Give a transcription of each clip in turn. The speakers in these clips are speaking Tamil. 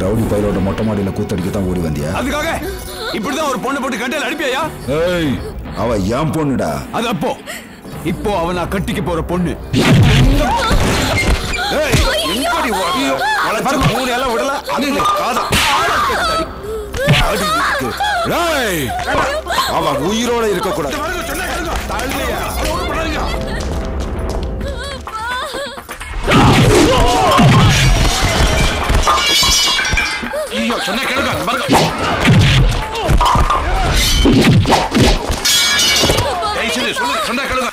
ரவுடி பயிரோட மொட்டை மாடியில கூத்தடிக்க தான் ஓடி வந்தியா? அதுக்காக இப்படிதான் ஒரு பொண்ணை போட்டு கட்டையில் அனுப்பியா ஏய் அவ ஏன் பொண்ணுடா. அது அப்போ. இப்போ அவன் நான் கட்டிக்க போற பொண்ணு. ஏய், எங்கடி ஓடுற? வளைச்சு ஐயோ சொன்ன கேளுங்க. தள்ளியா? அவளை ஒண்ணும் சொன்னா கேளுங்க.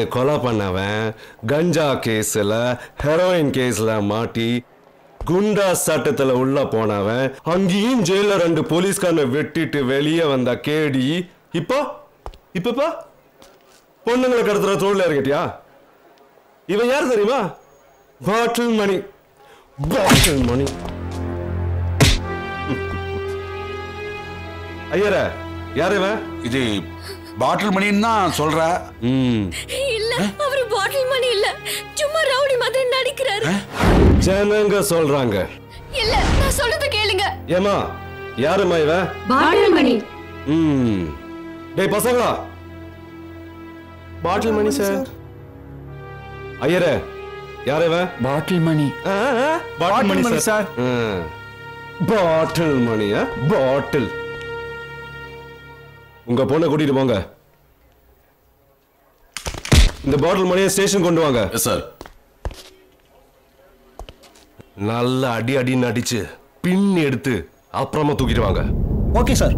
நாலு கொலை பண்ணவன் கஞ்சா கேஸ்ல ஹெரோயின் கேஸ்ல மாட்டி குண்டா சட்டத்துல உள்ள போனவன் அங்கேயும் ஜெயில ரெண்டு போலீஸ்காரனை வெட்டிட்டு வெளியே வந்த கேடி. இப்போ? இப்பப்பா? பொண்ணுங்களை கடத்துற தோல்ல இறங்கிட்டியா இவன் யார் தெரியுமா? பாட்டில் மணி பாட்டில் மணி ஐயர யார் இவன்? இது பாட்டில் மணின்னு தான் சொல்ற ம். ஜனங்க சொல்றாங்க. இல்ல நான் சொல்றத கேளுங்க. ஏமா யாரும்மா இவன் பாட்டில் மணி ம். டேய் பசங்களா. Bottle Mani sir. ஐயரே யார் பாட்டில் மணி பாட்டில் மணி சார். பாட்டில் மணி ஆ? பாட்டில். உங்க பொண்ணை கூட்டிட்டு போங்க. இந்த பாட்டில் மணியை ஸ்டேஷன் கொண்டு வாங்க. சார் நல்ல அடி அடின்னு அடிச்சு பின் எடுத்து அப்புறமா தூக்கிட்டு வாங்க. ஓகே சார்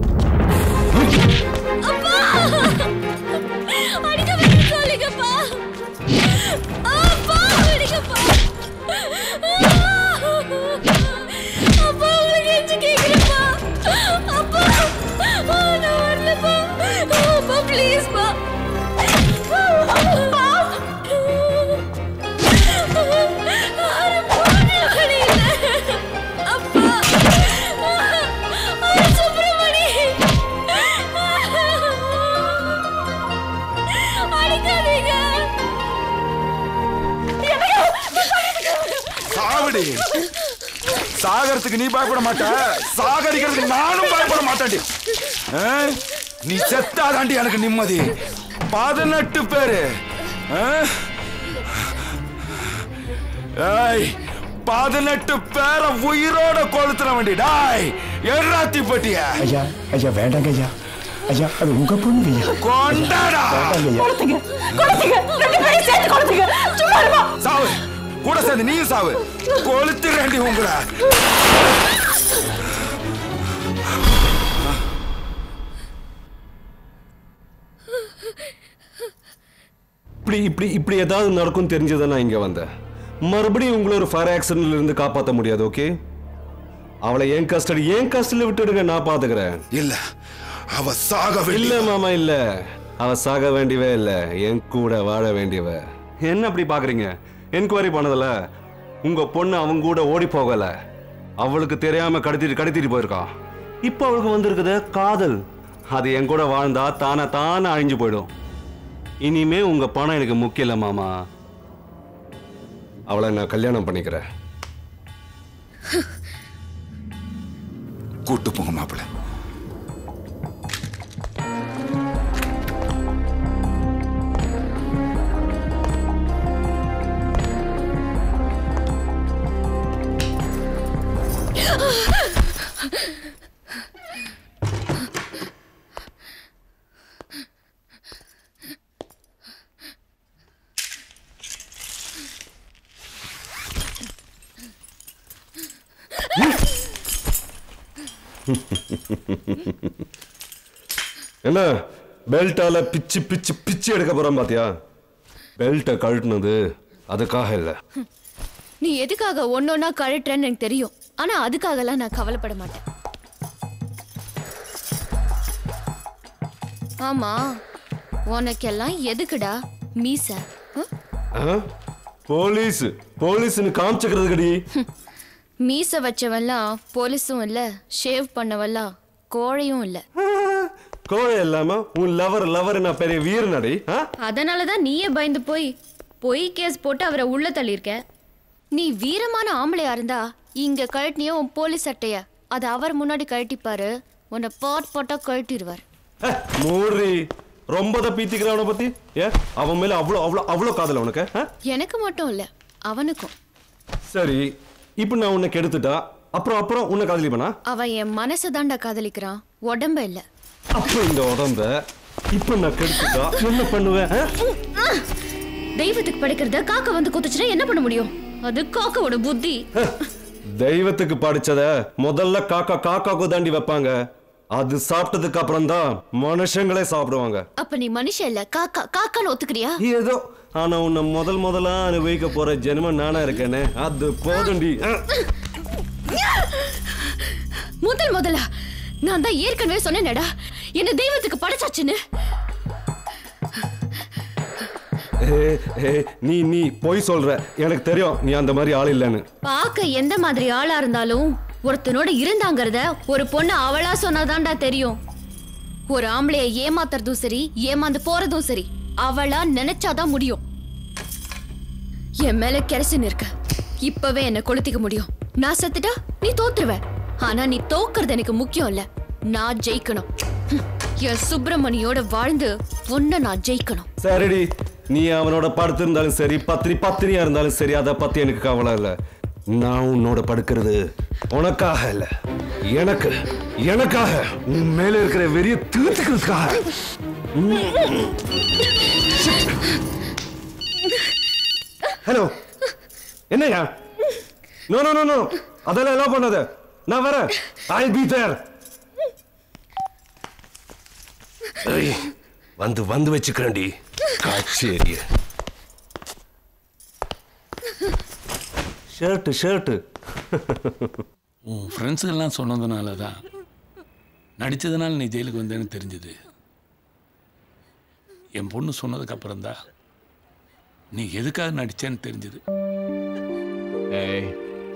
சாகறதுக்கு நீ பயப்பட மாட்ட. சாகடிக்கிறதுக்கு நானும் பயப்பட மாட்டேன்டி? நீ செத்தாதாண்டி எனக்கு நிம்மதி. பதினெட்டு பேரு. பதினெட்டு பேரை உயிரோட கொளுத்துற வேண்டி. டாய் எர்ராத்தி பட்டிய ஐயா ஐயா வேண்டாங்க ஐயா. ஐயா அது உங்க பொண்ணு ஐயா. கொண்டாடா. வேண்டாங்க ஐயா. சாவு. கூட சேர்ந்து நீயும் சாவு. கொளுத்துறேன்டி உங்களை. இப்படி இப்படி இப்படி ஏதாவது நடக்கும் தெரிஞ்சதை நான் இங்க வந்தேன். மறுபடியும் உங்களை ஒரு ஃபயர் ஆக்சிடென்ட்ல இருந்து காப்பாற்ற முடியாது ஓகே அவளை என் கஸ்டடி என் கஸ்டடியில் விட்டுடுங்க நான் பாத்துக்கிறேன். இல்ல அவ சாக இல்ல மாமா இல்ல. அவ சாக வேண்டியவே இல்ல. என் கூட வாழ வேண்டியவ. என்ன அப்படி பாக்குறீங்க? என்கொயரி பண்ணதில்ல உங்கள் பொண்ணு அவங்க கூட ஓடி போகலை. அவளுக்கு தெரியாமல் கடத்திட்டு கடத்திட்டு போயிருக்கான். இப்போ அவளுக்கு வந்திருக்குது காதல். அது என் கூட வாழ்ந்தா தானே தானே அழிஞ்சு போயிடும். இனிமே உங்கள் பணம் எனக்கு முக்கியம் இல்லை மாமா. அவளை நான் கல்யாணம் பண்ணிக்கிறேன். கூட்டு போங்க மாப்பிள்ள. என்ன? பெல்ட்டால பிச்சு பிச்சு பிச்சு எடுக்க போறான் பாத்தியா? பெல்ட்டை கழட்டினது அதுக்காக இல்லை. நீ எதுக்காக ஒன்னொன்னா கழட்டுறேன்னு எனக்கு தெரியும். ஆனா அதுக்காகலாம் நான் கவலைப்பட மாட்டேன். ஆமா உனக்கெல்லாம் எதுக்குடா? மீச? போலீஸ். போலீஸ்னு காமிச்சுக்கிறதுக்கடி. மீச வச்சவெல்லாம் போலீஸும் இல்ல ஷேவ் பண்ணவெல்லாம் கோழையும் இல்ல. கோழை இல்லாம உன் லவர் லவர் நான் பெரிய வீரனடி ஆ? அதனாலதான் நீயே பயந்து போய் பொய் கேஸ் போட்டு அவரை உள்ள தள்ளியிருக்க. நீ வீரமான ஆம்பளையா இருந்தா இங்க கழட்டினியோ உன் போலீஸ் சட்டைய. அது அவர் முன்னாடி கழட்டிப்பாரு. உன்னை பாட் பாட்டா கழட்டிடுவார். ஏ, மூடுறி ரொம்ப தான் பீத்திக்கிறான் அவனை பத்தி. ஏ அவன் மேல அவ்வளோ அவ்வளோ அவ்வளோ காதல் உனக்கு? எனக்கு மட்டும் இல்ல அவனுக்கும். சரி இப்போ நான் உன்னை கெடுத்துட்டா அப்புறம் அப்புறம் உன்னை காதலிப்பனா? அவன் என் மனசை தாண்டா காதலிக்கிறான். உடம்ப இல்ல. அப்போ இந்த உடம்ப இப்போ நான் கெடுத்துட்டா என்ன பண்ணுவேன்? தெய்வத்துக்கு படைக்கிறத காக்கா வந்து குத்துச்சுன்னா என்ன பண்ண முடியும்? அது காக்காவோட புத்தி. தெய்வத்துக்கு படிச்சத முதல்ல காக்கா காக்காக்கு தாண்டி வைப்பாங்க. அது சாப்பிட்டதுக்கு அப்புறம் தான் மனுஷங்களே சாப்பிடுவாங்க. அப்ப நீ மனுஷன் இல்ல காக்கா காக்கான்னு ஒத்துக்கிறியா? ஏதோ ஆனா உன்னை முதல் முதலா அனுபவிக்க போற ஜென்மம் நானா இருக்கேனே. அது போதுண்டி. முதல் முதலா. நான் தான் ஏற்கனவே சொன்னேனடா. என்ன தெய்வத்துக்கு படைச்சாச்சுன்னு. நீ நீ பொய் சொல்ற. எனக்கு தெரியும் நீ அந்த மாதிரி ஆள் இல்லைன்னு. பார்க்க எந்த மாதிரி ஆளா இருந்தாலும் ஒருத்தனோட இருந்தாங்கறத ஒரு பொண்ணு அவளா சொன்னாதான்டா தெரியும். ஒரு ஆம்பளைய ஏமாத்துறதும் சரி ஏமாந்து போறதும் சரி அவளா நினைச்சாதான் முடியும். என் மேல கெரசின் இருக்க இப்பவே என்ன கொளுத்திக்க முடியும். நான் செத்துட்டா நீ தோத்துருவ. ஆனா நீ தோக்குறது எனக்கு முக்கியம் இல்ல. நான் ஜெயிக்கணும். என் சுப்பிரமணியோட வாழ்ந்து உன்ன நான் ஜெயிக்கணும். சரிடி. நீ அவனோட படுத்திருந்தாலும் சரி பத்திரி பத்திரியா இருந்தாலும் சரி அதை பத்தி எனக்கு கவலை இல்லை. நான் உன்னோட படுக்கிறது உனக்காக இல்ல. எனக்கு எனக்காக உன் மேல இருக்கிற வெறிய தீர்த்துக்கிறதுக்காக. ஹலோ. என்னையா நோ நோ நோ நோ அதெல்லாம் எல்லாம் பண்ணாத. நான் வரேன் ஐ பி தேர் வந்து வந்து வச்சுக்கிறேன்டி காச்சேரிய ஷர்ட்டு ஷர்ட்டு உன் ஃப்ரெண்ட்ஸுங்கெல்லாம் சொன்னதுனால தான் நடித்ததுனால நீ ஜெயிலுக்கு வந்தேன்னு தெரிஞ்சுது. என் பொண்ணு சொன்னதுக்கு அப்புறம் தான் நீ எதுக்காக நடிச்சேன்னு தெரிஞ்சுது. ஏய்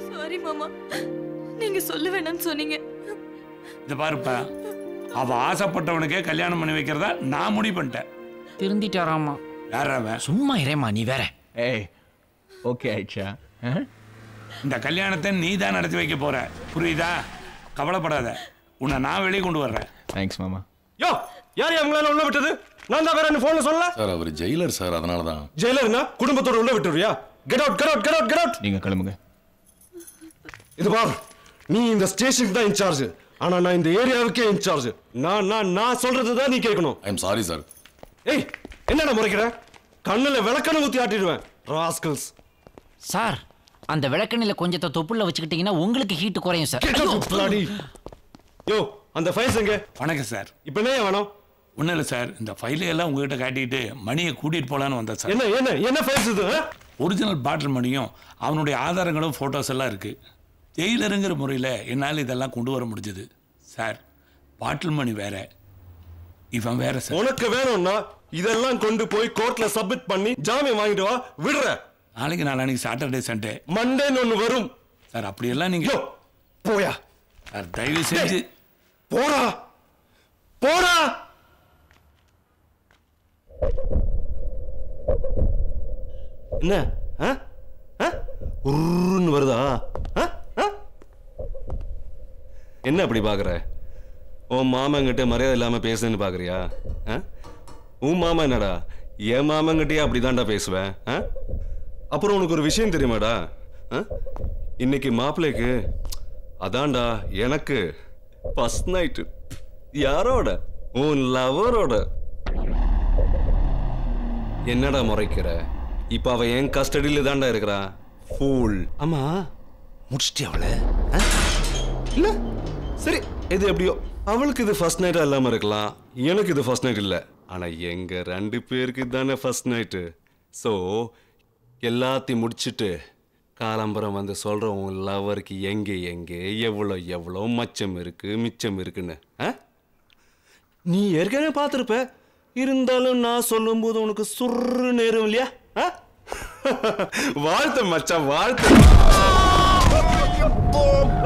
சாரி மாமா. நீங்க சொல்ல வேணாம்னு சொன்னீங்க. இதை பாருப்பா அவ ஆசைப்பட்டவனுக்கே கல்யாணம் பண்ணி வைக்கிறதா நான் முடிவு பண்ணிட்டேன். திருந்திட்டாராமா யார் அவன் சும்மா இரேம்மா நீ வேற. ஏய் ஓகே ஆயிடுச்சா? இந்த கல்யாணத்தை நீ தான் நடத்தி வைக்க போற. புரியுதா? கவலைப்படாத. உன்னை நான் வெளியே கொண்டு வர்றேன். தேங்க்ஸ் மாமா. யோ யார் அவங்களால உள்ள விட்டது? நான் தான் வேற என்ன போன்ல சொல்லல? சார் அவர் ஜெயிலர் சார் அதனால தான் ஜெயிலர்னா குடும்பத்தோட உள்ள விட்டுறியா get out get out get out get out நீங்க கிளம்புங்க. இது பார். நீ இந்த ஸ்டேஷனுக்கு தான் இன்சார்ஜ். ஆனா நான் இந்த ஏரியாவுக்கே இன்சார்ஜ். நான் நான் நான் சொல்றது தான் நீ கேட்கணும். ஐ எம் சாரி சார் ஏய் என்னடா முறைக்கிற? கண்ணுல விளக்கணை ஊத்தி ஆட்டிடுவேன். ராஸ்கல்ஸ். சார் அந்த விளக்கண்ணில கொஞ்சத்தை தொப்புள்ள வச்சுக்கிட்டீங்கன்னா உங்களுக்கு ஹீட் குறையும் சார். யோ அந்த ஃபைல்ஸ் எங்க? வணக்கம் சார் இப்போ என்ன வேணும்? ஒன்றும் இல்லை சார் இந்த ஃபைலை எல்லாம் உங்ககிட்ட காட்டிட்டு மணியை கூட்டிகிட்டு போகலான்னு வந்தேன் சார் என்ன என்ன என்ன ஃபைல்ஸ் இது? ஒரிஜினல் பாட்டில் மணியும் அவனுடைய ஆதாரங்களும் ஃபோட்டோஸ் எல்லாம் இருக்குது ஜெயிலருங்கிற முறையில் என்னால் இதெல்லாம் கொண்டு வர முடிஞ்சது. சார் பாட்டில் மணி வேற. இவன் வேற சார். உனக்கு வேணும்னா இதெல்லாம் கொண்டு போய் கோர்ட்ல சப்மிட் பண்ணி ஜாமீன் வாங்கிட்டு வா விடுற. நாளைக்கு நாளானிக்கு சாட்டர்டே சண்டே மண்டேன்னு ஒன்று வரும். சார் அப்படியெல்லாம் யோ நீங்கள் போயா. சார் தயவு செஞ்சு போடா. போடா. என்ன? ஆ? ஆ? உருன்னு வருதா? என்ன அப்படி பாக்குற உன் மாமங்கிட்ட மரியாதை இல்லாம பேசுன்னு பாக்குறியா ஆ? உன் மாமா என்னடா? என் மாமங்கிட்டயே அப்படிதான்டா பேசுவேன் ஆ? அப்புறம் உனக்கு ஒரு விஷயம் தெரியுமாடா? இன்னைக்கு மாப்பிள்ளைக்கு அதான்டா எனக்கு ஃபர்ஸ்ட் நைட்டு யாரோட? உன் லவரோட என்னடா முறைக்கிற? இப்ப அவ என் கஸ்டடியில தான்டா இருக்கிறா. ஃபூல் ஆமா. முடிச்சிட்டியா அவளை? இல்ல. சரி இது எப்படியோ? அவளுக்கு இது ஃபர்ஸ்ட் நைட்டாக இல்லாமல் இருக்கலாம். எனக்கு இது ஃபர்ஸ்ட் நைட் இல்லை. ஆனால் எங்கள் ரெண்டு பேருக்கு தானே ஃபர்ஸ்ட் நைட்டு ஸோ எல்லாத்தையும் முடிச்சிட்டு காலம்பரம் வந்து சொல்கிற உன் லவருக்கு எங்கே எங்கே எவ்வளோ எவ்வளோ மச்சம் இருக்குது மிச்சம் இருக்குன்னு ஆ? நீ ஏற்கனவே பார்த்துருப்ப. இருந்தாலும் நான் சொல்லும்போது உனக்கு சுர்ரு நேரும் இல்லையா? ஆ? வாழ்த்து மச்சான் வாழ்த்து.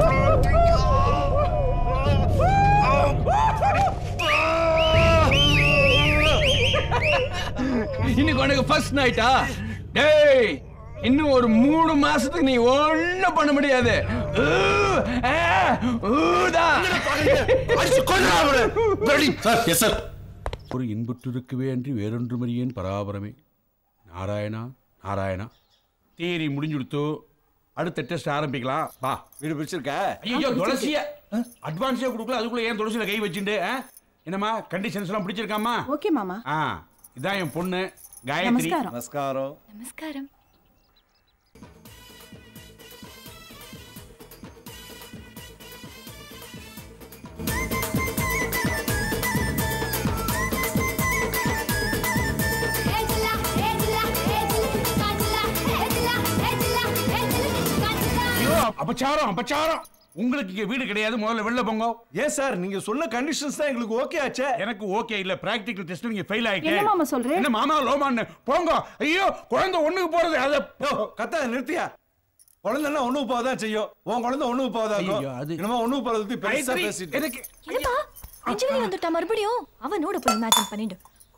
இன்னைக்கு உனக்கு ஃபர்ஸ்ட் நைட்டா டேய் இன்னும் ஒரு மூணு மாசத்துக்கு நீ ஒண்ணும் பண்ண முடியாது. ஒரு இன்புற்றிருக்கவே அன்றி வேறொன்றுமறியேன் பராபரமே. நாராயணா நாராயணா. தேரி முடிஞ்சுடுத்து அடுத்த டெஸ்ட் ஆரம்பிக்கலாம். வா. வீடு பிடிச்சிருக்க ஐயோ துளசிய. அட்வான்ஸே கொடுக்கல அதுக்குள்ள ஏன் துளசியில கை வச்சுட்டு? என்னம்மா கண்டிஷன்ஸ் எல்லாம் பிடிச்சிருக்காமா ஓகே மாமா. ஆ. இதான் என் பொண்ணு காயத்ரி. நமஸ்காரம். நமஸ்காரம். நமஸ்காரம். ஐயோ அபச்சாரம் அபச்சாரம். உங்களுக்கு இங்க வீடு கிடையாது முதல்ல வெளில போங்க. ஏன் சார்? நீங்க சொன்ன கண்டிஷன்ஸ் தான் எங்களுக்கு ஓகே ஆச்சே. எனக்கு ஓகே இல்ல பிராக்டிகல் டெஸ்ட் நீங்க ஃபெயில் ஆயிட்டே. என்ன மாமா சொல்றே? என்ன மாமா லோமான்னு? போங்க. ஐயோ குழந்தை ஒண்ணுக்கு போறது அத கத்த நிறுத்தியா? குழந்தைன்னா ஒண்ணு போதான் செய்யும். உன் குழந்தை ஒண்ணு ஐயோ, அது- என்னமோ ஒண்ணு போறது பத்தி பெருசா பேசிட்டு எனக்கு என்னப்பா? அஞ்சலி வந்துட்டா மறுபடியும்? அவனோட போய் இமேஜின் பண்ணிடு.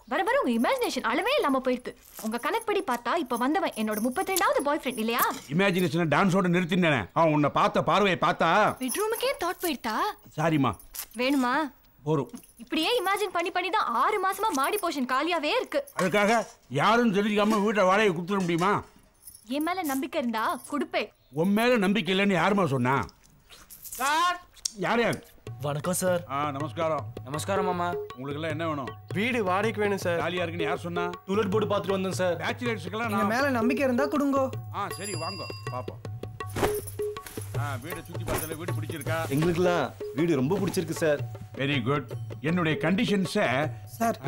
வர வர உங்க இமேஜினேஷன் அளவே இல்லாம போயிடுது உங்க கணக்குப்படி பார்த்தா இப்ப வந்தவன் என்னோட முப்பத்தி ரெண்டாவது பாய் ஃப்ரெண்ட் இல்லையா இமேஜினேஷன் டான்ஸோட நிறுத்தினேன். அவன் உன்னை பார்த்த பார்வையை பார்த்தா? பெட்ரூமுக்கே தாட் போயிட்டா சாரிம்மா. வேணுமா? போரும். இப்படியே இமேஜின் பண்ணி பண்ணி தான் ஆறு மாசமா மாடி போர்ஷன் காலியாவே இருக்கு. அதுக்காக யாரும் தெரிஞ்சுக்காம வீட்டை வாடகை கொடுத்துட முடியுமா? என் மேல நம்பிக்கை இருந்தா குடுப்பே உன் மேல நம்பிக்கை இல்லைன்னு யாருமா சொன்னா? சார் யார் யார்? வணக்கம் சார் ஆ நமஸ்காரம். நமஸ்காரம் மாமா. உங்களுக்கு எல்லாம் என்ன வேணும்? வீடு வாடகைக்கு வேணும் சார் ஜாலியா இருக்குன்னு யார் சொன்னா? டூலெட் போர்டு பார்த்துட்டு வந்தோம் சார் பேச்சுலர்ஸுக்கெல்லாம் நான் நம்பிக்கை இருந்தா கொடுங்கோ. ஆ சரி வாங்க. பாப்போம். ஆ வீடை சுத்தி பார்த்தல வீடு பிடிச்சிருக்கா? எங்களுக்குலாம் வீடு ரொம்ப பிடிச்சிருக்கு சார் வெரி குட் என்னுடைய கண்டிஷன்ஸை சார்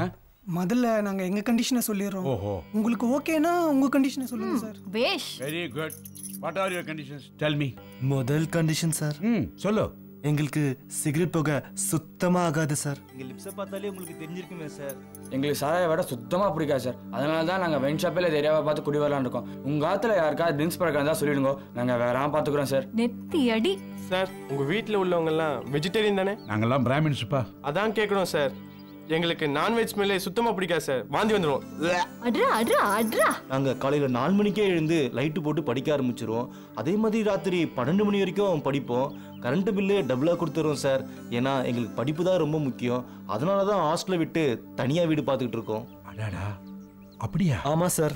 முதல்ல நாங்க எங்க கண்டிஷனை சொல்லிடுறோம். ஓஹோ. உங்களுக்கு ஓகேனா உங்க கண்டிஷனை சொல்லுங்க sir வேஷ் very good what are your conditions tell me முதல் கண்டிஷன் சார் ம் சொல்லு. எங்களுக்கு சிகரெட் புகை சுத்தமா ஆகாது சார். எங்க லிப்ஸை பார்த்தாலே உங்களுக்கு தெரிஞ்சிருக்குமே சார். எங்களுக்கு சாராய விட சுத்தமாக பிடிக்காது சார். அதனால தான் நாங்கள் வெயின் ஷாப்பில் ஏரியாவை பார்த்து குடி வரலான்னு இருக்கோம். உங்கள் ஆற்றுல யாருக்காவது ட்ரிங்க்ஸ் பழக்கம் இருந்தால் சொல்லிடுங்க. நாங்கள் வேறாம பார்த்துக்குறோம் சார். நெத்தி அடி. சார் உங்க வீட்ல உள்ளவங்க எல்லாம் வெஜிடேரியன் தானே? நாங்கெல்லாம் பிராமின்ஸ்ப்பா அதான் கேட்கணும் சார். எங்களுக்கு நான்வெஜ் ஸ்மெல்லே சுத்தமா பிடிக்காது சார் வாந்தி வந்துடும் அட்ரா அட்ரா அட்ரா. நாங்க காலையில நாலு மணிக்கே எழுந்து லைட்டு போட்டு படிக்க ஆரம்பிச்சிருவோம். அதே மாதிரி ராத்திரி பன்னெண்டு மணி வரைக்கும் படிப்போம். கரண்ட் பில்லு டபுளாக கொடுத்துருவோம் சார் ஏன்னா எங்களுக்கு படிப்பு தான் ரொம்ப முக்கியம். அதனால தான் ஹாஸ்டலை விட்டு தனியாக வீடு பார்த்துக்கிட்டு இருக்கோம். அடாடா. அப்படியா? ஆமா சார்.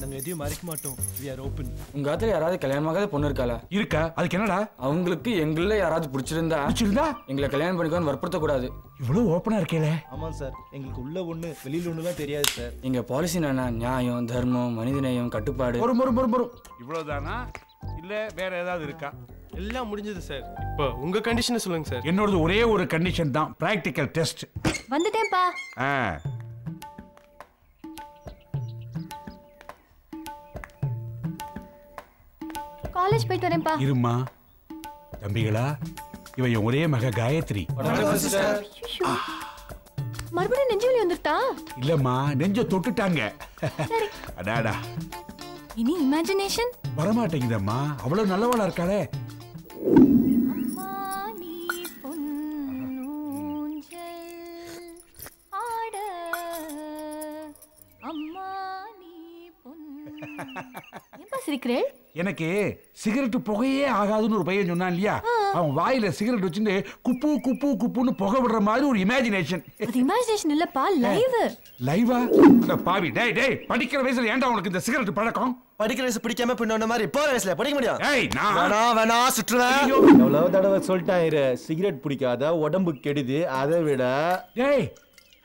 நாங்க எதையும் மறைக்க மாட்டோம். வி ஆர் ஓபன் உங்க ஆத்துல யாராவது கல்யாணமாகாத பொண்ணு இருக்காளா? இருக்கா? அதுக்கு என்னடா? அவங்களுக்கு எங்கள யாராவது பிடிச்சிருந்தா பிடிச்சிருந்தா? எங்களை கல்யாணம் பண்ணிக்கோன்னு வற்புறுத்த கூடாது இவ்வளவு ஓப்பனா இருக்கேல ஆமாம் சார். எங்களுக்கு உள்ள ஒன்று வெளியில் ஒன்றுலாம் தெரியாது சார். எங்க பாலிசி என்னன்னா நியாயம் தர்மம் மனிதநேயம் கட்டுப்பாடு. ஒரு ஒரு ஒரு ஒரு இவ்வளவுதானா? இல்ல வேற ஏதாவது இருக்கா? எல்லாம் முடிஞ்சது சார். இப்போ உங்க கண்டிஷனை சொல்லுங்க சார். என்னோடது ஒரே ஒரு கண்டிஷன் தான். பிராக்டிக்கல் டெஸ்ட் வந்துட்டேன்ப்பா. ஆ. காலேஜ் போயிட்டு வரேன்ப்பா. இருமா தம்பிகளா இவன் என் ஒரே மக காயத்ரி. மறுபடியும் நெஞ்சு வலி வந்துட்டா இல்லம்மா நெஞ்ச தொட்டுட்டாங்க. அடாடா இனி இமேஜினேஷன் வரமாட்டேங்குதம்மா. அவ்வளவு நல்லவளா இருக்காளே. ஆட. அம்மா சிரிக்கிறேள்? எனக்கு சிகரெட் புகையே ஆகாதுன்னு ஒரு பையன் சொன்னான் இல்லையா அவன் வாயில சிகரெட் வச்சுட்டு குப்பு குப்பு குப்புன்னு புகை விடுற மாதிரி ஒரு இமேஜினேஷன் அது இமேஜினேஷன் இல்லப்பா லைவ் லைவா பாவி டேய் டேய் படிக்கிற வயசுல ஏன்டா உனக்கு இந்த சிகரெட் பழக்கம்? படிக்கிற வயசு பிடிக்காம பின்ன மாதிரி போற வயசுல படிக்க முடியும். ஏய் நான் வேணா வேணா சுற்றுவேன். எவ்வளோ தடவை சொல்லிட்டேன் சிகரெட் பிடிக்காத உடம்பு கெடுது அதை விட டேய்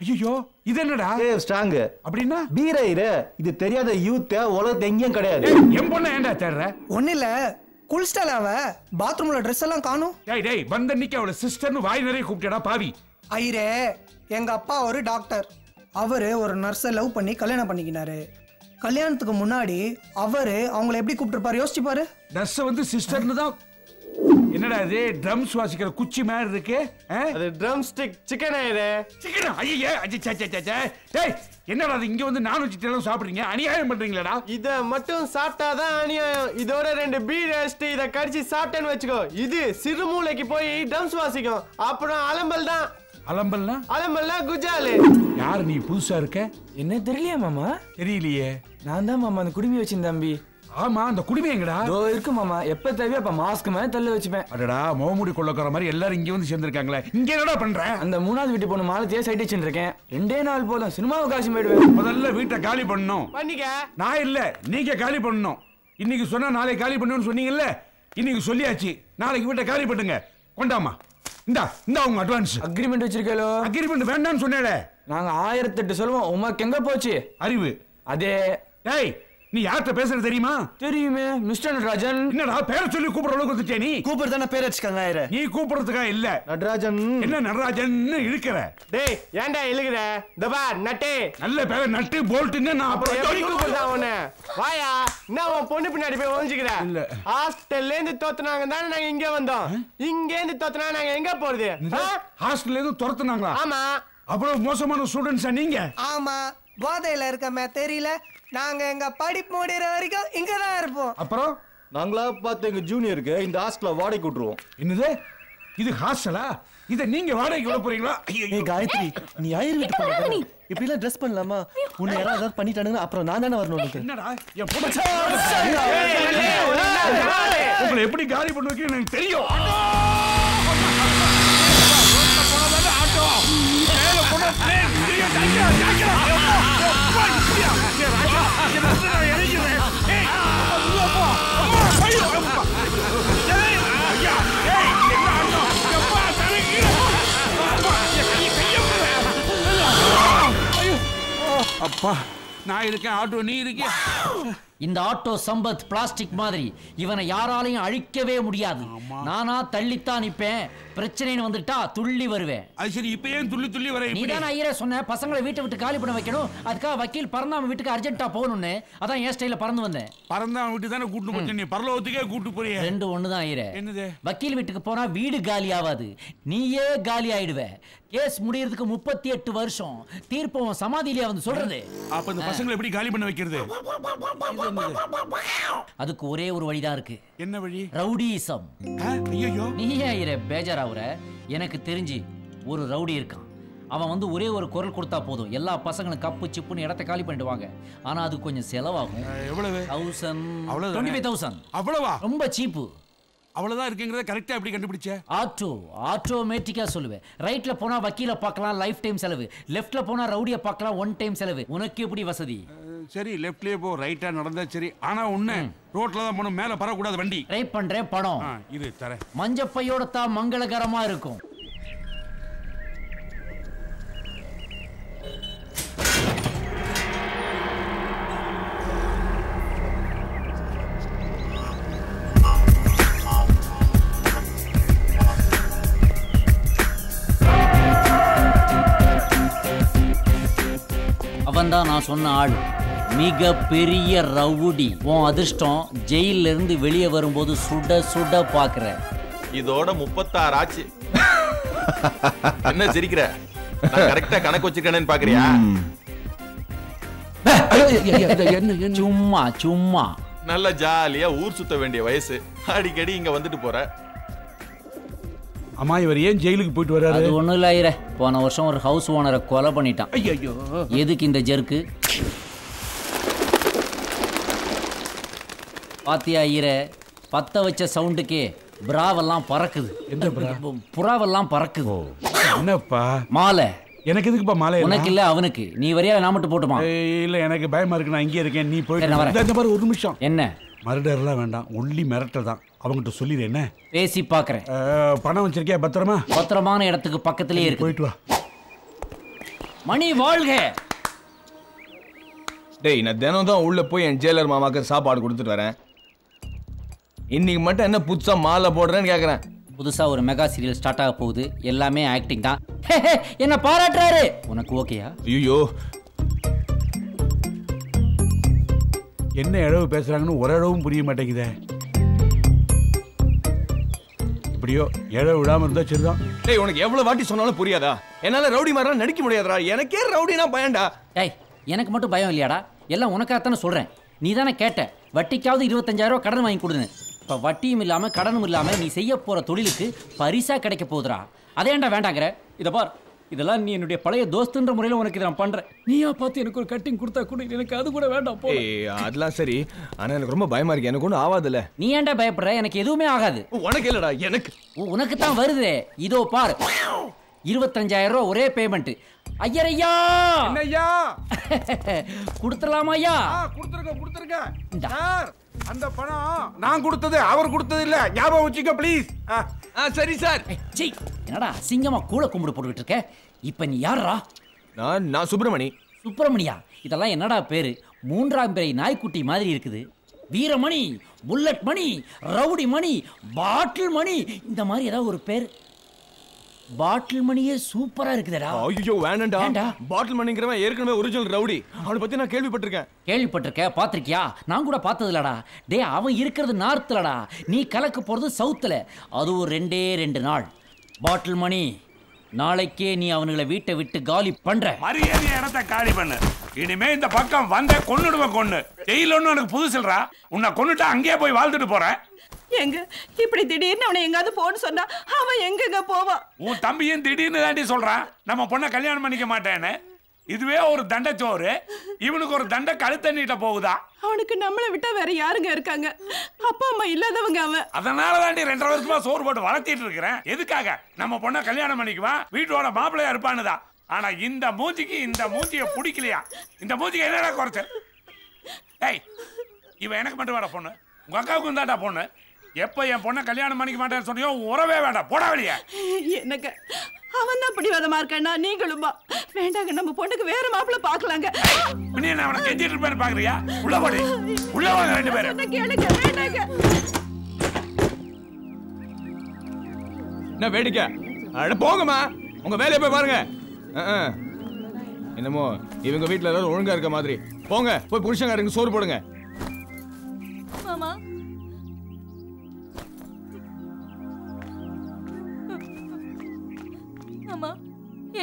ஐயோ இது என்னடா? ஸ்ட்ராங் அப்படின்னா? பீரை இரு இது தெரியாத யூத்த உலகத்து எங்கேயும் கிடையாது. என் பொண்ணை ஏன்டா தேடுற? ஒன்றும் இல்லை குளிச்சிட்டால அவ. பாத்ரூமில் ட்ரெஸ் எல்லாம் காணும். டேய் டேய் வந்தன்னைக்கு அவளை சிஸ்டர்னு வாய் நிறைய கூப்பிட்டடா பாவி. ஐரே எங்கள் அப்பா ஒரு டாக்டர் அவர் ஒரு நர்ஸை லவ் பண்ணி கல்யாணம் பண்ணிக்கினாரு. கல்யாணத்துக்கு முன்னாடி அவர் அவங்கள எப்படி கூப்பிட்டுருப்பாரு? யோசிச்சு பாரு. ட்ரெஸ் வந்து சிஸ்டர்னு தான் என்னடா இது? ட்ரம்ஸ் வாசிக்கிற குச்சி மாதிரி இருக்கு அது ட்ரம் ஸ்டிக் சிக்கன் ஆயிரு சிக்கன் ஐயே டேய் என்னடா அது இங்க வந்து நான் வச்சுட்டு சாப்பிடுறீங்க? அநியாயம் பண்றீங்களாடா? இத மட்டும் சாப்பிட்டாதான் அநியாயம். இதோட ரெண்டு பீர் அடிச்சுட்டு இத கடிச்சு சாப்பிட்டேன்னு வச்சுக்கோ. இது சிறுமூளைக்கு போய் ட்ரம்ஸ் வாசிக்கும். அப்புறம் அலம்பல் தான். அலம்பல்னா? அலம்பல்னா குஜாலு. யார் நீ புதுசா இருக்க? என்ன தெரியலையா மாமா? தெரியலையே. நான் தான் மாமா அந்த குடுமி வச்சிருந்தேன் தம்பி. ஆமா அந்த குடுமி எங்கடா? இதோ இருக்கு மாமா. எப்ப தேவையோ அப்ப மாஸ்க் மேல தள்ள வச்சுப்பேன். அடடா முகமூடி கொள்ளக்கிற மாதிரி எல்லாரும் இங்க வந்து சேர்ந்திருக்காங்களே. இங்க என்னடா பண்ற? அந்த மூணாவது வீட்டு பொண்ணு மாலத்தையே சைட் வச்சுட்டு இருக்கேன் ரெண்டே நாள் போதும். சினிமாவுக்கு காசு போயிடுவேன். முதல்ல வீட்டை காலி பண்ணணும் பண்ணிக்க. நான் இல்ல நீங்க காலி பண்ணணும் இன்னைக்கு சொன்னா நாளைக்கு காலி பண்ணணும்னு சொன்னீங்கல்ல? இன்னைக்கு சொல்லியாச்சு. நாளைக்கு வீட்டை காலி பண்ணுங்க. கொண்டாமா இந்தா இந்தா உங்க அட்வான்ஸ் அக்ரிமெண்ட் வச்சிருக்கலோ அக்ரிமெண்ட் வேண்டாம்னு சொன்னேடே நாங்க ஆயிரத்தெட்டு சொல்லுவோம். உமக்கு எங்க போச்சு? அறிவு. அதே. டேய் நீ யார்கிட்ட பேசுறது தெரியுமா? தெரியுமே மிஸ்டர் நடராஜன். என்னடா பேரை சொல்லி கூப்பிடுற அளவுக்கு வந்துட்டே நீ? கூப்பிட்டு தானே பேர் வச்சுக்கோங்க ஆயிரு நீ கூப்பிடுறதுக்கா இல்ல. நடராஜன். என்ன நடராஜன் இழுக்கிற? டேய் ஏன்டா இழுகுற தபா நட்டே. நல்ல பேரை நட்டு போல்ட்டுன்னு நான் அப்புறம் எப்படி கூப்பிடுறா உன்னை? வாயா என்ன உன் பொண்ணு பின்னாடி போய் ஒழிஞ்சுக்கிற இல்ல. ஹாஸ்டல்ல இருந்து தோத்துனாங்க தானே நாங்க இங்க வந்தோம். இங்க இருந்து தோத்துனா நாங்க எங்க போறது? ஹாஸ்டல்ல இருந்து துரத்துனாங்களா? ஆமா. அவ்வளவு மோசமான ஸ்டூடெண்ட்ஸா நீங்க? ஆமா. போதையில இருக்கமே தெரியல. நாங்க எங்க படிப்பு முடிகிற வரைக்கும் இங்க தான் இருப்போம் அப்புறம் நாங்களா பார்த்து எங்க ஜூனியருக்கு இந்த ஹாஸ்டலை வாடகை விட்டுருவோம் என்னது இது ஹாஸ்டலா இத நீங்க வாடகைக்கு விட போறீங்களா ஏய் காயத்ரி நீ ஆயிரம் வீட்டு பண்ண இப்படி எல்லாம் ட்ரெஸ் பண்ணலாமா உன்னை யாராவது ஏதாவது பண்ணிட்டானுங்க அப்புறம் நான் தானே வரணும் உனக்கு என்னடா என் உங்களை எப்படி காலி பண்ண வைக்க எனக்கு தெரியும் அப்பா நான் இருக்கேன். ஆட்டோ நீ இருக்கேன் இந்த ஆட்டோ சம்பத் பிளாஸ்டிக் மாதிரி. இவனை யாராலையும் அழிக்கவே முடியாது. நானா தள்ளித்தான் நிப்பேன். பிரச்சனைன்னு வந்துட்டா துள்ளி வருவேன். அது சரி இப்ப ஏன் துள்ளி துள்ளி வர நீ தானே ஐயரே சொன்ன? பசங்களை வீட்டை விட்டு காலி பண்ண வைக்கணும். அதுக்காக வக்கீல் பறந்தாம வீட்டுக்கு அர்ஜென்ட்டா போகணும்னு. அதான் என் ஸ்டைல பறந்து வந்தேன். பறந்தான் விட்டு தானே கூட்டு போச்சு நீ பரலோகத்துக்கே கூட்டு போறிய. ரெண்டு ஒண்ணுதான் ஐயரே என்னது? வக்கீல் வீட்டுக்கு போனா வீடு காலி ஆகாது நீயே காலி ஆயிடுவ. கேஸ் முடியறதுக்கு முப்பத்தி எட்டு வருஷம். தீர்ப்பு உன் சமாதியிலே வந்து சொல்றது. அப்ப இந்த பசங்களை எப்படி காலி பண்ண வைக்கிறது? அதுக்கு ஒரே ஒரு வழிதான் இருக்கு. என்ன வழி? ரவுடிசம். ஐயோ நீ ஐயரே பேஜாராவுற? எனக்கு தெரிஞ்சு ஒரு ரவுடி இருக்கான். அவன் வந்து ஒரே ஒரு குரல் கொடுத்தா போதும். எல்லா பசங்களும் கப்பு சிப்புன்னு இடத்த காலி பண்ணிடுவாங்க. ஆனா அது கொஞ்சம் செலவாகும். எவ்வளவு? தௌசண்ட்? டுவெண்ட்டி ஃபைவ் தௌசண்ட் அவ்வளவா? ரொம்ப சீப்பு. அவ்வளவுதான் இருக்குங்கிறத கரெக்டா எப்படி கண்டுபிடிச்ச? ஆட்டோ ஆட்டோமேட்டிக்கா சொல்லுவேன். ரைட்ல போனா வக்கீல பார்க்கலாம் லைஃப் டைம் செலவு லெஃப்ட்ல போனா ரவுடிய பார்க்கலாம் ஒன் டைம் செலவு. உனக்கு எப்படி வசதி? சரி லெஃப்ட்லயே போ ரைட்டா நடந்தா சரி. ஆனா ஒண்ணு ரோட்ல தான் போகணும் மேல பரக்கூடாது வண்டி. ட்ரை பண்றேன் படம். இது தரேன் மஞ்சப்பையோட தான் மங்களகரமா இருக்கும். அவன்தான் நான் சொன்ன ஆள். மிக பெரிய ரவுடி. உன் அதிர்ஷ்டம் ஜெயில்ல இருந்து வெளியே வரும்போது சுட சுட பாக்குற. இதோட முப்பத்தாறு ஆச்சு. என்ன சிரிக்கிற? கரெக்டா கணக்கு வச்சிருக்கேன்னு பாக்குறியா? சும்மா சும்மா. நல்ல ஜாலியா ஊர் சுத்த வேண்டிய வயசு. அடிக்கடி இங்க வந்துட்டு போற. அம்மா இவர் ஏன் ஜெயிலுக்கு போயிட்டு வர்றாரு? அது ஒண்ணும் இல்ல போன வருஷம் ஒரு ஹவுஸ் ஓனரை கொலை பண்ணிட்டான். ஐயோ எதுக்கு இந்த ஜெர்க்கு? பாத்தியா ஐயரே பத்த வச்ச சவுண்டுக்கே புறாவெல்லாம் பறக்குது. எந்த புறா? புறாவெல்லாம் பறக்குது. என்னப்பா? மாலை. எனக்கு எதுக்குப்பா மாலை? உனக்கு இல்ல அவனுக்கு. நீ வரியா நான் மட்டும் போட்டுமா? இல்ல எனக்கு பயமா இருக்கு நான் இங்கே இருக்கேன் நீ போயிட்டு. இந்த- பாரு ஒரு நிமிஷம். என்ன? மர்டர்லாம் வேண்டாம் ஒன்லி மிரட்டல் தான். அவங்ககிட்ட சொல்லிடு என்ன? பேசி பாக்குறேன். பணம் வச்சிருக்கியா பத்திரமா? பத்திரமான இடத்துக்கு பக்கத்திலேயே இருக்கு. போயிட்டு வா. மணி வாழ்க! டேய் நான் தினம் தான் உள்ள போய் என் ஜெயிலர் மாமாக்கு சாப்பாடு கொடுத்துட்டு வரேன். இன்னைக்கு மட்டும் என்ன புதுசா மாலை போடுறேன்னு கேக்குறேன். புதுசா ஒரு மெகா சீரியல் ஸ்டார்ட் ஆக போகுது. எல்லாமே ஆக்டிங் தான். என்ன பாராட்டுறாரு? உனக்கு ஓகேயா ஐயோ என்ன இழவு பேசுறாங்கன்னு ஒரு இழவும் புரிய மாட்டேங்குதே. இப்படியோ இழவு விடாம இருந்தா சரிதான். டேய் உனக்கு எவ்வளவு வாட்டி சொன்னாலும் புரியாதா? என்னால ரவுடி மாதிரிலாம் நடிக்க முடியாதுடா. எனக்கே ரவுடினா பயன்டா டேய் எனக்கு மட்டும் பயம் இல்லையாடா? எல்லாம் உனக்காகத்தானே சொல்றேன். நீ தானே கேட்ட. வட்டிக்காவது இருபத்தஞ்சாயிரம் ரூபாய் கடன் வாங்கி கொடுன்னு. இப்ப வட்டியும் இல்லாம கடனும் இல்லாம நீ செய்ய போற தொழிலுக்கு பரிசா கிடைக்க போகுதுடா. அதேண்டா வேண்டாங்கிற? இத பார். இதெல்லாம் நீ என்னுடைய பழைய தோஸ்துன்ற முறையில உனக்கு இதை நான் பண்றேன். நீயா பார்த்து எனக்கு ஒரு கட்டிங் கொடுத்தா கூட எனக்கு அது கூட வேண்டாம் போ ஏய் அதெல்லாம் சரி. ஆனா எனக்கு ரொம்ப பயமா இருக்கு. எனக்கு ஒன்றும் ஆகாதுல்ல நீ ஏன்டா பயப்படுற? எனக்கு எதுவுமே ஆகாது. உனக்கு இல்லடா எனக்கு. உனக்கு தான் வருது. இதோ பார். இருபத்தஞ்சாயிரம் ரூபாய் ஒரே பேமெண்ட் ஐயரையா! என்னய்யா? கொடுத்துடலாமா ஐயா? கொடுத்துருங்க சார். அந்த பணம் நான் கொடுத்தது அவர் கொடுத்தது இல்ல. ஞாபகம் வச்சுக்க ப்ளீஸ் சரி சார். சீ என்னடா சிங்கமா கூள கும்பிடு போட்டுக்கிட்டு இருக்க? இப்ப நீ யாரா நான் நான் சுப்பிரமணி. சுப்பிரமணியா? இதெல்லாம் என்னடா பேரு? மூன்றாம் பிறை நாய்க்குட்டி மாதிரி இருக்குது. Veeramani bullet Mani rowdy Mani bottle Mani இந்த மாதிரி ஏதாவது ஒரு பேர்? பாட்டில் மணியே சூப்பரா இருக்குதுடா. ஐயோ ஏன்டா? பாட்டில் மணிங்கிறவன் ஏற்கனவே ஒரிஜினல் ரவுடி. அவனை பத்தி நான் கேள்விப்பட்டிருக்கேன். கேள்விப்பட்டிருக்க? பாத்திருக்கியா? நான் கூட பார்த்ததில்லடா. டேய் அவன் இருக்கிறது நார்த்லடா நீ கலக்க போறது சவுத்துல. அதுவும் ரெண்டே ரெண்டு நாள். பாட்டில் மணி நாளைக்கே நீ அவனுங்களை வீட்டை விட்டு காலி பண்ற. மரியாதை இடத்த காலி பண்ணு. இனிமே இந்த பக்கம் வந்த கொன்னுடுவேன் கொன்னு. ஜெயில ஒண்ணு எனக்கு புதுசுல்றா. உன்னை கொன்னுட்டா அங்கேயே போய் வாழ்ந்துட்டு போறேன். எங்க? இப்படி திடீர்னு அவனை எங்காவது போன்னு சொன்னா அவன் எங்கெங்க போவான் உன் தம்பியும் திடீர்னு தாண்டி சொல்றான் நம்ம பொண்ணை கல்யாணம் பண்ணிக்க மாட்டேன்னு. இதுவே ஒரு தண்டச்சோறு. இவனுக்கு ஒரு தண்டை கழுத்தண்ணிட்ட போகுதா? அவனுக்கு நம்மளை விட்டா வேற யாருங்க இருக்காங்க? அப்பா அம்மா இல்லாதவங்க அவன். அதனால தாண்டி ரெண்டரை வருஷமா சோறு போட்டு வளர்த்திட்டு இருக்கிறேன். எதுக்காக? நம்ம பொண்ணை கல்யாணம் பண்ணிக்குவான் வீட்டோட மாப்பிள்ளையா இருப்பானுதா? ஆனா இந்த மூஞ்சிக்கு இந்த மூஞ்சிய பிடிக்கலையா? இந்த மூஞ்சிக்கு என்னடா குறைச்சல்? டேய் இவன் எனக்கு மட்டும் வேட பொண்ணு. உங்க அக்காவுக்கும் தான்டா பொண்ணு. எப்ப என் பொண்ணை கல்யாணம் பண்ணிக்க மாட்டேன்னு சொன்னியோ உறவே வேண்டாம். போடா வெளியே. என்னங்க அவன் தான் பிடிவாதமா இருக்கானா நீங்களுமா? வேண்டாங்க நம்ம பொண்ணுக்கு வேற மாப்பிள்ளை பார்க்கலாங்க. நீ என்ன அவனை கெஞ்சிட்டு இருப்பேன்னு பாக்குறியா? உள்ள போடி. உள்ள வாங்க ரெண்டு பேரும். கேளுங்க வேண்டாங்க. என்ன வேடிக்கை? அட போங்கம்மா. உங்க வேலையை போய் பாருங்க. என்னமோ இவங்க வீட்ல எல்லாரும் ஒழுங்கா இருக்க மாதிரி. போங்க போய் புருஷங்காரங்க சோறு போடுங்க. மாமா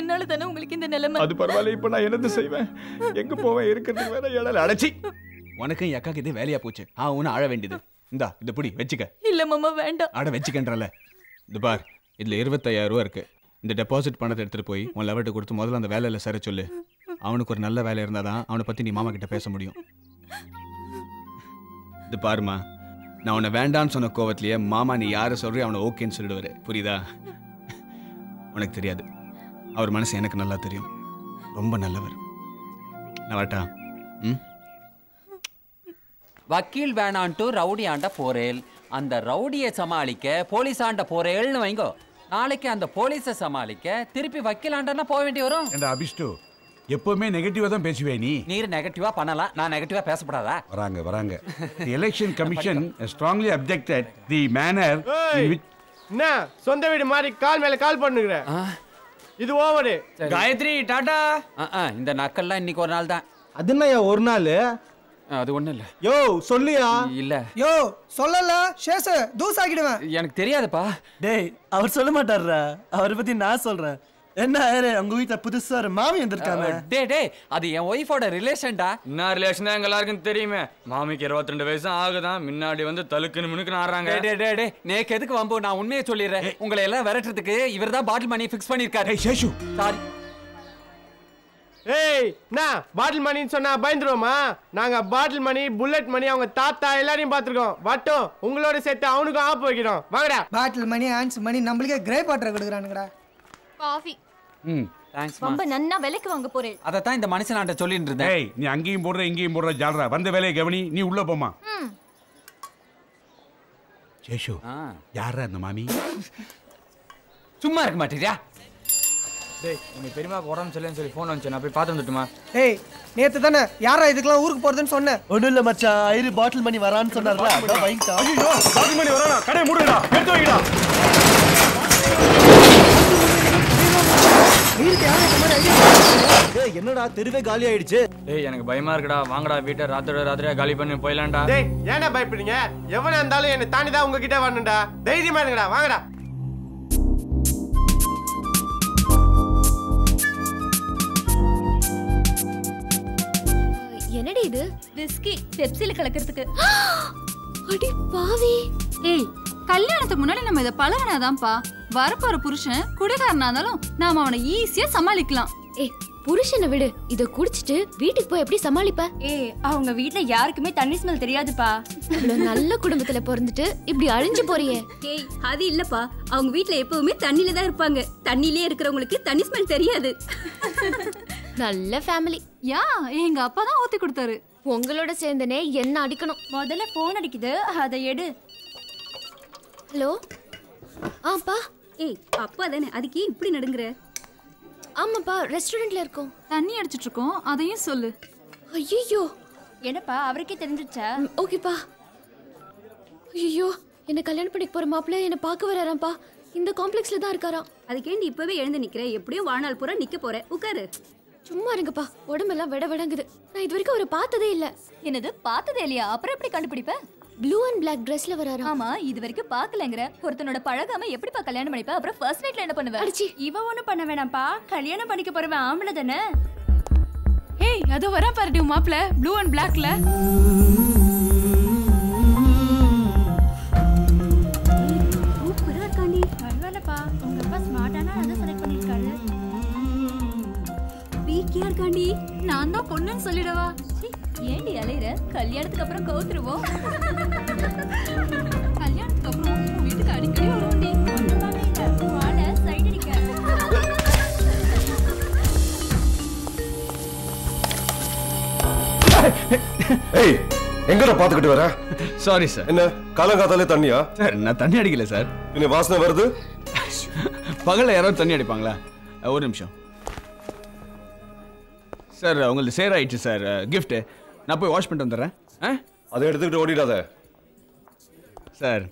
என்னால தானே உங்களுக்கு இந்த நிலைமை? அது பரவாயில்ல இப்ப நான் என்னது செய்வேன்? எங்க போவேன்? இருக்கிறதுக்கு வேற இடம் அடைச்சி! உனக்கும் என் அக்காக்கு இதே வேலையா போச்சு. ஆ உன அழ வேண்டியது. இந்தா இத புடி வச்சுக்க. இல்ல மாமா வேண்டாம். அட வச்சுக்கன்றல. இது பார் இதுல இருபத்தையாயிரம் ரூபா இருக்கு. இந்த டெபாசிட் பணத்தை எடுத்துட்டு போய் உன் லெவர்ட்ட கொடுத்து முதல்ல அந்த வேலையில சேர சொல்லு. அவனுக்கு ஒரு நல்ல வேலை இருந்தால் தான் அவனை பத்தி நீ மாமா கிட்ட பேச முடியும். இது பாருமா நான் உன்னை வேண்டான்னு சொன்ன கோவத்திலேயே மாமா நீ யாரை சொல்றே அவனை ஓகேன்னு சொல்லிடுவாரு. புரியுதா? உனக்கு தெரியாது. அவர் மனசு எனக்கு நல்லா தெரியும். ரொம்ப நல்லவர். நான் வரட்டா? ம்? வக்கீல் வேணான்ட்டு ரவுடி ஆண்ட போறேல். அந்த ரவுடியை சமாளிக்க போலீஸ் ஆண்ட போறேல்னு வைங்கோ. நாளைக்கு அந்த போலீஸை சமாளிக்க திருப்பி வக்கீல் ஆண்டனா போக வேண்டி வரும். ஏண்டா அபிஷ்டு எப்பவுமே நெகட்டிவா தான் பேசுவே நீ? நீர் நெகட்டிவா பண்ணலாம். நான் நெகட்டிவா பேசப்படாதா? வராங்க வராங்க. The election commission strongly objected the manner என்ன? சொந்த வீடு மாதிரி கால் மேல கால் பண்ணுகிற? இது ஓவரு. காயத்ரி டாடா. இந்த நக்கல்லாம் இன்னைக்கு ஒரு நாள் தான். அது ஒரு நாள்? அது ஒண்ணும் இல்ல. யோ சொல்லியா? இல்ல. யோ சொல்லல. ஷேஷ தூஸ் ஆக்கிடுவேன் எனக்கு தெரியாதுப்பா. டேய் அவர் சொல்ல மாட்டாருடா. அவரை பத்தி நான் சொல்றேன். என்ன ஆயிரு உங்க வீட்டுல புதுசா ஒரு மாமி வந்திருக்காங்க? டே டே அது என் ஒய்ஃபோட ரிலேஷன்டா என்ன ரிலேஷன் எங்க எல்லாருக்கும் தெரியுமே. மாமிக்கு இருபத்தி ரெண்டு வயசு ஆகுதான் முன்னாடி வந்து தலுக்குன்னு மினுக்குன்னு ஆடுறாங்க. டே டே டே நேக்கு எதுக்கு வம்பு? நான் உண்மையை சொல்லிடுறேன். உங்களை எல்லாம் விரட்டுறதுக்கு இவர் தான் பாட்டில் மணி ஃபிக்ஸ் பண்ணிருக்காரு சேஷு. சாரி ஏய் என்ன? பாட்டில் மணின்னு சொன்னா பயந்துருவோமா? நாங்க பாட்டில் மணி புல்லட் மணி அவங்க தாத்தா எல்லாரையும் பார்த்துருக்கோம். வட்டும் உங்களோட சேர்த்து அவனுக்கும் ஆப் வைக்கிறோம் வாங்கடா. பாட்டில் மணி ஆன்ஸ் மணி நம்மளுக்கே கிரே வாட்டர் கொடுக்குறானுங்கடா. காஃபி ம். தேங்க்ஸ் ரொம்ப நன்னா விலைக்கு வாங்க போறேன். அதை தான் இந்த மனுஷனாண்ட சொல்லிட்டு இருந்தேன். நீ அங்கேயும் போடுற இங்கேயும் போடுற ஜாலரா வந்த வேலையை கவனி நீ உள்ள போமா ம். சேஷு யாரா அந்த மாமி? சும்மா இருக்க மாட்டேறியா? டேய் உங்க பெரியமாக்கு உடம்பு சரியில்லைன்னு சொல்லி ஃபோன் வந்துச்சு நான் போய் பார்த்து வந்துட்டுமா ஏய் நேத்து தானே யாரா இதுக்கெல்லாம் ஊருக்கு போறதுன்னு சொன்னேன். ஒண்ணும் இல்ல மச்சான். ஐரு பாட்டில் மணி வரான்னு சொன்னார்ல. அதான் வாங்கிட்டான். ஐயோ பாட்டில் மணி வரானா? கடையை மூடுடா எடுத்து வைக்கடா டேய் என்னடா தெருவே காலி ஆயிடுச்சு? டேய் எனக்கு பயமா இருக்குடா. வாங்கடா வீட்டை. ராத்திரி ராத்திரியா காலி பண்ணி போயிடலாம்டா. டேய் ஏன்டா பயப்படுறீங்க? எவனா இருந்தாலும் என்னை தாண்டி தான் உங்ககிட்ட வரணும்டா. தைரியமா இருங்கடா. வாங்கடா. என்னடி இது? விஸ்கி பெப்சில கலக்கிறதுக்கு. அடி பாவி. ஏய் கல்யாணத்துக்கு முன்னாடி நம்ம இதை பழகினாதான்ப்பா. வரப்போற புருஷன் குடிகாரனா இருந்தாலும் நாம அவனை ஈஸியா சமாளிக்கலாம். ஏய் புருஷனை விடு. இத குடிச்சிட்டு வீட்டுக்கு போய் எப்படி சமாளிப்ப? ஏய் அவங்க வீட்ல யாருக்குமே தண்ணி ஸ்மெல் தெரியாதுப்பா. இவ்வளவு நல்ல குடும்பத்துல பிறந்துட்டு இப்படி அழிஞ்சு போறியே. ஏய் அது இல்லப்பா. அவங்க வீட்ல எப்பவுமே தண்ணில தான் இருப்பாங்க. தண்ணிலே இருக்கிறவங்களுக்கு தண்ணி ஸ்மெல் தெரியாது. நல்ல ஃபேமிலி யா எங்க அப்பா தான் ஊத்தி கொடுத்தாரு. உங்களோட சேர்ந்தனே என்ன அடிக்கணும்? முதல்ல போன் அடிக்குது. அதை எடு. ஹலோ? ஆப்பா. ஏய் அப்பா தானே அதுக்கு இப்படி நடுங்குற? ஆமாப்பா ரெஸ்டாரண்ட்ல இருக்கோம். தண்ணி அடிச்சிட்டு இருக்கோம் அதையும் சொல்லு. ஐயோ என்னப்பா அவருக்கே தெரிஞ்சிருச்சா? ஓகேப்பா. ஐயோ என்ன கல்யாணம் பண்ணிக்க போற மாப்பிள்ள என்ன பார்க்க வராராம்ப்பா. இந்த காம்ப்ளெக்ஸ்ல தான் இருக்காராம். அதுக்கேண்டி இப்பவே எழுந்து நிக்கிற? எப்படியும் வாழ்நாள் பூரா நிக்க போற. உட்காரு சும்மா இருங்கப்பா உடம்பெல்லாம் விட விடங்குது. நான் இது வரைக்கும் அவரை பார்த்ததே இல்ல. என்னது பார்த்ததே இல்லையா? அப்புறம் எப்படி கண்டுபிடிப்ப? ப்ளூ அண்ட் பிளாக் ட்ரெஸ்ல வராராம். ஆமா இது வரைக்கும் பார்க்கலங்கற. ஒருத்தனோட பழகாம எப்படிப்பா கல்யாணம் பண்ணிப்ப? அப்புறம் ஃபர்ஸ்ட் நைட்ல என்ன பண்ணுவ? அடிச்சி. இவ ஒண்ணும் பண்ண வேணாம்ப்பா. கல்யாணம் பண்ணிக்க போறவன் ஆம்பளை தானே? ஏய் அது வரா பாருடி உன் மாப்பிள்ள ப்ளூ அண்ட் பிளாக்ல சூப்பரா இருக்காண்டி பரவாயில்லப்பா. உங்க அப்பா ஸ்மார்ட்டானா அதான் செலக்ட் பண்ணிருக்காரு வீக்கியா இருக்காண்டி நான் தான் பொண்ணுன்னு சொல்லிடவா? ஏண்டி அலையிற? கல்யாணத்துக்கு அப்புறம் கவுத்துருவோம் கல்யாணத்துக்கு அப்புறம் வீட்டுக்கு அடிக்கடி அடிக்க. ஏய் எங்கடா பாத்துக்கிட்டு வர? சாரி சார் என்ன காலங்காத்தாலே தண்ணியா? சார் நான் தண்ணி அடிக்கல சார் இன்னும் வாசனை வருது? பகல்ல யாராவது தண்ணி அடிப்பாங்களா? ஒரு நிமிஷம். சார் உங்களுக்கு சேர் ஆயிடுச்சு சார் gift. நான் போய் வாஷ் பண்ணிட்டு வந்துடுறேன். அதை எடுத்துக்கிட்டு ஓடிடாத. சார்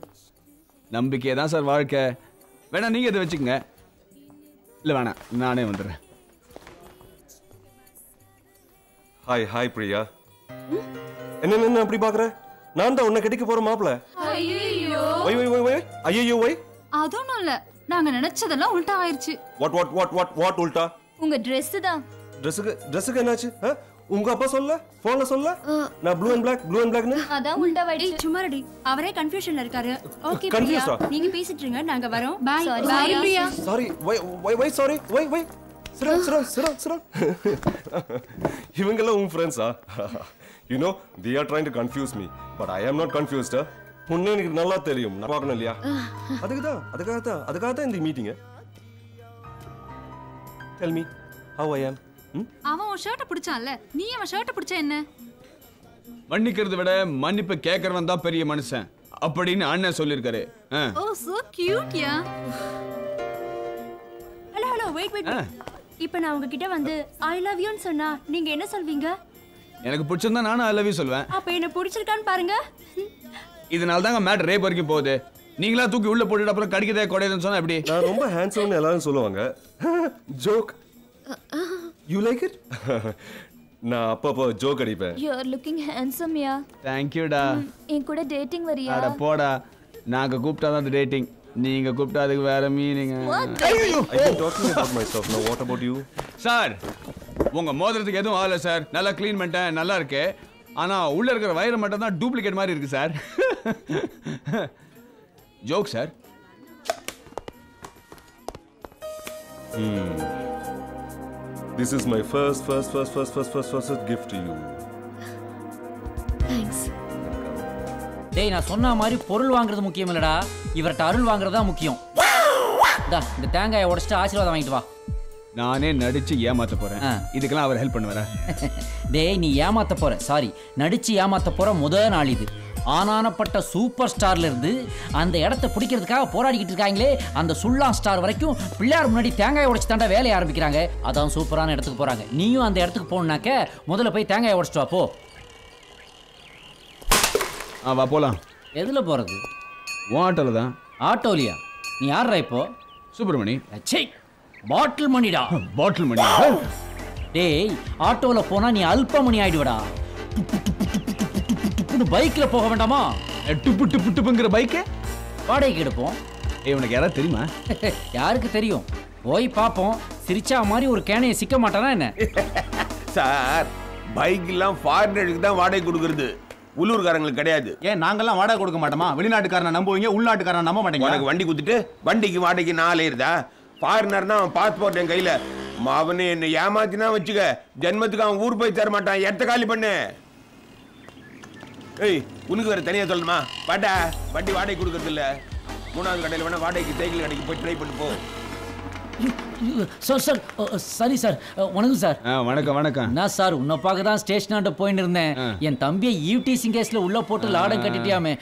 நம்பிக்கை தான் சார் வாழ்க்கை. வேணா நீங்கள் இதை வச்சுக்கோங்க. இல்லை வேணாம் நானே வந்துடுறேன். Hi hi Priya. என்ன என்ன அப்படி பாக்குற நான் தான் உன்னை கிடைக்க போற மாப்பிள. ஐயோ ஒய் ஒய் ஒய் ஒய் ஐயோ ஒய் அது ஒண்ணும் இல்ல. நாங்க நினைச்சதெல்லாம் உல்டா ஆயிருச்சு. What what what what what உல்டா உங்க Dress தான். ட்ரெஸ்ஸுக்கு ட்ரெஸ்ஸுக்கு என்னாச்சு? உங்க அப்பா சொல்ல? போன்ல சொல்ல? நான் blue and black blue and பிளாக்னு அதான் உள்டா வழி சும்மா ரெடி அவரே கன்ஃபியூஷன்ல இருக்காரு. ஓகே பிரியா? நீங்க பேசிட்டு இருங்க நாங்க வரோம். Bye sorry. Priya. Sorry why why why sorry why why Zira சிரா சிரா சிரா இவங்கெல்லாம் உன் ஃப்ரெண்ட்ஸா you know they are trying to confuse me but I am not கன்ஃபியூஸ்டா உன்னை எனக்கு நல்லா தெரியும். நான் பார்க்கணும் இல்லையா? அதுக்கு தான் அதுக்காக தான் அதுக்காக தான் இந்த meeting tell me how I am அவன் உன் ஷர்ட்டை பிடிச்சான்ல. நீ அவன் ஷர்ட்டை பிடிச்ச என்ன? மன்னிக்கிறதை விட மன்னிப்பு கேட்கறவன் தான் பெரிய மனுஷன் அப்படின்னு அண்ணன் சொல்லியிருக்காரு. ஆ. ஓ so cute yeah hello hello wait wait இப்போ நான் உங்ககிட்ட வந்து ஐ லவ் யூன்னு சொன்னா நீங்க என்ன சொல்வீங்க? எனக்கு பிடிச்சிருந்தா நானும் ஐ லவ் யூ சொல்வேன். அப்ப என்ன பிடிச்சிருக்கான்னு பாருங்க. இதனால தாங்க மேட் ரேப் வரைக்கும் போகுது. நீங்களா தூக்கி உள்ள போட்டுட்டு அப்புறம் கடிக்கதே குடையுதுன்னு சொன்னா எப்படி? நான் ரொம்ப ஹேண்ட்ஸம்னு எல்லாரும் சொல்லுவாங்க. ஜோக் யூ லைக் இட் நான் அப்பப்போ ஜோக் அடிப்பேன். You are looking handsome yeah தேங்க்யூடா என் கூட டேட்டிங் வரியா? அட போடா. நாங்க கூப்பிட்டா தான் டேட்டிங் நீங்க கூப்பிட்டா அதுக்கு வேற meaning I am talking about myself. Now. What about you? Sir உங்க மோதிரத்துக்கு எதுவும் ஆகல சார் நல்லா க்ளீன் பண்ணிட்டேன் நல்லா இருக்கு. ஆனா உள்ள இருக்கிற வயிறு மட்டும் தான் டூப்ளிகேட் மாதிரி இருக்கு sir joke sir Hmm. This is my first, first, first, first, first, first, first gift to you. Thanks டேய் நான் சொன்ன மாதிரி பொருள் வாங்குறது முக்கியம் இல்லடா. இவர்கிட்ட அருள் வாங்குறது தான் முக்கியம். இந்தா இந்த தேங்காயை உடைச்சிட்டு ஆசீர்வாதம் வாங்கிட்டு வா. நானே நடிச்சு ஏமாத்த போறேன். இதுக்கெல்லாம் அவர் ஹெல்ப் பண்ணுவாரா? டேய் நீ ஏமாத்த போற. சாரி நடிச்சு ஏமாத்த போற முத நாள் இது. ஆனானப்பட்ட சூப்பர் ஸ்டார்ல இருந்து அந்த இடத்த பிடிக்கிறதுக்காக போராடிக்கிட்டு இருக்காங்களே அந்த சுல்லா ஸ்டார் வரைக்கும் பிள்ளையார் முன்னாடி தேங்காய் உடைச்சு தாண்டா வேலையை ஆரம்பிக்கிறாங்க. அதான் சூப்பரான இடத்துக்கு போறாங்க. நீயும் அந்த இடத்துக்கு போகணுனாக்க முதல்ல போய் தேங்காயை உடைச்சிட்டு வா போ. ஆ வா போலாம். எதுல போறது? உன் ஆட்டோல தான். ஆட்டோலியா? நீ யார்ரா இப்போ? சுப்பிரமணி. சே பாட்டில் மணிடா. பாட்டில் மணி. டேய் ஆட்டோல போனா நீ அல்பமணி ஆயிடுவடா. பைக்ல போக வேண்டாமா? டுப்பு டுப்பு டுப்புங்கிற பைக்கு வாடகைக்கு எடுப்போம். ஏய் உனக்கு யாராவது தெரியுமா? யாருக்கு தெரியும்? போய் பார்ப்போம். சிரிச்சா மாதிரி ஒரு கேனையை சிக்க மாட்டானா என்ன? சார் பைக் எல்லாம் ஃபாரினருக்கு தான் வாடகை கொடுக்கறது. உள்ளூர்காரங்களுக்கு கிடையாது. ஏன் நாங்கெல்லாம் வாடகை கொடுக்க மாட்டோமா? வெளிநாட்டுக்காரனை நம்புவீங்க உள்நாட்டுக்காரனை நம்ப மாட்டீங்க உனக்கு வண்டி கொடுத்துட்டு வண்டிக்கு வாடகைக்கு நாலு இருந்தா ஃபாரினர்னா அவன் பாஸ்போர்ட் என் கையில. அவனு என்ன ஏமாத்தினா வச்சுக்க. ஜென்மத்துக்கு அவன் ஊர் போய் தர மாட்டான் இடத்த காலி பண்ணு. ஏய் உனக்கு வேற தனியா சொல்லணுமா? வாடா வண்டி வாடகை கொடுக்கறது இல்ல. மூணாவது கடையில் வேணா வாடகைக்கு சைக்கிள் கடைக்கு போய் ட்ரை பண்ணி போ. சார் சார் சரி சார். வணக்கம் சார். வணக்கம் வணக்கம். நான் சார் உன்னை பார்க்க தான் ஸ்டேஷனாண்ட போயிட்டு இருந்தேன். என் தம்பியை ஈவ்டீசிங் கேஸ்ல உள்ள போட்டு லாடம் கட்டிட்டியாமே.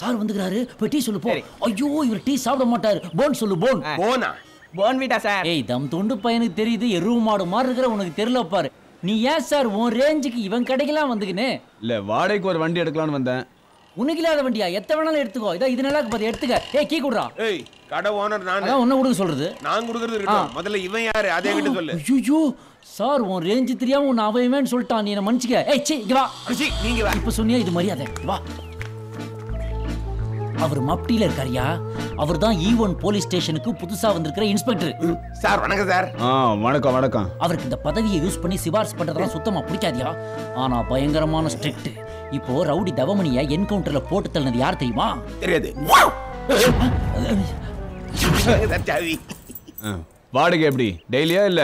சார் வந்துக்கிறாரு. போய் டீ சொல்லு போ. ஐயோ இவர் டீ சாப்பிட மாட்டாரு. போன் சொல்லு போன். போனா? போன் வீட்டா சார். ஏய் தம் துண்டு பையனுக்கு தெரியுது. எருவு மாடு மாதிரி இருக்கிற உனக்கு தெரியல பாரு. நீ ஏன் சார் உன் ரேஞ்சுக்கு இவன் கடைக்கெல்லாம் வந்துக்கினு இல்ல வாடகைக்கு ஒரு வண்டி எடுக்கலாம்னு வந்தேன். உனக்கு இல்லாத வண்டியா? எத்த வேணாலும் எடுத்துக்கோ. இதோ இது நல்லா பாத்து எடுத்துக்க. ஏய் கீ குடுறா. ஏய் கடை ஓனர் நான். அதான் உன்னை கொடுக்க சொல்றது. நான் கொடுக்கறது இருக்கட்டும். முதல்ல இவன் யாரு? அதே கிட்ட சொல்லு. ஐயோ சார் உன் ரேஞ்சு தெரியாம உன்னை அவன் சொல்லிட்டான். நீ என்ன மன்னிச்சுக்க. ஏய் சீ இங்க வா. நீங்க வா. இப்ப சொன்னியா இது மரியாதை? வா. அவர் மப்டியில இருக்காருயா? அவர் தான் ஈ ஒன் போலீஸ் ஸ்டேஷனுக்கு புதுசா வந்திருக்கிற இன்ஸ்பெக்டர். சார் வணக்கம் சார். ஆ வணக்கம் வணக்கம். அவருக்கு இந்த பதவியை யூஸ் பண்ணி சிபாரிசு பண்றதெல்லாம் சுத்தமா பிடிக்காதியா? ஆனா பயங்கரமான ஸ்ட்ரிக்ட் இப்போ ரவுடி தவமணிய என்கவுண்டர்ல போட்டு தள்ளினது யார் தெரியுமா? தெரியாது. வாடகை எப்படி? டெய்லியா இல்ல?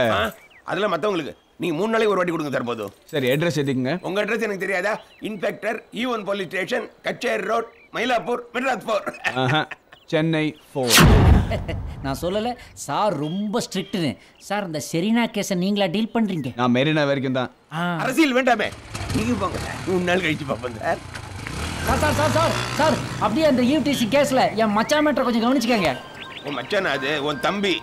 அதெல்லாம் மத்தவங்களுக்கு. நீங்க மூணு நாளைக்கு ஒரு வாட்டி கொடுங்க சார் போதும். சரி அட்ரஸ் எதுக்குங்க? உங்க அட்ரஸ் எனக்கு தெரியாதா? Inspector E one police station Kutchery road Mylapore மெட்ராஸ்பூர். ஆஹா, சென்னை ஃபோர் நான் சொல்லல சார் ரொம்ப ஸ்ட்ரிக்ட்னு சார் இந்த செரினா கேஸை நீங்களா டீல் பண்றீங்க? நான் மெரினா வரைக்கும் தான். அரசியல் வேண்டாமே. நீங்க போங்க மூணு நாள் கழிச்சு பார்ப்போம் sir. Sir sir sir sir sir அப்படியே அந்த யூடிசி கேஸ்ல என் மச்சான் மேட்டரை கொஞ்சம் கவனிச்சுக்கங்க. உன் மச்சான் அது? உன் தம்பி.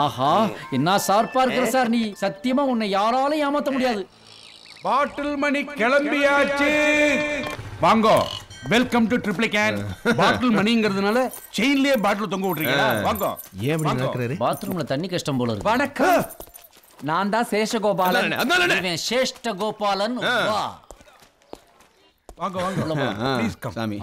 ஆஹா என்ன சார்பா இருக்கிற சார் நீ? சத்தியமா உன்னை யாராலும் ஏமாத்த முடியாது. பாட்டில் மணி கிளம்பியாச்சு. வாங்கோ. Welcome to triple can bottle மணிங்கிறதுனால செயின்லயே பாட்டில் தொங்க விட்டுருக்கீங்களா வாங்கோ. வாங்கோ. பாத்ரூம்ல தண்ணி கஷ்டம் போல இருக்கு. வணக்கம். நான் தான் சேஷகோபாலன். இவன் சேஷ்ட கோபாலன் வா. வாங்க வாங்க. ப்ளீஸ் கம் சாமி.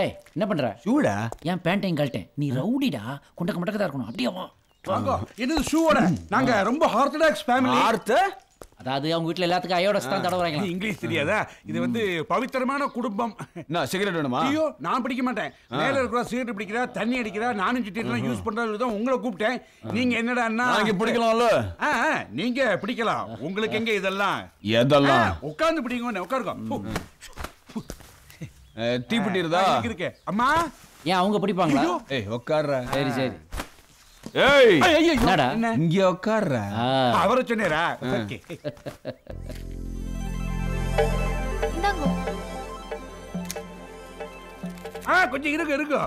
ஏய் என்ன பண்ற? சூடா? என் பேண்டையும் கழட்டேன் நீ ரவுடிடா? குண்டக்க மட்டக்க தான் இருக்கணும். அப்படியே வா. வாங்க. இது ஷூவோட நாங்க ரொம்ப ஆர்த்தடாக்ஸ் ஃபேமிலி ஆர்த்த அதாவது அவங்க வீட்ல எல்லாத்துக்கும் அயோடஸ் தான் தடவுறாங்க இங்கிலீஷ் தெரியாதா? இது வந்து பவித்திரமான குடும்பம். நான் சிகரெட் வேணுமா? ஐயோ நான் பிடிக்க மாட்டேன். மேல இருக்கிற சிகரெட் பிடிக்கிறா தண்ணி அடிக்கிறா நானும் சிட்டிலாம் யூஸ் பண்றது தான் உங்களை கூப்பிட்டேன். நீங்க என்னடா நான் இங்க பிடிக்கலாம்ல? நீங்க பிடிக்கலாம். உங்களுக்கு எங்க இதெல்லாம்? எதெல்லாம்? உட்கார்ந்து பிடிங்க உட்காருங்க. தீப்பெட்டி இருந்தா இருக்கு, அம்மா? ஏன் அவங்க பிடிப்பாங்களா. ஏய் உட்கார்ற. சரி சரி. ஏய்! என்னடா? என்ன? இங்க உட்கார்ற அவரை சொன்னேரா ஆ. கொஞ்சம் இருக்கு இருக்கு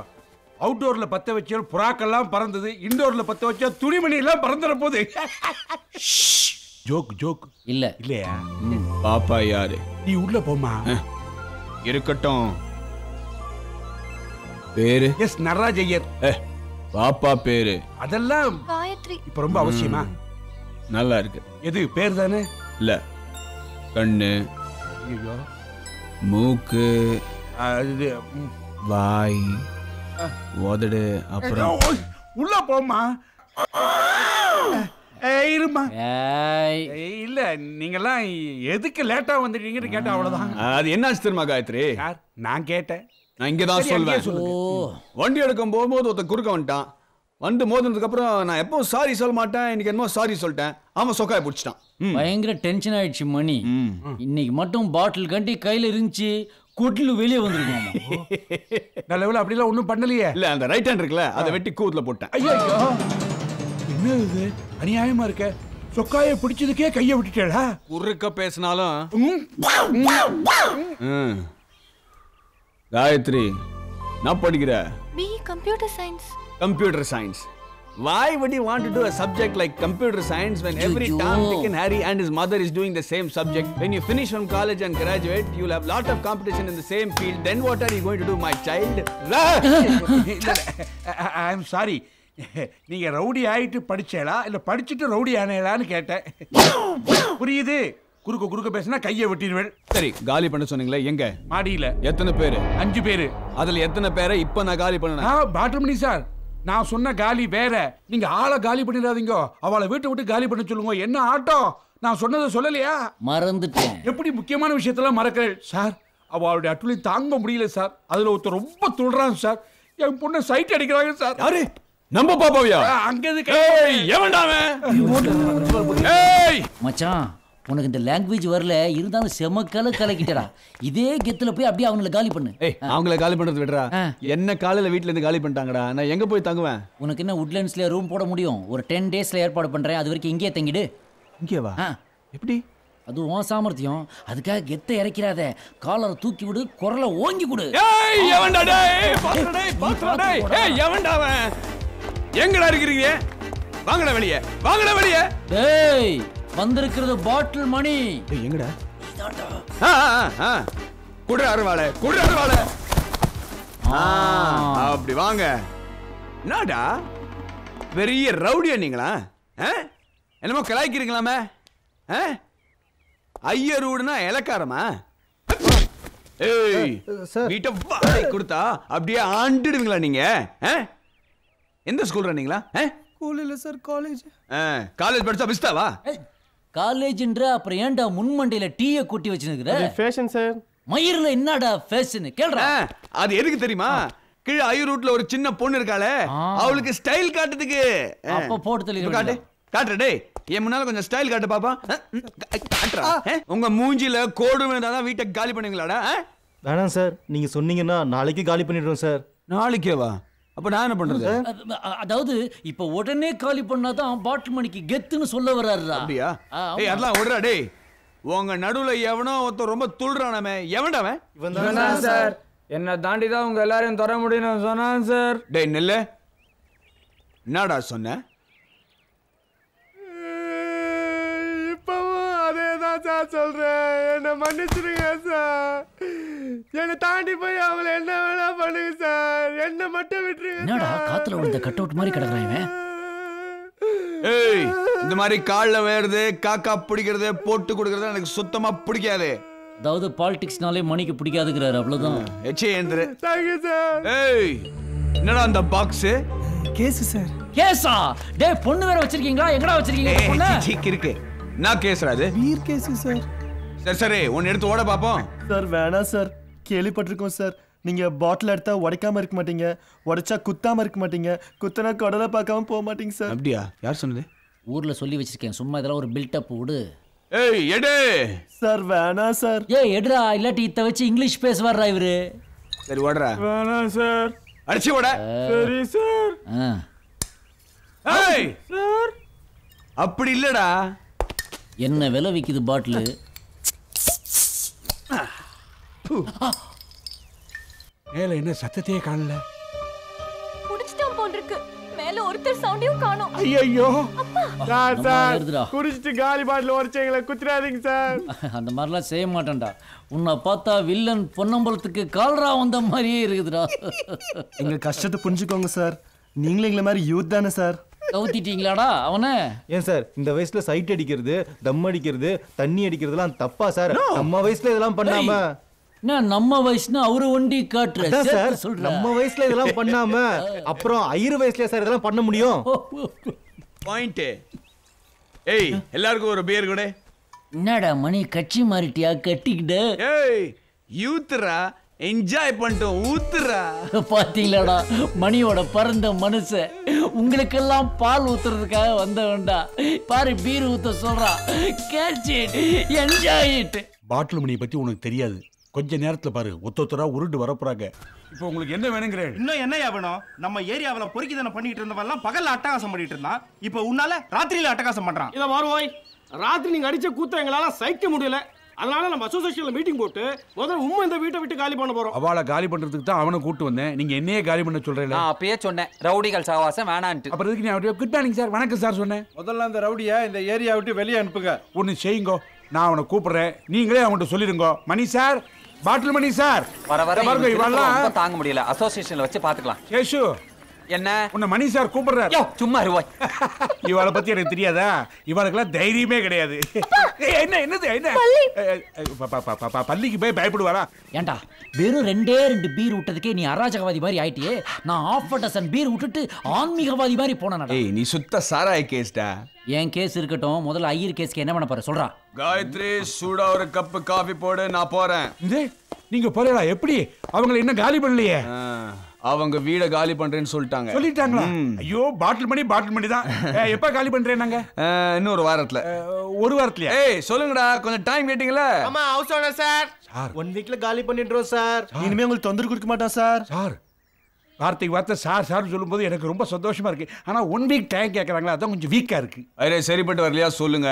அவுட்டோர்ல பத்த வச்சா புறாக்கெல்லாம் பறந்தது. இன்டோர்ல பத்த வச்சா துணிமணி எல்லாம் பறந்துற போது. ஜோக் ஜோக் இல்ல. இல்லையா? பாப்பா யாரு? நீ உள்ள போமா இருக்கட்டும். பேரு? எஸ் நடராஜ் ஐயர். பாப்பா பேரு. அதெல்லாம் காயத்ரி. இப்ப ரொம்ப அவசியமா? நல்லா இருக்கு. எது பேர் தானே? இல்ல. கண்ணு. ஐயோ. மூக்கு. ம். வாய். உதடு அப்புறம். ஓய், உள்ள போமா ஏய், இருமா ஏய், இல்ல நீங்கெல்லாம் எதுக்கு லேட்டா வந்துட்டீங்கன்னு கேட்டா அவ்வளவுதான். அது என்னாச்சு தெரியுமா காயத்ரி? யார்? நான் கேட்டேன். நான் இங்க தான் சொல்வேன். வண்டி எடுக்கும் போகும்போது ஒருத்தன் குறுக்க வந்துட்டான். வந்து மோதினதுக்கு அப்புறம் நான் எப்பவும் சாரி சொல்ல மாட்டேன் இன்னைக்கு என்னமோ சாரி சொல்லிட்டேன். அவன் சொக்காய பிடிச்சிட்டான். பயங்கர டென்ஷன் ஆயிடுச்சு மணி. இன்னைக்கு மட்டும் பாட்டில் கண்டி கையில இருந்துச்சு குட்லு வெளியே வந்திருக்கோம் நல்ல வேலை அப்படிலாம் ஒண்ணும் பண்ணலையே. இல்ல அந்த ரைட் ஹேண்ட் இருக்குல்ல அதை வெட்டி கூத்துல போட்டேன். ஐயோ. என்ன இது? அநியாயமா இருக்க. சொக்காய பிடிச்சதுக்கே கைய விட்டுட்டேடா. குறுக்க பேசினாலும். காயத்ரி நான் படிக்கிற B computer science computer science. Why would you want to do a subject like computer science when every Jojo. Tom, Dick and Harry and his mother is doing the same subject? When you finish from college and graduate, you'll have lot of competition in the same field. Then what are you going to do, my child? I am sorry நீங்க ரவுடி ஆயிட்டு படிச்சேளா இல்ல படிச்சுட்டு ரவுடி ஆனேலான்னு கேட்டேன் புரியுது குறுக்க குறுக்க பேசினா கையை வெட்டிடுவேன். சரி காலி பண்ண சொன்னீங்களே எங்க? மாடியில. எத்தனை பேரு? அஞ்சு பேரு. அதுல எத்தனை பேரை இப்ப நான் காலி பண்ணேன் ஆ பாட்டமணி சார். நான் சொன்ன காலி வேற. நீங்க ஆளை காலி பண்ணிடாதீங்க. அவளை வீட்டை விட்டு காலி பண்ண சொல்லுங்க. என்ன ஆட்டம்? நான் சொன்னதை சொல்லலையா? மறந்துட்டேன். எப்படி முக்கியமான விஷயத்தெல்லாம் மறக்கிறேன்? சார் அவளுடைய அட்டுளி தாங்க முடியல சார். அதுல ஒருத்தர் ரொம்ப துள்றான் சார். என் பொண்ணை சைட் அடிக்கிறாங்க சார். யாரு? நம்ம பாப்பாவியா? அங்க ஏய் ஏய்! மச்சான் உனக்கு இந்த லாங்குவேஜ் வரல இருந்தாலும் செமக்கல கலக்கிட்டடா. இதே கெத்துல போய் அப்படியே அவங்கள காலி பண்ணு. ஏய் அவங்கள காலி பண்றது விடுறா. என்ன காலையில வீட்ல இருந்து காலி பண்ணிட்டாங்கடா? நான் எங்க போய் தங்குவேன்? உனக்கு என்ன உட்லண்ட்ஸ்ல ரூம் போட முடியும்? ஒரு டென் டேஸ்ல ஏற்பாடு பண்றேன். அது வரைக்கும் இங்கேயே தங்கிடு. இங்கே வா. எப்படி? அது உன் சாமர்த்தியம். அதுக்காக கெத்தை இறக்கிறாத. காலரை தூக்கி விடு குரலை ஓங்கி கொடு. எங்கடா இருக்கிறீங்க? வாங்கடா வெளிய. வாங்கடா வெளிய. டேய் வந்திருக்கிறது பாட்டில் மணி. எங்கடா? ஆ ஆ, ஆ குடு அருவாளை குடு அருவாளை. ஆ அப்படி வாங்க. என்னடா? பெரிய ரவுடியா நீங்களா? ஆ? என்னமோ கலாய்க்கிறீங்களாமே ஆ? ஐயர் வீடுனா இலக்காரமா? ஏய் வீட்டை வாடகை கொடுத்தா அப்படியே ஆண்டுடுவீங்களா நீங்க? ஆ? எந்த ஸ்கூல் ரன்னீங்களா ஸ்கூல் இல்லை சார் காலேஜ். காலேஜ் படிச்சா பிஸ்தாவா காலேஜ்ன்ற அப்புறம் ஏன்டா முன்மண்டையில டீய கொட்டி வச்சிருக்கிற? ஃபேஷன் சார் மயிர்ல என்னடா ஃபேஷன் கேள்றா ஆ, அது எதுக்கு தெரியுமா? கீழே ஐயர் ரூட்ல ஒரு சின்ன பொண்ணு இருக்காளே அவளுக்கு ஸ்டைல் காட்டுறதுக்கு. அப்ப போட்டு இப்ப காட்டு. காட்டுற டேய். என் முன்னால கொஞ்சம் ஸ்டைல் காட்டு பாப்பா. காட்டுறா? உங்க மூஞ்சில கோடு தான் வீட்டை காலி பண்ணுவீங்களாடா? வேணாம் சார் நீங்க சொன்னீங்கன்னா நாளைக்கு காலி பண்ணிடுறோம் சார் நாளைக்கேவா? அப்ப நான் என்ன பண்றது? அதாவது இப்ப உடனே காலி பண்ணாதான் பாட்டில் மணிக்கு கெத்துன்னு சொல்ல வர்றாருடா. அப்படியா. ஏய் அதெல்லாம் விடுறா டேய். உங்க நடுவுல எவனோ ஒருத்தன் ரொம்ப துள்றானமே எவன்டாவன் இவன்தான் சார். என்னை தாண்டி தான் உங்க எல்லாரையும் தர முடியும்னு சொன்னான் சார். டேய் நெல்ல. என்னடா சொன்ன இப்பவும் அதே தான் சார் சொல்றேன். என்னை மன்னிச்சிருங்க சார். என்னை தாண்டி போய் அவளை என்ன வேணா பண்ணுங்க சார். என்ன மட்டும் விட்டுருங்க என்னடா காத்துல விழுந்த கட் அவுட் மாதிரி கிடக்குறான் இவன்? ஏய் இந்த மாதிரி கால்ல வேறது காக்கா பிடிக்கிறது போட்டு கொடுக்கறது எனக்கு சுத்தமா பிடிக்காது. அதாவது பாலிடிக்ஸ்னாலே மணிக்கு பிடிக்காதுங்கிறாரு அவ்வளவுதான். எச்சே ஏந்திரு. தேங்க்யூ சார் ஏய் என்னடா அந்த பாக்ஸ் கேஸ் சார். கேஸா டேய் பொண்ணு வேற வச்சிருக்கீங்களா? எங்கடா வச்சிருக்கீங்க இந்த பொண்ணு? இருக்கு. நான் கேஸ்ரா அது பீர் கேஸ் சார் சரி சரி ஒன்னு எடுத்து ஓட பாப்போம். சார் வேணாம் சார் கேள்விப்பட்டிருக்கோம் சார் நீங்க பாட்டில் எடுத்தா உடைக்காம இருக்க மாட்டீங்க. உடைச்சா குத்தாம இருக்க மாட்டீங்க. குத்தனா கடலை பார்க்காம போக மாட்டீங்க சார் அப்படியா? யார் சொன்னது? ஊர்ல சொல்லி வச்சிருக்கேன். சும்மா இதெல்லாம் ஒரு பில்டப் விடு ஏய் எடு! சார் வேணாம் சார் ஏய் எடுடா. இல்லாட்டி இத்த வச்சு இங்கிலீஷ் பேசுவாரா இவரு. சரி ஓடுறா. வேணாம் சார் அடிச்சு ஓட. சரி சார் ஏய்! சார் அப்படி இல்லடா. என்ன விலை விக்குது பாட்டிலு? மேல என்ன சத்தத்தையே காணல. குடிச்சிட்டான் போல் இருக்கு மேல ஒருத்தர் சவுண்டையும் காணோம். ஐயோ சார் சார். குடிச்சிட்டு காலி பாட்டில் உடச்சவங்களை குத்துறாதீங்க சார். அந்த மாதிரிலாம் செய்ய மாட்டேன்டா. உன்னை பார்த்தா வில்லன் பொன்னம்பலத்துக்கு கால்ரா வந்த மாதிரியே இருக்குதுடா. எங்க கஷ்டத்தை புரிஞ்சுக்கோங்க சார். நீங்களும் எங்களை மாதிரி யூத் தானே சார். கவுத்திட்டீங்களாடா அவனை? ஏன் சார் இந்த வயசுல சைட் அடிக்கிறது தம் அடிக்கிறது தண்ணி அடிக்கிறதுலாம் தப்பா சார். நம்ம வயசுல இதெல்லாம் பண்ணாம. என்ன நம்ம வயசுனா அவரு ஒண்டி காட்டுற சார் நம்ம வயசுல இதெல்லாம் பண்ணாம அப்புறம் ஐயரு வயசுல சார் இதெல்லாம் பண்ண முடியும்? பாயிண்ட் ஏய் எல்லாருக்கும் ஒரு பியர் கூட. என்னடா மணி கட்சி மாறிட்டியா கட்டிக்கிட்டு? ஏய் யூத்துரா என்ஜாய் பண்ணிட்டோம் ஊத்துறா. பாத்தீங்களாடா மணியோட பறந்த மனுஷன் உங்களுக்கெல்லாம் பால் ஊத்துறதுக்காக வந்தவன்டா. பாரு பீர் ஊத்த சொல்றா. Catch it enjoy it bottle மணியை பத்தி உனக்கு தெரியாது. கொஞ்ச நேரத்துல பாரு ஒத்த ஒத்தரா உருண்டு வரப்போறாங்க. இப்போ உங்களுக்கு என்ன வேணுங்கிறேன்? இன்னும் என்னையா வேணும்? நம்ம ஏரியாவுல பொறுக்கி தானே பண்ணிட்டு இருந்தவன் எல்லாம் பகல்ல அட்டகாசம் பண்ணிட்டு இருந்தான். இப்போ உன்னால ராத்திரியில அட்டகாசம் பண்றான். இதை வருவோய் ராத்திரி நீங்க அடிச்ச கூத்த எங்களால சகிக்க முடியல. அதனால நம்ம அசோசியேஷன்ல மீட்டிங் போட்டு முதல்ல உண்மை இந்த வீட்டை விட்டு காலி பண்ண போறோம். அவளை காலி பண்றதுக்கு தான் அவனை கூட்டு வந்தேன். நீங்க என்னையே காலி பண்ண சொல்றீங்களா? நான் அப்பயே சொன்னேன். ரவுடிகள் சகவாசம் வேணான்ட்டு. அப்புறம் எதுக்கு நீ குட் மார்னிங் சார் வணக்கம் சார் சொன்னேன். முதல்ல அந்த ரவுடியா இந்த ஏரியா விட்டு வெளியே அனுப்புங்க. ஒன்று செய்யுங்கோ. நான் அவனை கூப்பிடுறேன். நீங்களே அவன்கிட்ட சொல்லிடுங்கோ. மணி சார் பாட்டில் மணி சார் வர வர இவெல்லாம் தாங்க முடியல. அசோசியேஷன்ல வச்சு பாத்துக்கலாம். கேஷு என்ன? உன்னை மணி சார் கூப்பிடுறாரு. சும்மா இருவாய் இவளை பத்தி எனக்கு தெரியாதா? இவளுக்கெல்லாம் தைரியமே கிடையாது. என்ன என்னது என்ன? ஏய், ஏய், ப- ப- ப- ப- பள்ளிக்கு போய் பயப்படுவாரா ஏன்டா வெறும் ரெண்டே ரெண்டு பீர் விட்டதுக்கே நீ அராஜகவாதி மாதிரி ஆயிட்டியே? நான் ஆஃப் டசன் பீர் விட்டுட்டு ஆன்மீகவாதி மாதிரி போனேன் ஏய் நீ சுத்த சாராய கேஸ்டா. என் கேஸ் இருக்கட்டும் முதல்ல ஐயர் கேஸ்க்கு என்ன பண்ண போற சொல்றா. காயத்ரி சூடா ஒரு கப்பு காஃபி போடு நான் போறேன். நீங்க போறீங்களா எப்படி? அவங்களை என்ன காலி பண்ணலையே. அவங்க வீட காலி பண்றேன்னு சொல்லிட்டாங்க. சொல்லிட்டாங்களா? ஐயோ பாட்டில் மணி பாட்டில் மணி தான். எப்ப காலி பண்றேன் நாங்க? அஹ், இன்னொரு வாரத்துல. ஒரு வாரத்துலயா? ஏய் சொல்லுங்கடா கொஞ்சம் டைம் கேட்டீங்களா ஆமா ஹவுஸ் ஓனர் சார். ஒன் வீக்ல காலி பண்ணிடுறோம் சார். இனிமே உங்களுக்கு தொந்தரவு கொடுக்க மாட்டோம் சார். சார் வார்த்தைக்கு வார்த்தை சார் சார் சொல்லும்போது எனக்கு ரொம்ப சந்தோஷமா இருக்கு. ஆனா ஒன் வீக் டைம் கேட்கறாங்களா அதான் கொஞ்சம் வீக்கா இருக்கு. அரே சரிப்பட்டு வரலையா? சொல்லுங்க.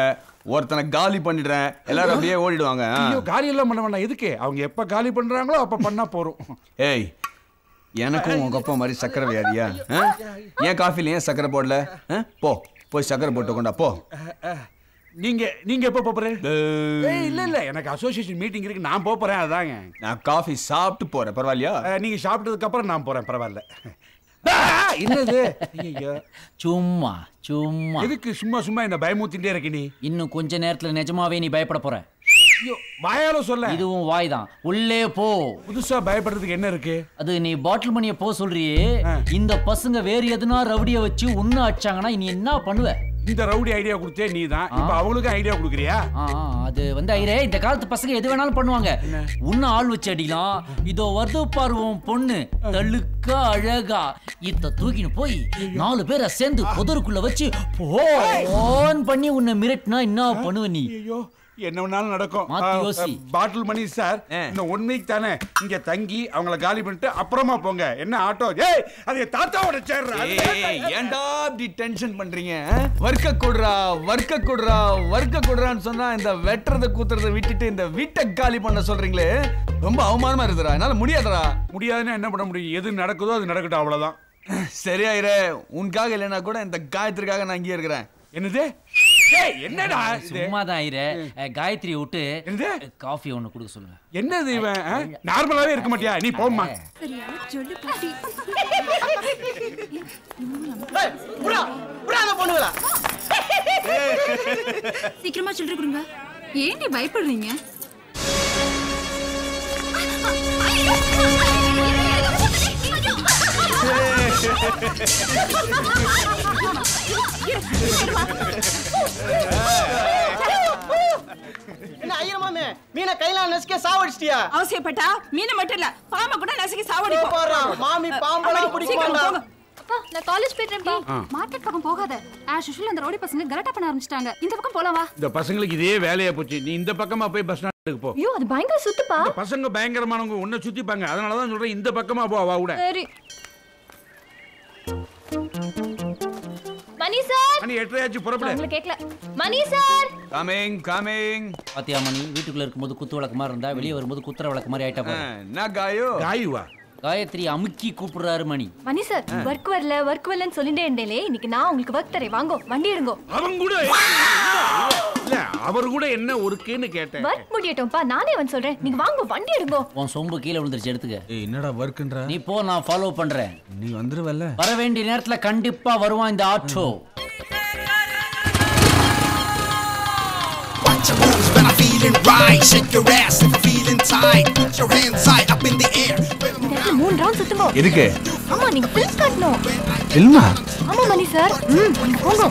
ஒருத்தனை காலி பண்ணிடுறேன். எல்லாரும் அப்படியே ஓடிடுவாங்க. ஐயோ காலி எல்லாம் பண்ண வேண்டாம் எதுக்கு? அவங்க எப்ப காலி பண்றாங்களோ அப்ப பண்ணா போறோம். ஏய் எனக்கும் உங்க அப்பா மாதிரி சக்கரை வியாதியா? ஆ? ஏன் காஃபில ஏன் சக்கரை போடல? ஆ? போ போய் சக்கரை போட்டு கொண்டா போ. நீங்க நீங்க எப்ப போறேன் ஏய் இல்ல இல்ல எனக்கு அசோசியேஷன் மீட்டிங் இருக்கு. நான் போப் போறேன் அதாங்க. நான் காஃபி சாப்பிட்டு போறேன் பரவாயில்லையா? நீங்க சாப்பிட்டதுக்கு அப்புறம் நான் போறேன் பரவாயில்ல. என்னது. சும்மா சும்மா. எதுக்கு சும்மா சும்மா என்ன பயமுத்திட்டே இருக்க நீ? இன்னும் கொஞ்ச நேரத்துல நிஜமாவே நீ பயப்பட போற. வாயால சொல்ல. இதுவும் வாய் தான் உள்ளே போ. புதுசா பயப்படுறதுக்கு என்ன இருக்கு? அது நீ பாட்டில் மணியை போ சொல்றியே. இந்த பசங்க வேற எதுனா ரவுடிய வச்சு உன்ன அடிச்சாங்கன்னா நீ என்ன பண்ணுவ? இந்த ரவுடி ஐடியா கொடுத்தே நீ தான் இப்ப அவங்களுக்கு ஐடியா கொடுக்குறியா? அது வந்து ஐரே இந்த காலத்து பசங்க எது வேணாலும் பண்ணுவாங்க. உன்ன ஆள் வச்சு அடிக்கலாம் இதோ வருது பாருவோம் பொண்ணு. தழுக்கா அழகா. இத்த தூக்கின்னு போய் நாலு பேரை சேர்ந்து புதருக்குள்ள வச்சு போன் பண்ணி உன்னை மிரட்டினா என்ன பண்ணுவ நீ? என்ன வேணாலும் நடக்கும். பாட்டில் மணி சார் இந்த ஒன் வீக் தானே. இங்க தங்கி அவங்கள காலி பண்ணிட்டு அப்புறமா போங்க. என்ன ஆட்டோ ஏய் அது தாத்தாவோட சேர்றா ஏன்டா இப்படி டென்ஷன் பண்றீங்க வர்க்க கொடுறா வர்க்க கொடுறா வர்க்க கொடுறான்னு சொன்னா இந்த வெட்டுறத கூத்துறத விட்டுட்டு இந்த வீட்டை காலி பண்ண சொல்றீங்களே. ரொம்ப அவமானமா இருக்குதுடா. என்னால முடியாதுடா. முடியாதுன்னா என்ன பண்ண முடியும்? எது நடக்குதோ அது நடக்கட்டும் அவ்வளவுதான். சரியாயிரே. உனக்காக இல்லைன்னா கூட இந்த காயத்திற்காக நான் இங்கே இருக்கிறேன். என்னது? என்னடா இது? சும்மா தான் ஐரே காயத்ரி விட்டு காஃபி ஒன்னு கொடுக்க சொல்லுங்க. என்னது இவன்? நார்மலாவே இருக்க மாட்டியா? நீ போம்மா. சொல்லு பாட்டி. சீக்கிரமா சில்லறை கொடுங்க. ஏன்டி பயப்படுறீங்க? ஐயோ ஐயமாமே மீனை கையில நசுக்க சாவடிச்சிட்டியா? அவசியப்பட்டா மீனை மட்டும் இல்ல பாம்பை கூட நசுக்கி சாவடி இதோ பாருடா, மாமி பாம்பெல்லாம் பிடிக்க நான் காலேஜ் போயிட்டு ஆ. மார்க்கெட் பக்கம் போகாத. ஆஸ் யூஷுவல் அந்த ரவுடி பசங்க கலாட்டா பண்ண ஆரம்பிச்சிட்டாங்க. இந்த பக்கம் போலாம் வா. இந்த பசங்களுக்கு இதே வேலையா போச்சு. நீ இந்த பக்கமா போய் பஸ் ஸ்டாண்டுக்கு போ. ஐயோ அது பயங்கர சுத்துப்பா. பசங்க பயங்கரமானவங்க உன்னை சுத்திப்பாங்க. அதனால தான் சொல்றேன் இந்த பக்கமா போ அவ கூட. சரி. மணி சார்! மணி எட்டரையாச்சு புறப்படு. உங்களை கேட்கல. மணி சார்! கமிங் கமிங் பாத்தியா மணி வீட்டுக்குள்ள இருக்கும்போது குத்து விளக்கு மாதிரி இருந்தா வெளியே வரும்போது குத்துற விளக்கு மாதிரி ஆயிட்டா என்ன காயோ? காயுவா? காயத்ரி அமுக்கி கூப்பிடுறாரு மணி. மணி சார் ஒர்க் வரல ஒர்க் வரலன்னு சொல்லிட்டே இருந்தேலே இன்னைக்கு நான் உங்களுக்கு ஒர்க் தரேன். வாங்கோ வண்டி எடுங்கோ. அவன் கூட இல்ல அவர் கூட என்ன ஒருக்குன்னு கேட்டேன். ஒர்க் முடியட்டும்பா நானே வந்து சொல்றேன். நீங்க வாங்கோ வண்டி எடுங்கோ. உன் சொம்பு கீழே விழுந்துருச்சு எடுத்துக்க. ஏய் என்னடா ஒர்க்ன்ற நீ போ நான் ஃபாலோ பண்றேன். நீ வந்துருவல்ல? வர வேண்டிய நேரத்துல கண்டிப்பா வருவான் இந்த auto. Feeling right. Shake your ass if you're feeling tight. Put your hands high up in the air. மூணு ரவுண்ட் சுத்துங்கோ எதுக்கு ஆமா நீங்க ஃபில்ம் காட்டணும் இல்லமா ஆமா மணி சார் ம் போங்க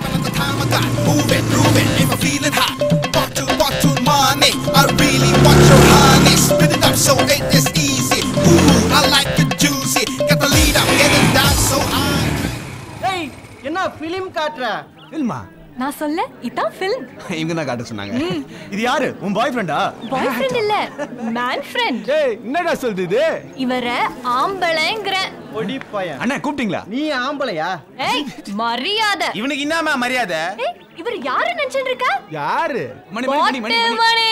Move it, groove it if I'm feeling hot. Bottle, bottle money. I really want your honey. Spit it up so it is easy. Ooh, I like it juicy. The lead up, get it down so high. ஏய் என்ன பிலிம் காட்டுற இல்லமா நான் சொல்ல இதான் ஃபில்ம் இவங்க தான் காட்ட சொன்னாங்க. இது யாரு? உன் பாய் ஃப்ரெண்டா பாய் ஃப்ரெண்ட் இல்ல மேன் ஃப்ரெண்ட் ஏய் என்னடா சொல்றது இது? இவர ஆம்பளைங்கிற. ஒடி பையன். அண்ணா கூப்பிட்டீங்களா? நீ ஆம்பளையா? ஏய் மரியாதை. இவனுக்கு என்னமா மரியாதை? ஏய் இவர் யாரு நினைச்சிட்டு இருக்க யாரு? மணி மணி மணி மணி பாட்டில் மணி மணி.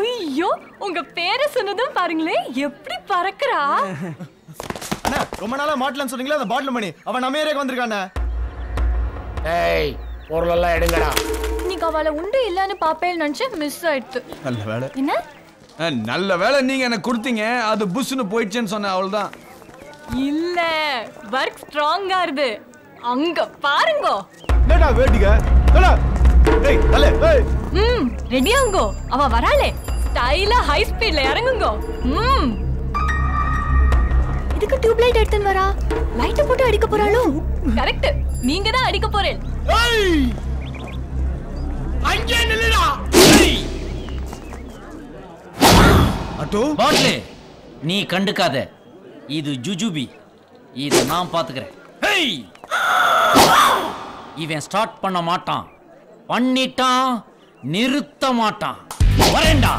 ஐயோ உங்க பேரை சொன்னதும் பாருங்களேன் எப்படி பறக்குறா? அண்ணா ரொம்ப நாளா மாட்டலன்னு சொன்னீங்களா அந்த பாட்டில் மணி. அவன் நம்ம ஏரியாக்கு வந்திருக்கானே. ஏய் பொருளெல்லாம் எடுங்கடா. இன்னைக்கு அவளை உண்டு இல்லன்னு பாப்பேன்னு நினைச்சு மிஸ் ஆயிடுத்து. நல்ல வேலை. என்ன? நல்ல வேலை நீங்க எனக்கு கொடுத்தீங்க. அது புஷ்னு போயிடுச்சுன்னு சொன்னேன் அவ்வளவுதான் இல்ல ஒர்க் ஸ்ட்ராங்கா இருக்கு. அங்க பாருங்க. என்னடா வேட்டிக்க ஏய் தல ஏய். ம் ரெடியாங்கோ அவ வராளே. ஸ்டைலா ஹை ஸ்பீட்ல இறங்குங்க. ம். இதுக்கு டியூப் லைட் எடுத்துன்னு வரா? லைட்ட போட்டு அடிக்க போறாளோ? கரெக்ட். நீங்க தான் அடிக்க போறேன். அங்கே நில்லுடா. அட்டோ? பாட்லே நீ கண்டுக்காத. இது ஜுஜுபி. இத நான் பாத்துக்கிறேன். ஹேய்! இவன் ஸ்டார்ட் பண்ண மாட்டான். பண்ணிட்டான் நிறுத்த மாட்டான். வரேன்டா.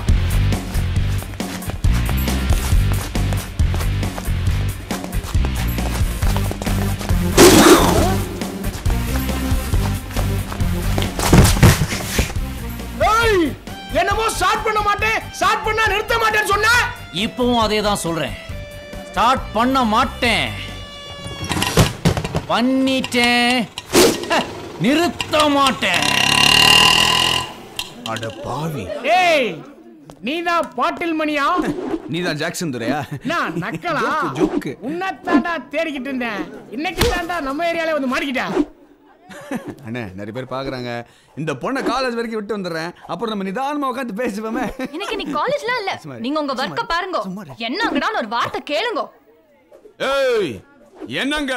பண்ண மாட்டேன் ஸ்டார்ட் பண்ணா நிறுத்த மாட்டேன்னு சொன்ன? இப்பவும் அதே தான் சொல்றேன். ஸ்டார்ட் பண்ண மாட்டேன். பண்ணிட்டேன். நிறுத்த மாட்டேன். அட பாவி. ஏய் நீதான் பாட்டில் மணியா? நீ தான் ஜாக்சன் துரையா? நான் நக்கலா? Joke, joke. உன்னத்தாண்டா தேடிக்கிட்டு இருந்தேன். இன்னைக்கு தாண்டா நம்ம ஏரியால வந்து மாட்டிக்கிட்டேன் அண்ணே நிறைய பேர் பாக்குறாங்க. இந்த பொண்ணை காலேஜ் வரைக்கும் விட்டு வந்துடுறேன். அப்புறம் நம்ம நிதானமா உட்காந்து பேசுவோமே. எனக்கு இன்னைக்கு காலேஜ்லாம் இல்ல. நீங்க உங்க ஒர்க்க பாருங்க. என்னங்கடான்னு ஒரு வார்த்தை கேளுங்க. ஏய் என்னங்க?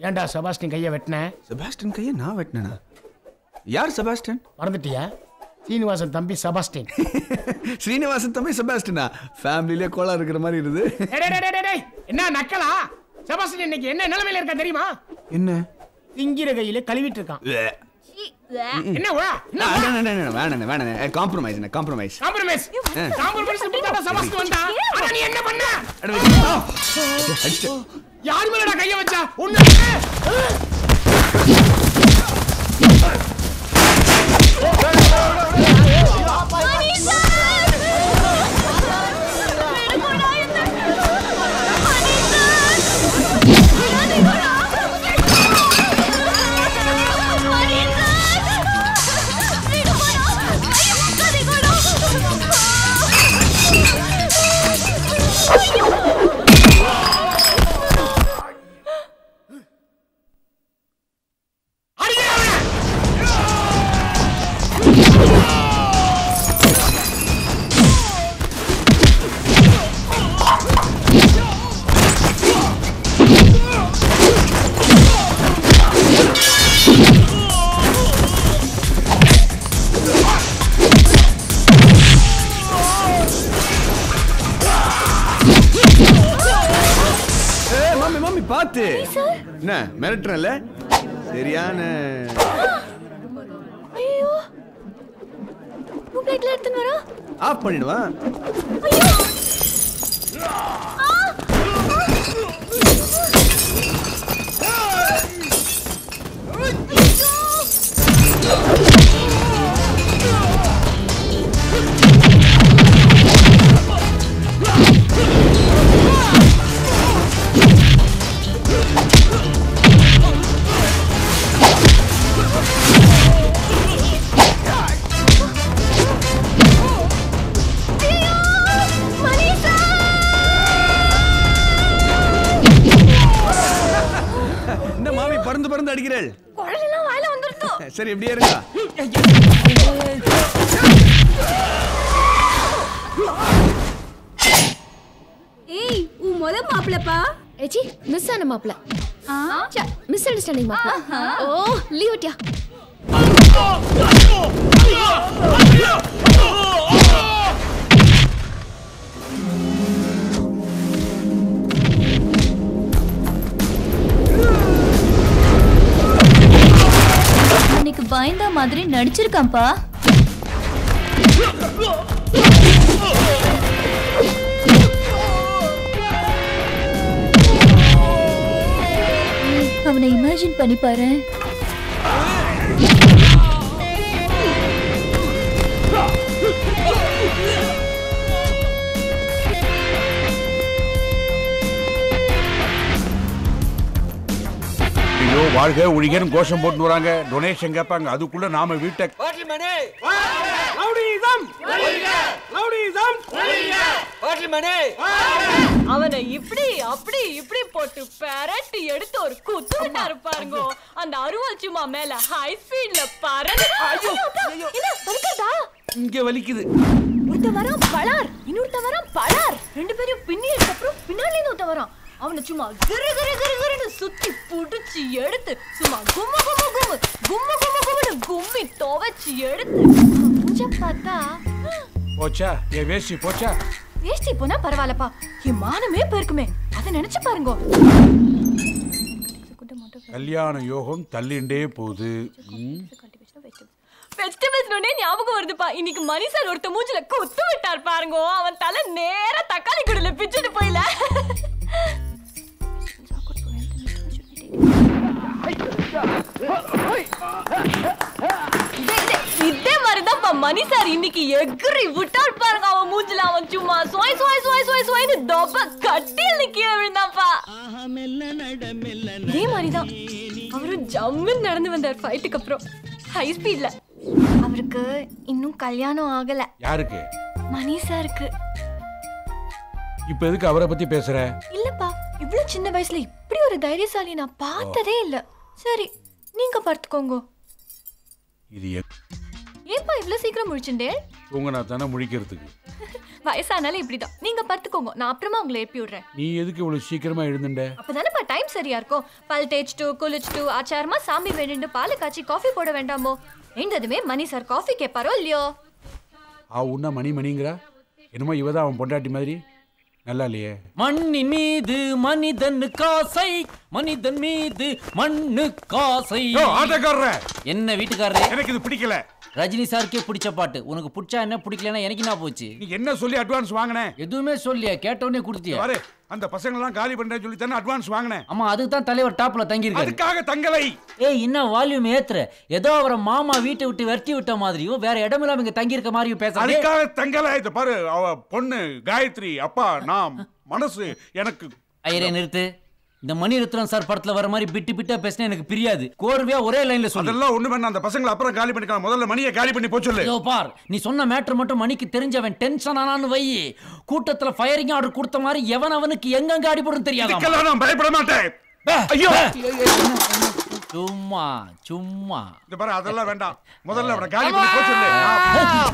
ஏன்டா செபாஸ்டின் கையை வெட்டின? செபாஸ்டின் கையை நான் வெட்டினேனா? யார் செபாஸ்டின் மறந்துட்டியா? சீனிவாசன் தம்பி செபாஸ்டின் ஸ்ரீனிவாசன் தம்பி செபாஸ்டினா ஃபேமிலியிலே கோலா இருக்கிற மாதிரி இருது டேய், டேய், டேய், டேய், டேய். என்ன நக்கலா? செபாஸ்டின் இன்னைக்கு என்ன நிலைமையில இருக்கா தெரியுமா? என்ன? திங்கிற கையில கழுவிட்டு இருக்கான் என்ன வேணாம் வேணாம் காம்ப்ரமைஸ் காம்ப்ரமைஸ் காம்ப்ரமைஸ் காம்ப்ரமைஸ் சமஸ்து வந்தா. நீ என்ன பண்ண? யார் வச்சா? உன்ன என்ன மிரட்டுறல சரியான ஐயோ. லைட்ல எடுத்துன்னு வரா. ஆஃப் பண்ணிடுவான் என்ன பறந்து அடிக்கிறேள் வாயில வந்துருந்தோ சரி எப்படியே இருங்க. ஏய் உன் முத மாப்பிளப்பா ஏச்சி மிஸ் ஆன மாப்ள மிஸ் அண்டர்ஸ்டாண்டிங் மாப்ள ஓ லீவ் விட்டியா இன்னைக்கு பயந்த மாதிரி நடிச்சிருக்கான்ப்பா. அவனை இமேஜின் பண்ணி பாரு ஐயோ வாழ்க ஒழிகன்னு கோஷம் போட்டு வராங்க. டொனேஷன் கேட்பாங்க. அதுக்குள்ள நாம வீட்டை அவனை இப்படி அப்படி இப்படி போட்டு பெரட்டி எடுத்து ஒரு குத்து விட்டாரு பாருங்க. அந்த அருவாள் சும்மா மேல ஹை ஸ்பீட்ல பறந்து வலிக்காதா? இங்க வலிக்குது. ஒருத்த வரான் பலார் இன்னொருத்த வரான் பலார். ரெண்டு பேரும் பின்னியதுக்கு அப்புறம் பின்னாலே ஒருத்த வரான். அவனை சும்மா கிரு கிரு கிரு கிருன்னு சுத்தி புடிச்சு எடுத்து சும்மா கும்மு கும்மு கும்மு கும்மு கும்மு கும்முன்னு கும்மி துவைச்சு எடுத்து. மூஞ்ச பார்த்தா. போச்சா? என் வேஷ்டி போச்சா? வேஷ்டி போனா பரவாயில்லப்பா. என் மானமே போயிருக்குமே. அதை நினைச்சு பாருங்க. கல்யாண யோகம் தள்ளிண்டே போகுது. வெஜிடபிள்ஸ் ஞாபகம் வருதுப்பா. இன்னைக்கு மணி சார் ஒருத்த மூஞ்சில குத்து விட்டார் பாருங்க. அவன் தலை நேரா தக்காளி குடில பிச்சுட்டு போயில. இதே மாதிரிதான்ப்பா மணி சார் இன்னைக்கு எகிரி விட்டார் பாருங்க அவன் மூஞ்சில. அவன் சும்மா சோய் சோய் சோய் சோய் சோய்னு தொப்ப கட்டியில் கீழே விழுந்தாப்பா இதே மாதிரிதான். அவரும் ஜம்முன்னு நடந்து வந்தார் ஃபைட்டுக்கு அப்புறம். ஹை ஸ்பீட்ல அவருக்கு இன்னும் கல்யாணம் ஆகல. யாருக்கு? மணி சாருக்கு இப்ப எதுக்கு அவரை பத்தி பேசுற? இல்லப்பா இவ்வளவு சின்ன வயசுல இப்படி ஒரு தைரியசாலி நான் பார்த்ததே இல்ல. சரி நீங்க பார்த்துக்கோங்க. இது ஏன்பா இவ்வளவு சீக்கிரம் முழிச்சுட்டே? தூங்கினா தானே முழிக்கிறதுக்கு. வயசானாலும் இப்படிதான். நீங்க பார்த்துக்கோங்க நான் அப்புறமா உங்களை எழுப்பி விடுறேன். நீ எதுக்கு இவ்வளவு சீக்கிரமா எழுந்துட்ட? அப்பதானேப்பா டைம் சரியா இருக்கும். பல் தேய்ச்சிட்டு குளிச்சுட்டு ஆச்சாரமா சாமி வேண்டிட்டு பால் காய்ச்சி காஃபி போட வேண்டாமோ? எழுந்ததுமே மணி சார் காஃபி கேட்பாரோ இல்லையோ? ஆ உன்ன மணி மணிங்கிறா? என்னமோ இவதான் அவன் பொண்டாட்டி மாதிரி? நல்லா இல்லையே மண்ணின் மீது மனிதன் காசை மனிதன் மீது மண்ணு காசை. ஆட்டோக்காரரே! என்ன வீட்டுக்காரரே? எனக்கு இது பிடிக்கல. ரஜினி சாருக்கே பிடிச்ச பாட்டு. உனக்கு பிடிச்சா என்ன பிடிக்கலன்னா எனக்கு என்ன போச்சு? நீ என்ன சொல்லி அட்வான்ஸ் வாங்கினேன் எதுவுமே சொல்லியா? கேட்டவனே கொடுத்தியா? அந்த பசங்க எல்லாம் காலி பண்றேன்னு சொல்லி தானே அட்வான்ஸ் வாங்கினேன். ஆமா அதுக்கு தான் தலைவர் டாப்ல தங்கி இருக்காரு அதுக்காக தங்கலை. ஏய் என்ன வால்யூம் ஏத்துற? ஏதோ அவரை மாமா வீட்டை விட்டு விரட்டி விட்ட மாதிரியும் வேற இடமில்லாம இங்க தங்கி இருக்க மாதிரியும் பேசுறேன் அதுக்காக தங்கலை. இது பாரு அவ பொண்ணு காயத்ரி அப்பா நான் மனசு எனக்கு ஐயரே நிறுத்து. இந்த மணிரத்னம் சார் படத்துல வர மாதிரி பிட்டு பிட்டா பேசினா எனக்கு பிரியாது. கோர்வையா ஒரே லைன்ல சொல்லு. அதெல்லாம் ஒண்ணு வேணாம் அந்த பசங்களை அப்புறம் காலி பண்ணிக்கலாம். முதல்ல மணியை காலி பண்ணி போச்சு சொல்லு. பார் நீ சொன்ன மேட்டர் மட்டும் மணிக்கு தெரிஞ்சவன். டென்ஷன் ஆனான்னு வை. கூட்டத்துல ஃபயரிங் ஆர்டர் கொடுத்த மாதிரி எவன் அவனுக்கு எங்கெங்க அடிபடும் தெரியாது நான் பயப்பட மாட்டேன். ஐயோ! சும்மா சும்மா. இந்த பாரு அதெல்லாம் வேண்டாம். முதல்ல அவனை காலி பண்ணி போச்சு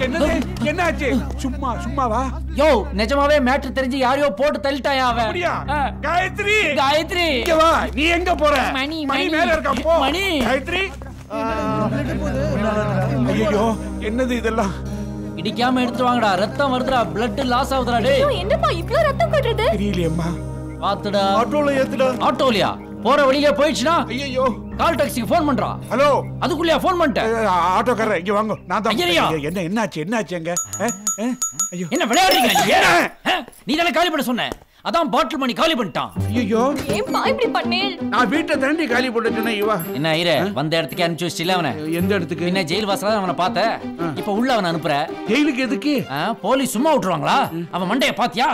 என்னது? என்னாச்சு? சும்மா சும்மாவா யோ நிஜமாவே மேட்டர் தெரிஞ்சு யாரையோ போட்டு தள்ளிட்டாயா அவன்? அப்படியா? காயத்ரி! காயத்ரி! இங்க வா. நீ எங்க போற? மணி, மணி மணி. மேல இருக்க? போ. மணி. காயத்ரி! ஐயோ என்னது இதெல்லாம்? இடிக்காம எடுத்து வாங்கடா. ரத்தம் வருதுடா. பிளட் லாஸ் ஆகுதுடா டேய். என்னப்பா இவ்ளோ ரத்தம் கொட்டுறது? தெரியலையம்மா. பாத்துடா. ஆட்டோல ஏத்துடா. ஆட்டோலியா? போற வழியில போயிடுச்சுன்னா ஐயோ கால் டாக்ஸிக்கு ஃபோன் பண்றா. ஹலோ. அதுக்குள்ளயா ஃபோன் பண்ணிட்டேன். ஆட்டோக்காரர் இங்க வாங்க. நான் தான். என்ன என்னாச்சு என்னாச்சு எங்க ஐயோ. என்ன விளையாடுறீங்க? நீ தானே காலி பண்ண சொன்ன? அதான் பாட்டில் மணி காலி பண்ணிட்டான். ஐயோ ஏன்பா இப்படி பண்ணேன் நான் வீட்டை தாண்டி காலி போட்டு சொன்னேன் இவா. என்ன ஐயரே வந்த இடத்துக்கு அனுப்பிச்சு வச்சில அவனை? எந்த இடத்துக்கு? என்ன ஜெயில் வாசல அவனை பார்த்த. இப்ப உள்ள அவனை அனுப்புற. ஜெயிலுக்கு எதுக்கு? போலீஸ் சும்மா விட்டுருவாங்களா? அவன் மண்டைய பாத்தியா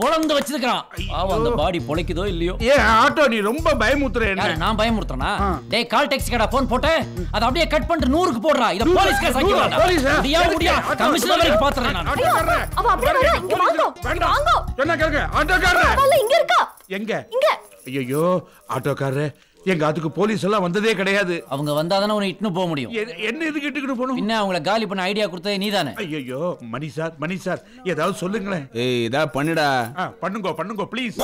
பொழந்து வச்சிருக்கான் அவன் அந்த பாடி பொழைக்குதோ இல்லையோ? ஏ ஆட்டோ நீ ரொம்ப பயமுத்துற என்ன? நான் பயமுறுத்தனா டேய் கால் டாக்ஸி கடா போன் போட்டு அதை அப்படியே கட் பண்ணிட்டு நூறுக்கு போடுறா. இத போலீஸ் கேஸ் ஆக்கிடுவாடா போலீஸா? முடியா முடியா? கமிஷனர் வரைக்கும் பாத்துறேன் நான். ஆட்டோக்காரர் அவ அப்படியே வரா இங்க வாங்கோ. வாங்கோ. சொன்னா கேளுங்க ஆட்டோக்காரர்? இங்க இருக்கா? எங்க? இங்க. ஐயோ ஆட்டோக்காரர். எங்க அதுக்கு போலீஸ் எல்லாம் வந்ததே கிடையாது. அவங்க வந்தாதானே உன்னை இட்டுன்னு போக முடியும். என்ன எதுக்கு இட்டுக்கிட்டு போகணும்? பின்ன அவங்கள காலி பண்ண ஐடியா கொடுத்ததே நீதானே? ஐயோ மணி சார் மணி சார் ஏதாவது சொல்லுங்களேன். ஏய் இதா பண்ணுடா. பண்ணுங்க பண்ணுங்க ப்ளீஸ்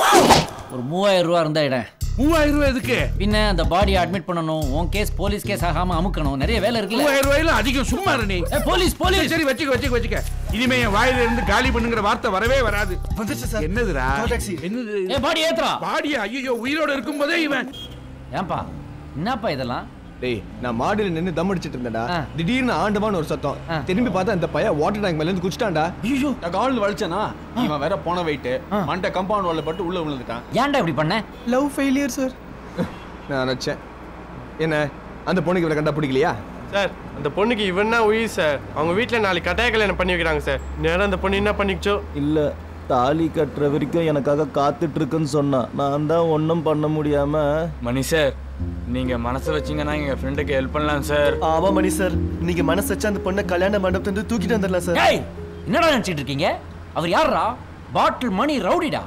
ஒரு மூவாயிரம் ரூபா இருந்தா இடம் மூவாயிரம் ரூபாய் எதுக்கு? பின்ன அந்த பாடியை அட்மிட் பண்ணணும் உன் கேஸ் போலீஸ் கேஸ் ஆகாம அமுக்கணும். நிறைய வேலை இருக்குல்ல. மூவாயிரம் ரூபாயில அதிகம் சும்மா நீ. ஏய், போலீஸ் போலீஸ் சரி வச்சுக்க வச்சுக்க வச்சுக்க. இனிமே என் வாயில இருந்து காலி பண்ணுங்கிற வார்த்தை வரவே வராது. என்னதுடா? என்னது? பாடி ஏத்துறா பாடியா ஐயோ உயிரோட இருக்கும்போதே இவன். ஏன்பா? என்னப்பா இதெல்லாம்? டேய் நான் மாடியில நின்னு தம் அடிச்சிட்டு இருந்தேன்டா. திடீர்னு ஆண்டவான்னு ஒரு சத்தம். திரும்பி பார்த்தா இந்த பையன் வாட்டர் டேங்க் மேல இருந்து குடிச்சிட்டான்டா ஐயோ. நான் கால் வலிச்சனா? இவன் வேற போன வெயிட் மண்டை கம்பவுண்ட் வால்ல பட்டு உள்ள விழுந்துட்டான். ஏன்டா இப்படி பண்ண? லவ் ஃபெயிலியர் சார் நான் நினைச்சேன். என்ன அந்த பொண்ணுக்கு இவரை கண்டா பிடிக்கலையா சார் அந்த பொண்ணுக்கு இவன் தான் உயிர் சார் அவங்க வீட்டில் நாளைக்கு கட்டாய கல்யாணம் பண்ணி வைக்கிறாங்க சார் நேரம் அந்த பொண்ணு என்ன பண்ணிச்சோ இல்ல. தாலி கட்டுற வரைக்கும் எனக்காக காத்துட்டு இருக்குன்னு சொன்னா. நான் தான் ஒன்றும் பண்ண முடியாம. மணி சார் நீங்க மனசு வச்சீங்கன்னா எங்க ஃப்ரெண்டுக்கு ஹெல்ப் பண்ணலாம் சார். ஆமா மணி சார். நீங்க மனசு வச்சு அந்த பொண்ணை கல்யாண மண்டபத்துல தூக்கிட்டு வந்துடலாம் சார். என்னடா நினைச்சிட்டு இருக்கீங்க? அவர் யாரா பாட்டில் மணி ரவுடிடா?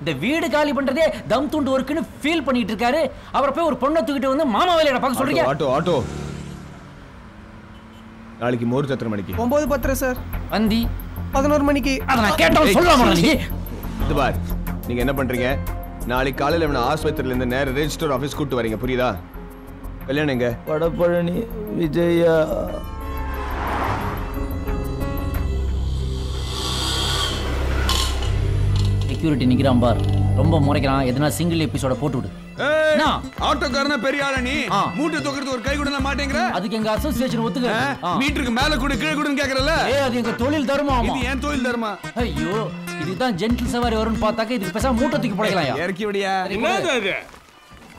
இந்த வீடு காலி பண்றதே தம் துண்டு ஒர்க்குன்னு ஃபீல் பண்ணிட்டு இருக்காரு. அவரை போய் ஒரு பொண்ணை தூக்கிட்டு வந்து மாமா வேலையிட பார்க்க சொல்றீங்க? Auto auto. நாளைக்கு மோர் எத்தனை மணிக்கு ஒன்பது பத்திர சார். வந்தி. பதினோரு மணிக்கு. அதை நான் கேட்டவன் சொல்லாம நீ. இது பார் நீங்க என்ன பண்றீங்க? நாளைக்கு காலையில இவனை ஆஸ்பத்திரியில இருந்து நேர ரெஜிஸ்டர் ஆபீஸ் கூட்டு வரீங்க புரியுதா? கல்யாணம் எங்க? வடபழனி விஜயா. செக்யூரிட்டி நிக்கிறான் பார். ரொம்ப முறைக்கிறான். எதனா சிங்கிள் எபிசோட போட்டு விடு? ஆட்டோக்காரன பெரிய ஆளா நீ? மூட்டை தூக்குறதுக்கு ஒரு கை கூட மாட்டேங்கிற? அதுக்கு எங்க அசோசியேஷன் ஒத்துக்க. மீட்டருக்கு மேல கூட கீழே கூடன்னு கேக்குறல ஏய் அது எங்க தொழில் தர்மம் இது ஏன் தொழில் தர்மா? ஐயோ இதுதான் ஜென்டில் சவாரி வரும்னு பார்த்தாக்க இதுக்கு பேசாம மூட்டை தூக்கி போடலாம் இறக்கி விடியா. என்னது அது?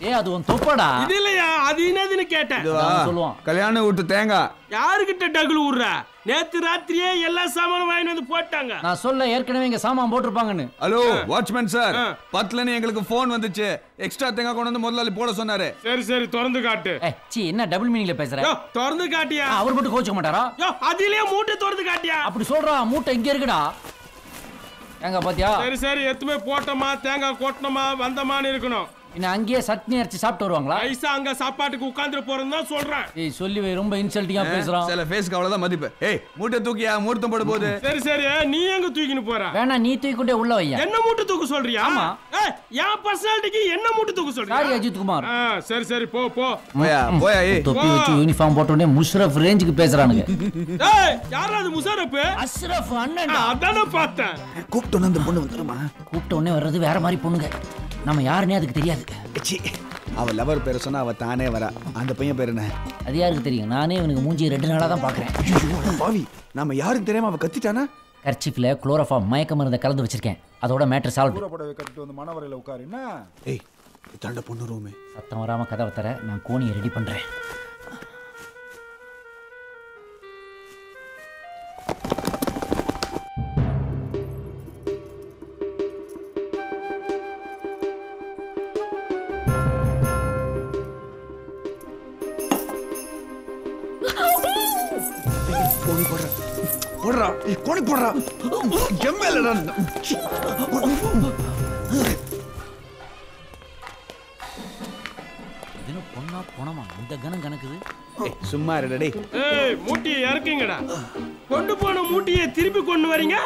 ஏ அது உன் தொப்படா? இது இல்லையா? அது என்னதுன்னு கேட்டேன்? சொல்லுவான். கல்யாணம் விட்டு தேங்காய் யாருக்கிட்ட டகுல் விடுற நேத்து ராத்திரியே எல்லா சாமானும் வாங்கிட்டு வந்து போட்டாங்க. நான் சொல்ல ஏற்கனவே இங்க சாமான் போட்டிருப்பாங்கன்னு. ஹலோ வாட்ச்மேன் சார் பத்துலன்னு எங்களுக்கு ஃபோன் வந்துச்சு. எக்ஸ்ட்ரா தேங்காய் கொண்டு வந்து முதலாளி போட சொன்னாரு. சரி சரி திறந்து காட்டு. ஏய் சி என்ன டபுள் மீனிங்ல பேசுற? திறந்து காட்டியா? அவர் மட்டும் கோச்சுக்க மாட்டாரா? அதுலயே மூட்டை திறந்து காட்டியா? அப்படி சொல்றா மூட்டை இங்க இருக்குடா. ஏங்க பாத்தியா? சரி சரி எத்துமே போட்டோமா? தேங்காய் கொட்டணுமா? வந்தமான்னு இருக்கணும். இன்னும் அங்கேயே சட்னி அரைச்சு சாப்பிட்டு வருவாங்களா? ஐசா அங்க சாப்பாட்டுக்கு உட்கார்ந்து போறேன்னு தான் சொல்றேன். ஏய் சொல்லி வை, ரொம்ப இன்சல்ட்டிங்கா பேசுறான். சில ஃபேஸ்க்கு அவ்வளவுதான் மதிப்பு. ஏய் மூட்டை தூக்கியா மூர்த்தம் போட போகுது சரி சரி நீ எங்க தூக்கின்னு போற? வேணா நீ தூக்கி கொண்டே உள்ள வையா என்ன மூட்டை தூக்க சொல்றியா? ஆமா. ஏய், என் பர்சனாலிட்டிக்கு என்ன மூட்டை தூக்க சொல்றியா? சாரி அஜித் குமார். சரி சரி போ போ. போயா போயா ஏய். தொப்பி வச்சு யூனிஃபார்ம் போட்ட உடனே முஷ்ரஃப் ரேஞ்சுக்கு பேசுறானுங்க. ஏய் யாரா அது முஷரப் அஷ்ரஃப் அண்ணன் அதானே பார்த்தேன். கூப்பிட்டு அந்த பொண்ணு வந்துருமா கூப்பிட்ட உடனே வர்றது வேற மாதிரி பொண்ணுங்க. நம்ம யாருன்னே அதுக்கு தெரியாது. சி அவ லவர் பேரை சொன்னா அவ தானே வரா. அந்த பையன் பேர் என்ன? அது யாருக்கு தெரியும்? நானே இவனுக்கு மூஞ்சி ரெண்டு நாளா தான் பாக்குறேன் ஐயோ, பாவி நாம யாருக்கு தெரியாம அவ கத்திட்டானா? கர்ச்சிஃப்ல குளோரோஃபார்ம் மயக்க மருந்தை கலந்து வச்சிருக்கேன். அதோட மேட்ரு சால்வ். புடவை கட்டிட்டு வந்து மணவரையில உட்காரு என்ன? ஏய் தண்ட பொண்ணு ரூமே. சத்தம் வராம கதவை தர நான் கோணியை ரெடி பண்றேன். கோணி போடுறா. எம்எல்ஏடா பொண்ணா பொணமா? இந்த கணம் கணக்குது. சும்மா இருடா டேய். ஏய் மூட்டி இறக்குங்கடா. கொண்டு போன மூட்டையை திருப்பி கொண்டு வரீங்க?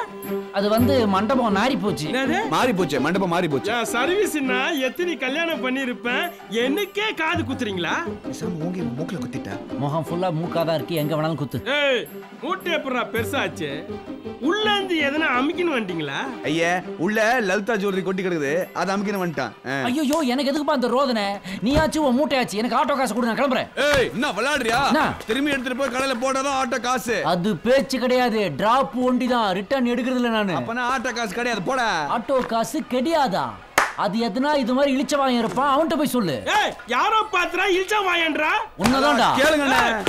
அது வந்து மண்டபம் நாரி போச்சு. மாறி போச்சு மண்டபம் மாறி போச்சு. சர்வீஸ்னா எத்தனை கல்யாணம் பண்ணிருப்பேன் எனக்கே காது குத்துறீங்களா? மூக்கில் குத்திட்டேன் முகம் ஃபுல்லா மூக்காதான் இருக்கு எங்க வேணாலும் குத்து. ஏய் மூட்டை எப்படா பெருசாச்சு? உள்ள இருந்து எதனா அமுக்கின்னு வந்துட்டீங்களா? ஐயா உள்ள லலிதா ஜுவல்லரி கொட்டி கிடக்குது. அதை அமுக்கின வந்துட்டான். ஐயோ எனக்கு எதுக்குப்பா அந்த ரோதனை? நீயாச்சும் உன் மூட்டையாச்சு. எனக்கு ஆட்டோ காசு கொடு நான் கிளம்புறேன். ஏய் என்ன விளையாடுறியா என்ன? திரும்பி எடுத்துட்டு போய் கடையில போட்டாதான் ஆட்டோ காசு. அது பேச்சு கிடையாது. டிராப் ஒண்டி தான் ரிட்டர்ன் எடுக்கிறது இல்ல நானு. அப்பனா ஆட்டோ காசு கிடையாது. போட. ஆட்டோ காசு கிடையாதா? அது எதுனா இது மாதிரி இழிச்ச வாங்கி இருப்பான். அவன்கிட்ட போய் சொல்லு. ஏய் யாரோ பாத்துறா இல்ச்சா வாயன்றா? உன்னதான்டா?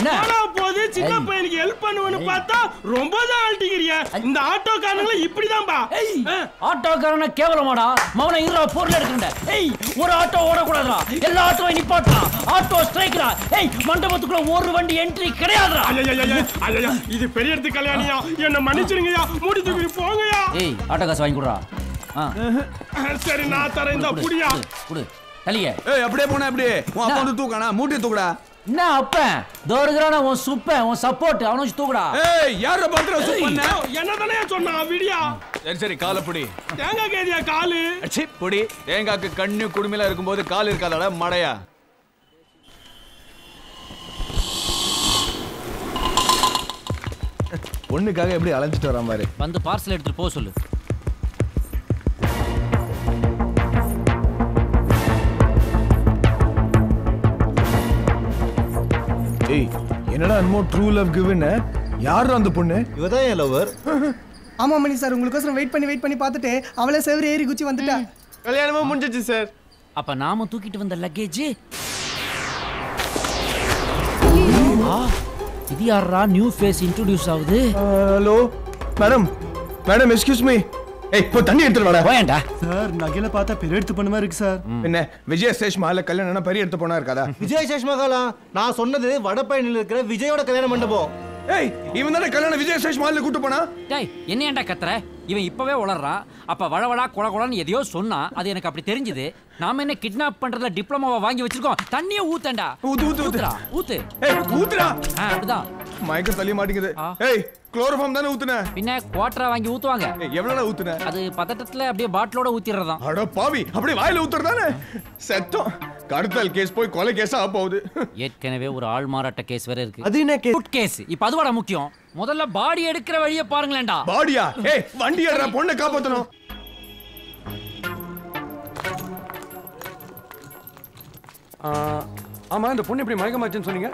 போனா போது சின்ன. பையனுக்கு ஹெல்ப் பண்ணுவேன்னு பார்த்தா ரொம்ப தான் ஆள்ட்டிக்கிறியா இந்த ஆட்டோ காரங்கள இப்படிதான்பா ஆட்டோக்காரன கேவலமாடா. மவனை இருடா பொருள் எடுக்கண்ட ஏய் ஒரு ஆட்டோ ஓடக்கூடாதுடா. எல்லா ஆட்டோவை நிப்பாட்டா ஆட்டோ ஸ்ட்ரைக்டா ஏய் மண்டபத்துக்குள்ள ஒரு வண்டி என்ட்ரி கிடையாதுடா. ஐயையோ, இது பெரிய இடத்து கல்யாணியா? என்ன மன்னிச்சிருங்கய்யா மூடி தூக்கி போங்கய்யா. ஏய் ஆட்டோ காசு வாங்கி கொடுறா ஆ சரி நான் தரேன். இந்த புடியா. குடு தலிய ஏய் அப்படியே போனா அப்படியே உன் அப்பா வந்து தூக்கானா மூட்டை தூக்குடா. என்ன அப்பன் தோ இருக்கிறான உன் சுப்பன் உன் சப்போர்ட் அவனை வச்சு தூக்குடா. ஏய் யார பாத்திர சுப்பண்ண என்ன? தானே சொன்னா விடியா? சரி சரி காலை புடி. தேங்காய் கேதியா காலு? அச்சி புடி. தேங்காய்க்கு கண்ணு குடுமையில இருக்கும்போது கால் இருக்காதடா மடையா? பொண்ணுக்காக எப்படி அலைஞ்சிட்டு வரான் பாரு. வந்து பார்சல் எடுத்துட்டு போக சொல்லு. ஏய் என்னடா அன்மோ ட்ரூ லவ் கிவன் யார் அந்த பொண்ணு? இவதான் என் லவர் ஆமா மணி சார் உங்களுக்கோசரம் வெயிட் பண்ணி வெயிட் பண்ணி பார்த்துட்டு அவளே செவரு ஏறி குச்சி வந்துட்டா. கல்யாணமும் முடிஞ்சிச்சு சார் அப்ப நாம தூக்கிட்டு வந்த லக்கேஜ் இது யாரா நியூ ஃபேஸ் இன்ட்ரோடியூஸ் ஆகுது? Hello madam madam excuse me ஏய் போ தண்ணி எடுத்துட்டு வாடா. போயேன்டா. சார் நகையில பார்த்தா பெரிய எடுத்து பண்ண மாதிரி இருக்கு சார்? என்ன விஜய சேஷ் மஹால கல்யாணம் பெரிய எடுத்து போனா இருக்காதா? விஜய் சேஷ்மகாலா நான் சொன்னது வடபழனியில் இருக்கிற விஜயோட கல்யாண மண்டபம். ஏய் இவன் தானே கல்யாணம் விஜய் சேஷ் மஹால கூட்டு போனா? டேய் என்ன ஏன்டா கத்துற? இவன் இப்பவே உளறான் அப்ப வளவளா குள குளன்னு எதையோ சொன்னா அது எனக்கு அப்படி தெரிஞ்சுது. நாம என்ன கிட்னாப் பண்றதுல டிப்ளமாவை வாங்கி வச்சிருக்கோம். தண்ணிய ஊத்தண்டா ஊத்து ஊத்து ஊத்து. ஊத்துடா. ஊத்து. ஏய் ஊத்துடா. ஆ, அப்படிதான் மயக்கம் தள்ளி மாட்டேங்குது. ஏய் குளோரோஃபார்ம் தானே ஊத்துன? பின்ன குவாட்டரா வாங்கி ஊத்துவாங்க. ஏய், எவ்வளவுடா ஊத்துன? அது பதட்டத்துல அப்படியே பாட்டிலோட ஊத்திடுறதாம் அட பாவி அப்படியே வாயில ஊத்துறதானே? செத்தோம். கடத்தல் கேஸ் போய் கொலை கேஸா ஆக போகுது. ஏற்கனவே ஒரு ஆள் மாறாட்ட கேஸ் வேற இருக்கு. அது என்ன கேஸ் கேஸ் இப்ப அதுவாடா முக்கியம். முதல்ல பாடி எடுக்கிற வழியை பாருங்களேன்டா. பாடியா? ஏய் வண்டி ஏறா பொண்ணை காப்பாத்தணும். ஆமா இந்த பொண்ணு எப்படி மயக்கமாச்சுன்னு சொன்னீங்க?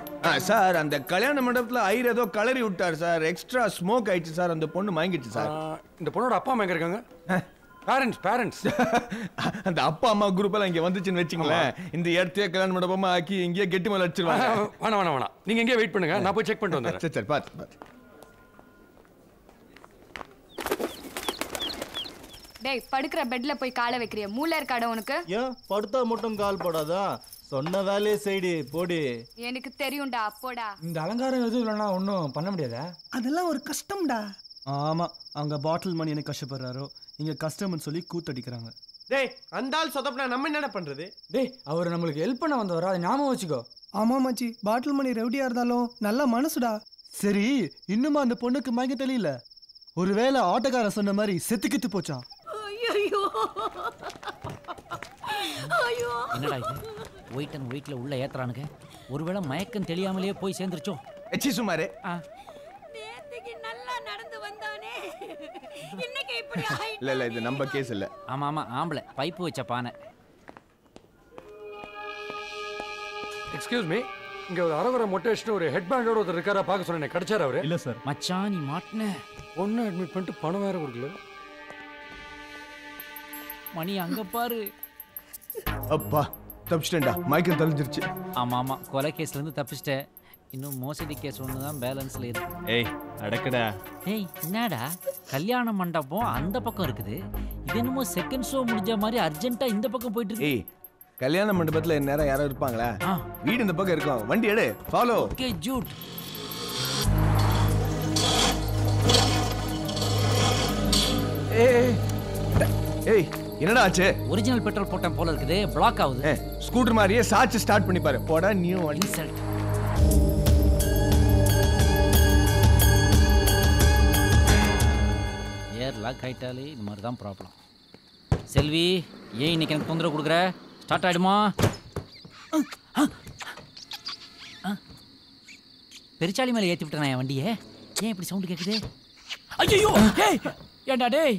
சார் அந்த கல்யாண மண்டபத்துல ஐயர் ஏதோ கலரி விட்டார் சார். எக்ஸ்ட்ரா ஸ்மோக் ஆயிடுச்சு சார். அந்த பொண்ணு மயங்கிடுச்சு சார். இந்த பொண்ணோட அப்பா அம்மா எங்க இருக்காங்க? பேரண்ட்ஸ் பேரண்ட்ஸ் அந்த அப்பா அம்மா குரூப் எல்லாம் இங்க வந்துச்சுன்னு வச்சுங்களேன் இந்த இடத்தையே கல்யாண மண்டபமா ஆக்கி இங்கேயே கெட்டி மேல அடிச்சிருவாங்க. வேணாம் வேணாம் வேணாம். நீங்க எங்கேயே வெயிட் பண்ணுங்க. நான் போய் செக் பண்ணிட்டு வந்துடுறேன். சரி சரி பாத்து பாத்து. டேய் படுக்கிற பெட்ல போய் காலை வைக்கிறிய? மூளை இருக்காட உனக்கு? ஏன்? படுத்தா மட்டும் கால் போடாதா? சொன்ன வேலையை செய்டி போடி. எனக்கு தெரியும்டா அப்போடா இந்த அலங்காரம் எதுவும் இல்லைன்னா ஒன்றும் பண்ண முடியாதா? அதெல்லாம் ஒரு கஷ்டம்டா. ஆமா அங்க பாட்டில் மணி என்ன கஷ்டப்படுறாரோ இங்க கஷ்டம்னு சொல்லி கூத்தடிக்கிறாங்க டேய் அந்த ஆள் சொதப்பினா நம்ம என்ன பண்றது? டேய் அவர் நம்மளுக்கு ஹெல்ப் பண்ண வந்தவரா? அதை ஞாபகம் வச்சுக்கோ. ஆமா மச்சி. பாட்டில் மணி ரெவடியா இருந்தாலும் நல்ல மனசுடா. சரி இன்னுமா அந்த பொண்ணுக்கு மயங்க தெரியல? ஒருவேளை ஆட்டோக்காரன் சொன்ன மாதிரி செத்து கித்து போச்சான் ஐயோ. ஐயோ. என்னடா இது? ஒயிட் அண்ட் ஒயிட்ல உள்ள ஏத்துறானுங்க. ஒருவேளை மயக்கம் தெரியாமலேயே போய் சேர்ந்துருச்சோ? எச்சி சுமாரு நேத்துக்கு நல்லா நடந்து வந்தானே. இன்னைக்கு இப்படி இல்ல இல்ல இது நம்ம கேஸ் இல்ல. ஆமா ஆமா ஆம்பளை. பைப்பு வச்ச பானை. எக்ஸ்கியூஸ் மீ இங்க ஒரு அரவரை மொட்டை அடிச்சுட்டு ஒரு ஹெட் பேண்டோட ஒருத்தர் இருக்காரா பார்க்க சொன்னேன். கிடைச்சாரு அவரு? இல்ல சார். மச்சான் நீ மாட்டின. பொண்ணு அட்மிட் பண்ணிட்டு பணம் வேற கொடுக்கல. மணி அங்க பாரு. அப்பா தப்பிச்சிட்டேன்டா. மயக்கம் தெளிஞ்சிருச்சு. ஆமா ஆமா கொலை கேஸ்ல இருந்து தப்பிச்சிட்டேன். இன்னும் மோசடி கேஸ் ஒன்று தான் பேலன்ஸ்ல இருக்கு. ஏய் அடக்கடா ஏய் என்னடா? கல்யாண மண்டபம் அந்த பக்கம் இருக்குது. இது என்னமோ செகண்ட் ஷோ முடிஞ்ச மாதிரி அர்ஜென்ட்டா இந்த பக்கம் போயிட்டு இருக்கு. ஏய் கல்யாண மண்டபத்துல நேரம் யாரோ இருப்பாங்களா? வீடு இந்த பக்கம் இருக்கும். வண்டி எடு. ஃபாலோ ஓகே ஜூட் ஏய் ஏய் என்னடா ஆச்சு? ஒரிஜினல் பெட்ரோல் போட்டேன் போல இருக்குது. பிளாக் ஆகுது. ஸ்கூட்டர் மாதிரியே சாச்சு ஸ்டார்ட் பண்ணி பாரு. போடா நியூ வண்டி இன்சல்ட் லாக் ஆயிட்டாலே இது மாதிரி தான் ப்ராப்ளம் செல்வி ஏன் இன்னைக்கு எனக்கு தொந்தரவு கொடுக்குற? ஸ்டார்ட் ஆயிடுமா? பெருச்சாளி மேலே ஏற்றி விட்டேன் என் வண்டியை. ஏன் இப்படி சவுண்டு கேட்குது ஐயோ ஏண்டா டேய்?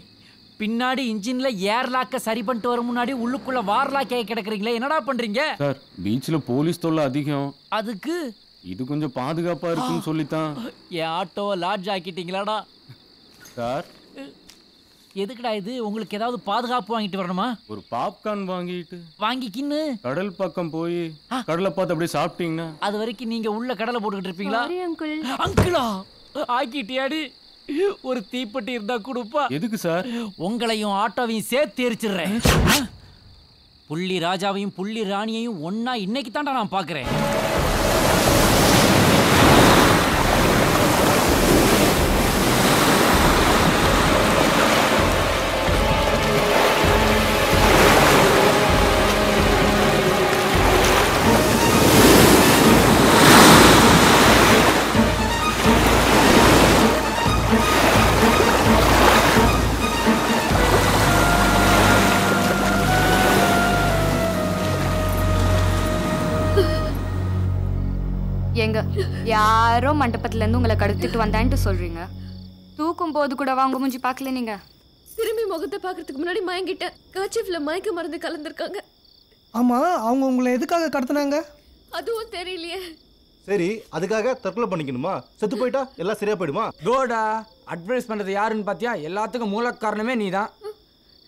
பின்னாடி இன்ஜின்ல ஏர் லாக்க சரி பண்ணிட்டு வர முன்னாடி உள்ளுக்குள்ள வார் லாக்கே கிடக்குறீங்களே என்னடா பண்றீங்க? சார் பீச்சில் போலீஸ் தொல்லை அதிகம். அதுக்கு? இது கொஞ்சம் பாதுகாப்பா இருக்குன்னு சொல்லித்தான். என் ஆட்டோவை லாட்ஜ் ஆக்கிட்டீங்களாடா. சார். எதுக்குடா இது? உங்களுக்கு ஏதாவது பாதுகாப்பு வாங்கிட்டு வரணுமா? ஒரு பாப்கார்ன் வாங்கிட்டு. வாங்கிக்கின்னு. கடல் பக்கம் போய் கடலை பார்த்து அப்படியே சாப்பிட்டீங்கன்னா. அது வரைக்கும் நீங்க உள்ள கடலை போட்டுக்கிட்டு இருப்பீங்களா? அங்கிள் அங்கிளா. ஆக்கிட்டியாடி. ஒரு தீப்பெட்டி இருந்தா கொடுப்பா. எதுக்கு சார்? உங்களையும் ஆட்டோவையும் சேர்த்து எரிச்சிடுறேன். புள்ளி ராஜாவையும் புள்ளி ராணியையும் ஒன்னா இன்னைக்கு தான்டா நான் பாக்குறேன் யாரோ மண்டபத்துல இருந்து உங்களை கடத்திட்டு வந்தான்ட்டு சொல்றீங்க. தூக்கும் போது கூட வாங்க மூஞ்சி பார்க்கல நீங்க? திரும்பி முகத்தை பார்க்கறதுக்கு முன்னாடி மயங்கிட்டேன். கர்ச்சீஃப்ல மயக்க மருந்து கலந்துருக்காங்க. ஆமா அவங்க உங்களை எதுக்காக கடத்துனாங்க? அதுவும் தெரியலையே. சரி அதுக்காக தற்கொலை பண்ணிக்கணுமா? செத்து போயிட்டா? எல்லாம் சரியா போயிடுமா? கோடா அட்வைஸ் பண்றது யாருன்னு பாத்தியா? எல்லாத்துக்கும் மூல காரணமே நீதான்.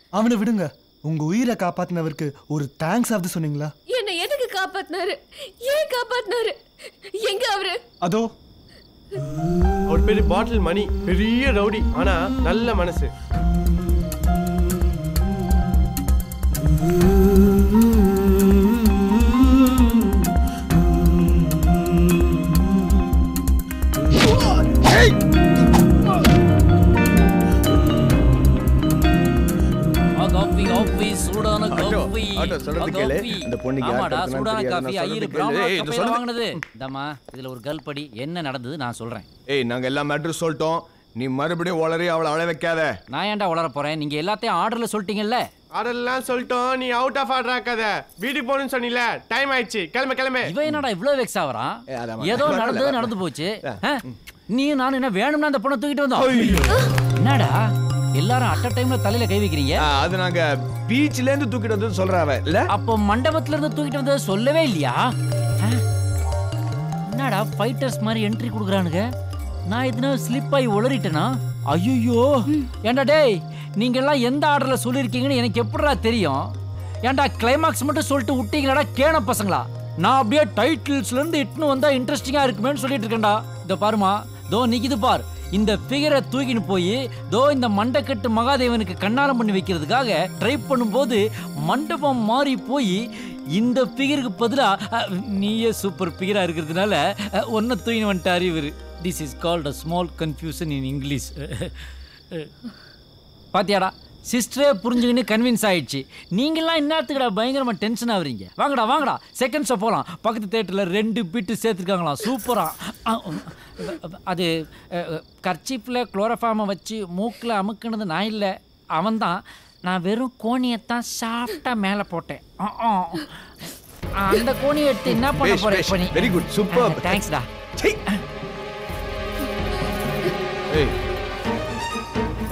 அவனை விடுங்க. உங்க உயிரை காப்பாத்தினவருக்கு ஒரு தேங்க்ஸ் ஆஃப் சொன்னீங்களா? என்னை எதுக்கு காப்பாத்தினாரு? ஏன் காப்பாத்தினாரு? எங்க அவரு? அதோ. அவர் பேரு பாட்டில் மணி. பெரிய ரவுடி ஆனா நல்ல மனசு. காஃபி காஃபி சூடான காஃபி ஆட்டோ, சொல்றது கேளு. பொண்ணுக்கு யார் ஆமாடா சூடான காஃபி ஐயரு பிராமணா கப்பையில வாங்கினது. இந்தம்மா இதுல ஒரு கல் படி. என்ன நடந்தது நான் சொல்றேன். ஏய் நாங்க எல்லா மேட்ரும் சொல்லிட்டோம். நீ மறுபடியும் உளறி அவளை அழ வைக்காத. நான் ஏன்டா உளர போறேன்? நீங்க எல்லாத்தையும் ஆர்டர்ல சொல்லிட்டீங்கல்ல? அதெல்லாம் சொல்லிட்டோம். நீ அவுட் ஆஃப் ஆர்டர் ஆக்காத. வீட்டுக்கு போகணும்னு சொன்னீல டைம் ஆயிடுச்சு. கிளம்பு கிளம்பு. இவன் என்னடா இவ்வளவு வெக்ஸ் ஆவறான் ஏதோ நடந்தது. நடந்து போச்சு? நீயும் நானும் என்ன வேணும்னா அந்த பொண்ணை தூக்கிட்டு வந்தோம். என்னடா? எல்லாரும் அட்ட டைம்ல தலையில கை வைக்கிறீங்க? அது நாங்க பீச்ல இருந்து தூக்கிட்டு வந்து சொல்றாவ இல்ல? அப்போ மண்டபத்துல இருந்து தூக்கிட்டு வந்தது சொல்லவே இல்லையா? என்னடா ஃபைட்டர்ஸ் மாதிரி என்ட்ரி கொடுக்குறானுங்க. நான் எதுனா ஸ்லிப் ஆகி உளறிட்டேனா? ஐயோ ஏன்டா டேய் நீங்க எல்லாம் எந்த ஆர்டர்ல சொல்லியிருக்கீங்கன்னு எனக்கு எப்படிடா தெரியும்? ஏன்டா கிளைமாக்ஸ் மட்டும் சொல்லிட்டு விட்டீங்களாடா கேன பசங்களா? நான் அப்படியே டைட்டில்ஸ்ல இருந்து இட்டுன்னு வந்தா இன்ட்ரெஸ்டிங்கா இருக்குமேன்னு சொல்லிட்டு இருக்கேன்டா. இத பாருமா தோ நிக்குது பார். இந்த பிகரை தூக்கின்னு போய் தோ இந்த மண்டக்கட்டு மகாதேவனுக்கு கண்ணாரம் பண்ணி வைக்கிறதுக்காக ட்ரை பண்ணும்போது மண்டபம் மாறி போய் இந்த பிகருக்கு பதிலாக நீயே சூப்பர் பிகராக இருக்கிறதுனால ஒன்றை தூக்கின்னு வந்துட்டார் இவர். This is called a small confusion in English பாத்தியாடா சிஸ்டரே புரிஞ்சுக்கின்னு கன்வின்ஸ் ஆயிடுச்சு. நீங்களாம் என்னத்துக்குடா பயங்கரமாக டென்ஷன் ஆகுறீங்க. வாங்கடா வாங்கடா செகண்ட் ஷோ போகலாம் பக்கத்து தேட்டரில் ரெண்டு பீட்டு சேர்த்துருக்காங்களாம். சூப்பராக அது கர்ச்சிப்பில் குளோரோஃபார்மை வச்சு மூக்கில் அமுக்குனது நான் இல்லை அவன்தான். நான் வெறும் கோணியத்தான் சாஃப்டாக மேலே போட்டேன். அந்த கோணியை எடுத்து என்ன பண்ண நீ? Very good, superb. தேங்க்ஸ்டா ஏய்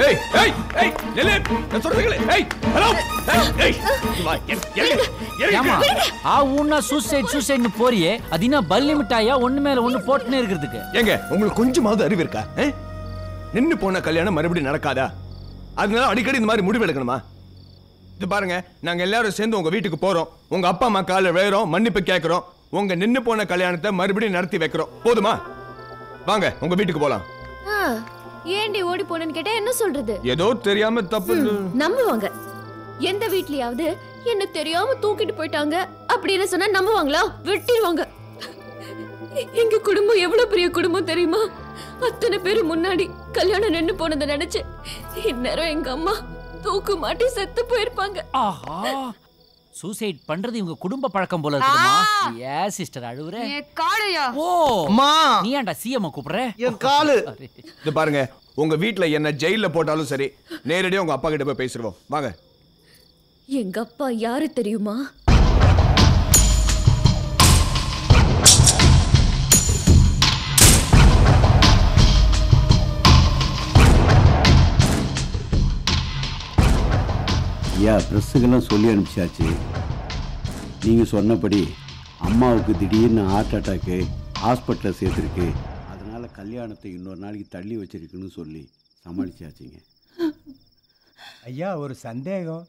ஏய் ஏய் ஏய் நில்லு நான் சொல்றது கேளு. ஏய் ஹலோ ஏய் வா. ஏமா ஆ ஊன்னா சூசைட் சூசைட்னு போறியே அது என்ன பல்லி மிட்டாயா ஒண்ணு மேல ஒண்ணு போட்டுனே இருக்கிறதுக்கு? ஏங்க உங்களுக்கு கொஞ்சமாவது அறிவு இருக்கா? நின்னு போன கல்யாணம் மறுபடியும் நடக்காதா? அதனால அடிக்கடி இந்த மாதிரி முடிவு எடுக்கணுமா? இது பாருங்க நாங்க எல்லாரும் சேர்ந்து உங்க வீட்டுக்கு போறோம். உங்க அப்பா அம்மா காலில் விழுறோம் மன்னிப்பு கேட்கறோம் உங்க நின்னு போன கல்யாணத்தை மறுபடியும் நடத்தி வைக்கிறோம். போதுமா? வாங்க உங்க வீட்டுக்கு போலாம். ஏண்டி ஓடி போனேன்னு கேட்டா என்ன சொல்றது? ஏதோ தெரியாம தப்பு. நம்புவாங்க. எந்த வீட்லயாவது என்ன தெரியாம தூக்கிட்டு போயிட்டாங்க அப்படின்னு சொன்னா நம்புவாங்களா? வெட்டிடுவாங்க எங்க குடும்பம் எவ்வளவு பெரிய குடும்பம் தெரியுமா? அத்தனை பேர் முன்னாடி கல்யாணம் நின்னு போனதை நினைச்சு இந்நேரம் எங்க அம்மா தூக்கு மாட்டி செத்து போயிருப்பாங்க. ஆஹா. சூசைட் பண்றது இவங்க குடும்ப பழக்கம் போல இருக்குமா ஏ சிஸ்டர் அழுவுற. காலையா? ஓ. அம்மா. நீ ஏன்டா சிஎம் கூப்பிடுற? என் காலு. இது பாருங்க உங்க வீட்ல என்ன ஜெயில போட்டாலும் சரி நேரடியா உங்க அப்பா கிட்ட போய் பேசிடுவோம். வாங்க. எங்க அப்பா யாரு தெரியுமா? ஐயா ட்ரெஸ்ஸுக்கெல்லாம் சொல்லி அனுப்பிச்சாச்சு. நீங்கள் சொன்னபடி அம்மாவுக்கு திடீர்னு ஹார்ட் அட்டாக்கு ஹாஸ்பிட்டலில் சேர்த்துருக்கு. அதனால் கல்யாணத்தை இன்னொரு நாளைக்கு தள்ளி வச்சிருக்குன்னு சொல்லி சமாளிச்சாச்சுங்க. ஐயா ஒரு சந்தேகம்.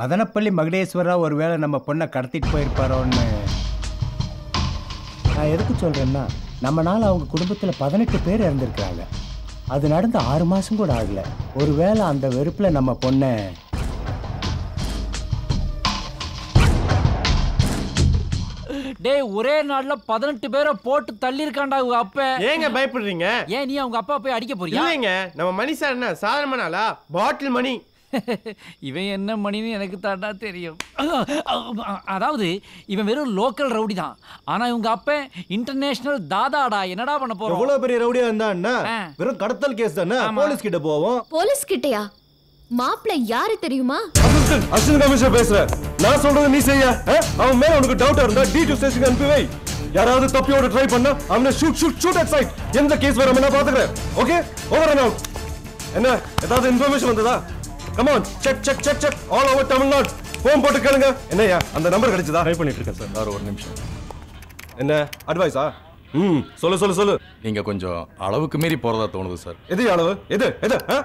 மதனப்பள்ளி மகுடேஸ்வரா ஒருவேளை நம்ம பொண்ணை கடத்திட்டு போயிருப்பாரோன்னு? நான் எதுக்கு சொல்கிறேன்னா நம்மனால் அவங்க குடும்பத்தில் பதினெட்டு பேர் இறந்துருக்காங்க அது நடந்து ஆறு மாதம் கூட ஆகல. ஒருவேளை அந்த வெறுப்பில் நம்ம பொண்ணை ஒரே நாள்ல பதினெட்டு பேரை போட்டு தள்ளி இருக்காண்டா உங்க அப்ப. ஏங்க பயப்படுறீங்க? ஏன் நீ அவங்க அப்பா போய் அடிக்க போறியா? இல்லைங்க நம்ம மணி சார் என்ன சாதாரண ஆளா? பாட்டில் மணி இவன் என்ன மணின்னு எனக்கு தாண்டா தெரியும். அதாவது இவன் வெறும் லோக்கல் ரவுடி தான். ஆனா இவங்க அப்ப இன்டர்நேஷனல் தாதாடா என்னடா பண்ண போறோம்? எவ்வளவு பெரிய ரவுடியா இருந்தா. வெறும் கடத்தல் கேஸ் தானே. போலீஸ் கிட்ட போவோம். போலீஸ் கிட்டயா மாப்பிள்ளை யாரு தெரியுமா? அசிஸ்டன்ட் கமிஷனர் பேசுறேன் நான் சொல்றது நீ செய்ய? அவன் மேல உனக்கு டவுட்டா இருந்தா டி டூ ஸ்டேஷனுக்கு அனுப்பி வை. யாராவது தப்பியோட ட்ரை பண்ணா அவனை shoot shoot shoot at sight எந்த கேஸ் வராம நான் பாத்துக்கிறேன் ஓகே ஓவர் அண்ட் அவுட் என்ன? ஏதாவது இன்ஃபர்மேஷன் வந்ததா? Come on check check check check all over Tamil Nadu phone போட்டு கேளுங்க. என்னய்யா அந்த நம்பர் கிடைச்சதா? ட்ரை பண்ணிட்டு இருக்கேன் சார் வேற ஒரு நிமிஷம். என்ன? அட்வைஸா ம் சொல்லு சொல்லு சொல்லு. நீங்க கொஞ்சம் அளவுக்கு மீறி போறதா தோணுது சார் எது அளவு? எது? எது? ஆ?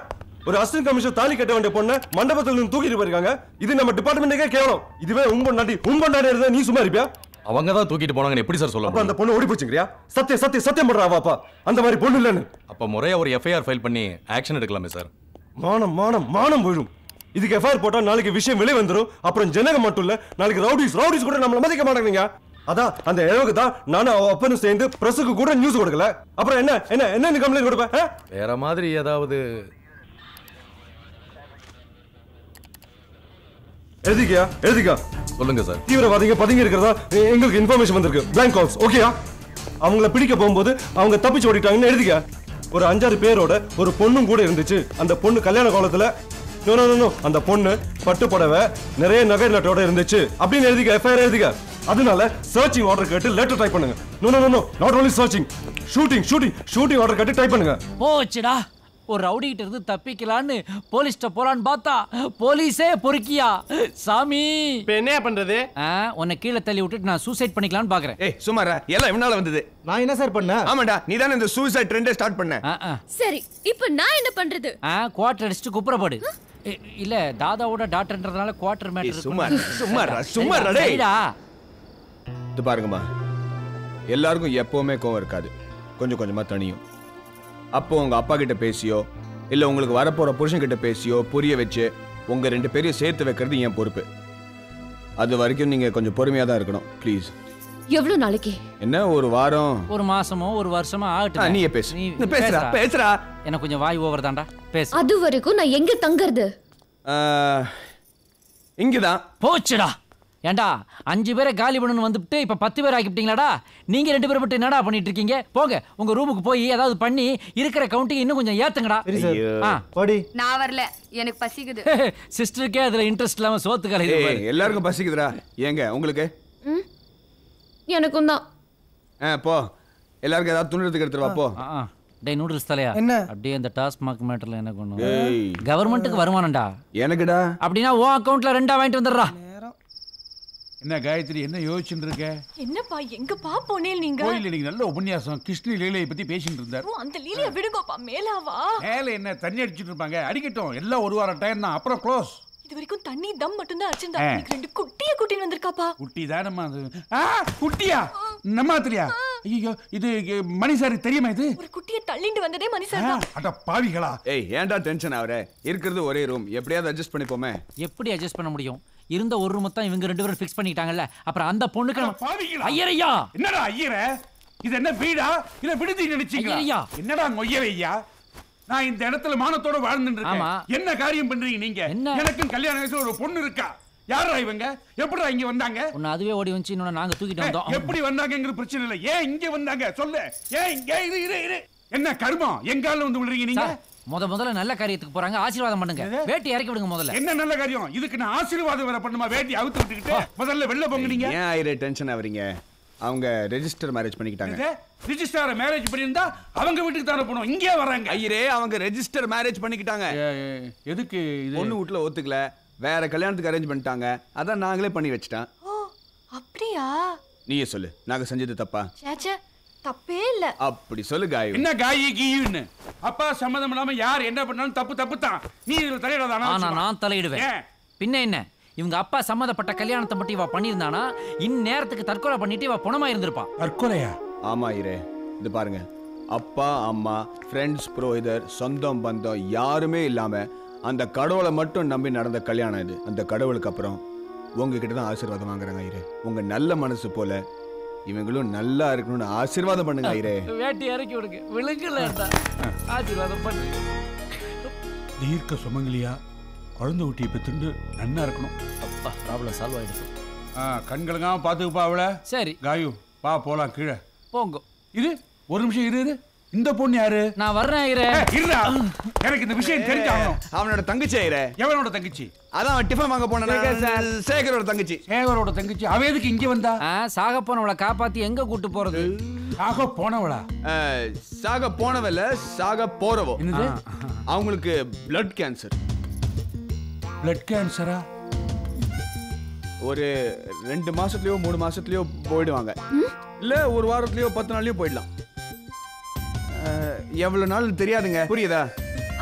ஒரு அசிஸ்டன்ட் கமிஷனர் தாலி கட்ட வேண்டிய பொண்ணை மண்டபத்துல இருந்து தூக்கிட்டு போயிருக்காங்க. இது நம்ம டிபார்ட்மெண்ட்டுக்கே கேவலம். இதுவே உங்க நாட்டி உங்க நாட்டி இருந்தா நீ சும்மா இருப்பியா? அவங்க தான் தூக்கிட்டு போனாங்கன்னு எப்படி சார் சொல்ல அந்த பொண்ணு ஓடி போச்சுங்கறியா சத்திய சத்திய சத்தியம் பண்றா வாப்பா அந்த மாதிரி பொண்ணு இல்லைன்னு. அப்ப முறையா ஒரு எஃப்ஐஆர் ஃபைல் பண்ணி ஆக்ஷன் எடுக்கலாமே சார் மானம் மானம் மானம் போயிடும். இதுக்கு எஃப்ஐஆர் போட்டா நாளைக்கு விஷயம் வெளியே வந்துரும். அப்புறம் ஜனங்க மட்டும் இல்ல நாளைக்கு ரவுடிஸ் ரவுடிஸ் கூட நம்மள மதிக்க மாட்டேங்கிறீங்க அதான் அந்த இழவுக்கு தான் நானும் அவ அப்பனும் சேர்ந்து பிரஸுக்கு கூட நியூஸ் கொடுக்கல. அப்புறம் என்ன என்ன என்ன கம்ப்ளைண்ட் கொடுப்பேன்? வேற மாதிரி ஏதாவது எழுதிக்கியா? எழுதிக்கா. சொல்லுங்க சார். தீவிரவாதிங்க பதுங்கி இருக்கிறதா? எங்களுக்கு இன்ஃபர்மேஷன் வந்திருக்கு. பிளாங்க் கால்ஸ் ஓகேயா அவங்கள பிடிக்க போகும்போது அவங்க தப்பிச்சு ஓடிட்டாங்கன்னு எழுதிக்க ஒரு அஞ்சாறு பேரோட ஒரு பொண்ணும் கூட இருந்துச்சு. அந்த பொண்ணு கல்யாண காலத்துல no. அந்த பொண்ணு பட்டு புடவை நிறைய நகை நட்டோட இருந்துச்சு. அப்படின்னு எழுதிக்க எஃப்ஐஆர் எழுதிக்க. அதனால சர்ச்சிங் ஆர்டர் கேட்டு லெட்டர் டைப் பண்ணுங்க. No no no not only searching shooting shooting shooting order கேட்டு டைப் பண்ணுங்க. போச்சுடா. ஒரு ரவுடி கிட்ட இருந்து தப்பிக்கலான்னு போலீஸ்ட்ட போலான்னு பார்த்தா போலீஸே பொறுக்கியா. சாமி. இப்ப என்ன பண்றது? உன்னை கீழே தள்ளி விட்டுட்டு நான் சூசைட் பண்ணிக்கலாம்னு பாக்குறேன். ஏய் சுமாரா எல்லாம் இவனால வந்தது. நான் என்ன சார் பண்ணேன்? ஆமாடா நீ தானே இந்த சூசைட் ட்ரெண்டே ஸ்டார்ட் பண்ண. சரி இப்ப நான் என்ன பண்றது? ஆ குவார்டர் அடிச்சுட்டு குப்புறப்படு இல்ல தாதாவோட டாக்டர்ன்றதுனால குவார்டர் மேட்டர் சும்மா இரு, சும்மா இரு, சும்மா இரு, டேய். சரிடா. இது பாருங்கம்மா எல்லாருக்கும் எப்பவுமே கோவம் இருக்காது. கொஞ்சம் கொஞ்சமா தனியும் அப்போ உங்க அப்பா கிட்ட பேசியோ இல்ல உங்களுக்கு வரப்போற புருஷன் கிட்ட பேசியோ புரிய வச்சு உங்க ரெண்டு பேரையும் சேர்த்து வைக்கிறது என் பொறுப்பு. அது வரைக்கும் நீங்க கொஞ்சம் பொறுமையா தான் இருக்கணும் ப்ளீஸ் எவ்வளவு நாளைக்கு? என்ன ஒரு வாரம்? ஒரு மாசமோ ஒரு வருஷமோ ஆகட்டும். நீயே பேசு. நீ நீ பேசுடா, பேசுடா. எனக்கு கொஞ்சம் வாய் ஓவர் தான்டா. பேசு. அது வரைக்கும் நான் எங்க தங்கறது? இங்கதான். போச்சுடா. ஏண்டா அஞ்சு பேரை காலி பண்ணணும் வந்துட்டு இப்ப பத்து பேர் ஆக்கிவிட்டீங்களாடா? நீங்க ரெண்டு பேரும் மட்டும் என்னடா பண்ணிட்டு இருக்கீங்க போங்க உங்க ரூமுக்கு போய் ஏதாவது பண்ணி இருக்கிற கவுண்டிங் இன்னும் கொஞ்சம் ஏத்துங்கடா. ஆ. படி. நான் வரல. எனக்கு பசிக்குது. சிஸ்டருக்கே அதுல இன்ட்ரெஸ்ட் இல்லாம சோத்து கலை ஏய், எல்லாருக்கும் பசிக்குதுடா. ஏங்க உங்களுக்கு? ம்? எனக்கும் தான். ஆ போ. எல்லாருக்கும் ஏதாவது துணிறதுக்கு எடுத்துட்டு வா போ. டேய் நூடுல்ஸ் தலையா? என்ன? அப்படியே இந்த டாஸ்மாக் மேட்டர்ல என்ன ஏய். கொண்டு கவர்மெண்ட்டுக்கு வருமானம்டா. எனக்குடா. அப்படின்னா உன் அக்கவுண்ட்ல ரெண்டா வாங்கிட்டு வந்துடுறா. என்ன காயத்ரி என்ன யோசிச்சுட்டு இருக்க? என்னப்பா எங்கப்பா போனேல் நீங்க? கோயில் இன்னைக்கு நல்ல உபன்யாசம். கிருஷ்ண லீலையை பத்தி பேசிட்டு இருந்தார். ஓ, அந்த லீலைய விடுங்கப்பா மேலாவா மேல என்ன தண்ணி அடிச்சிட்டு இருப்பாங்க? அடிக்கட்டும் எல்லாம் ஒரு வாரம் டைம் தான். அப்புறம் க்ளோஸ் இது வரைக்கும் தண்ணி தம் மட்டும் தான் அடிச்சிருந்தா ரெண்டு குட்டிய கூட்டின்னு வந்திருக்காப்பா. குட்டி தானம்மா அது. ஆ குட்டியா? நம்மாத்திரியா ஐயோ இது மணி சாருக்கு தெரியுமா இது? ஒரு குட்டிய தள்ளிட்டு வந்ததே மணி சார் அட பாவிகளா. ஏய் ஏன்டா டென்ஷன் ஆவற? இருக்கிறது ஒரே ரூம் எப்படியாவது அட்ஜஸ்ட் பண்ணிப்போமே. எப்படி அட்ஜஸ்ட் பண்ண முடியும்? இருந்த ஒரு ரூம் தான் இவங்க ரெண்டு பேரும் ஃபிக்ஸ் பண்ணிட்டாங்கல்ல அப்புறம் அந்த பொண்ணுக்கு ஐயரையா! என்னடா ஐயர? இது என்ன வீடா? இல்ல விடுதி நினைச்சீங்களா? ஐயரையா. என்னடா ஐயா நான் இந்த இடத்துல மானத்தோட வாழ்ந்துட்டு. இருக்கேன். என்ன காரியம் பண்றீங்க நீங்க? எனக்கும் கல்யாண வயசுல ஒரு பொண்ணு இருக்கா? யாரா இவங்க? எப்படிடா இங்க வந்தாங்க? ஒன்னு அதுவே ஓடி வந்துச்சு இன்னொன்னு நாங்க தூக்கிட்டு வந்தோம். எப்படி வந்தாங்கங்கிற பிரச்சனை இல்லை. ஏன் இங்க வந்தாங்க? சொல்லு. ஏன் இங்க இரு இரு இரு. என்ன கர்மம்? எங்கால வந்து விழுறீங்க நீங்க? முத முதல்ல நல்ல காரியத்துக்கு போறாங்க. ஆசீர்வாதம் பண்ணுங்க. வேட்டி இறக்கி விடுங்க முதல்ல. என்ன நல்ல காரியம்? இதுக்கு நான் ஆசீர்வாதம் வேற பண்ணுமா? வேட்டி அவுத்து விட்டுக்கிட்டு முதல்ல வெளில போங்க நீங்க ஏன் ஆயிரே டென்ஷன் ஆவறீங்க? அவங்க ரெஜிஸ்டர் மேரேஜ் பண்ணிக்கிட்டாங்க. ரிஜிஸ்டார மேரேஜ் பண்ணியிருந்தா அவங்க வீட்டுக்கு தானே போனோம் இங்கே வராங்க. ஐயரே அவங்க ரெஜிஸ்டர் மேரேஜ் பண்ணிக்கிட்டாங்க. எதுக்கு இது? பொண்ணு வீட்ல ஒத்துக்கல. வேற கல்யாணத்துக்கு அரேஞ்ச் பண்ணிட்டாங்க. அதான் நாங்களே பண்ணி வச்சிட்டோம் அப்படியா? நீயே சொல்லு. நாங்க செஞ்சது தப்பா? சேச்சே தப்பே இல்ல. அப்படி சொல்லு காய். என்ன காயி கீயுன்னு? அப்பா சம்மதம் இல்லாம யார் என்ன பண்ணாலும் தப்பு தப்பு தான் நீ இதுல தலையிடாதானா ஆனா நான் தலையிடுவேன்? பின்ன என்ன? இவங்க அப்பா சம்மதப்பட்ட கல்யாணத்தை மட்டும் இவ பண்ணியிருந்தானா? இந்நேரத்துக்கு தற்கொலை பண்ணிட்டு இவ புணமா இருந்திருப்பா. தற்கொலையா? ஆமா இரே. இது பாருங்க. அப்பா அம்மா ஃப்ரெண்ட்ஸ் புரோஹிதர் சொந்தம் பந்தம் யாருமே இல்லாம அந்த கடவுளை மட்டும் நம்பி நடந்த கல்யாணம் இது. அந்த கடவுளுக்கு அப்புறம் உங்ககிட்ட தான் ஆசீர்வாதம் வாங்குறாங்க ஐயரே உங்க நல்ல மனசு போல இவங்களும் நல்லா இருக்கணும்னு ஆசீர்வாதம் பண்ணுங்க ஐயரே. வேட்டி இறக்கி விடுங்க. விழுங்கல ஆசீர்வாதம் பண்ணு தீர்க்க சுமங்கலியா குழந்தை ஊட்டியை பெற்றுண்டு நன்னா இருக்கணும். அப்பா ப்ராப்ளம் சால்வ் ஆயிடுச்சு. ஆ கண்களுக்காக பார்த்துக்குப்பா அவளை. சரி. காயு வா போலாம் கீழே. போங்க. இது ஒரு நிமிஷம் இரு இரு. இந்த பொண்ணு யாரு? நான் வர்றேன் ஐயரே. இருடா. எனக்கு இந்த விஷயம் தெரிஞ்சாகணும். அவனோட தங்கச்சி ஐயரே. எவனோட தங்கச்சி? அதான் அவன் டிஃபன் வாங்க போனான்? சேகரோட தங்கச்சி. சேகரோட தங்கச்சி. அவ எதுக்கு இங்க வந்தா? சாக போனவளை காப்பாத்தி எங்க கூட்டு போறது? சாக போனவளா? சாக போனவல்ல சாக போறவோ? அவங்களுக்கு பிளட் கேன்சர் பிளட் கேன்சரா ஒரு ரெண்டு மாசத்துலயோ மூணு மாசத்துலயோ போயிடுவாங்க. இல்ல ஒரு வாரத்துலயோ பத்து நாள்லயோ போயிடலாம். எவ்வளவு நாள் தெரியாதுங்க. புரியுதா?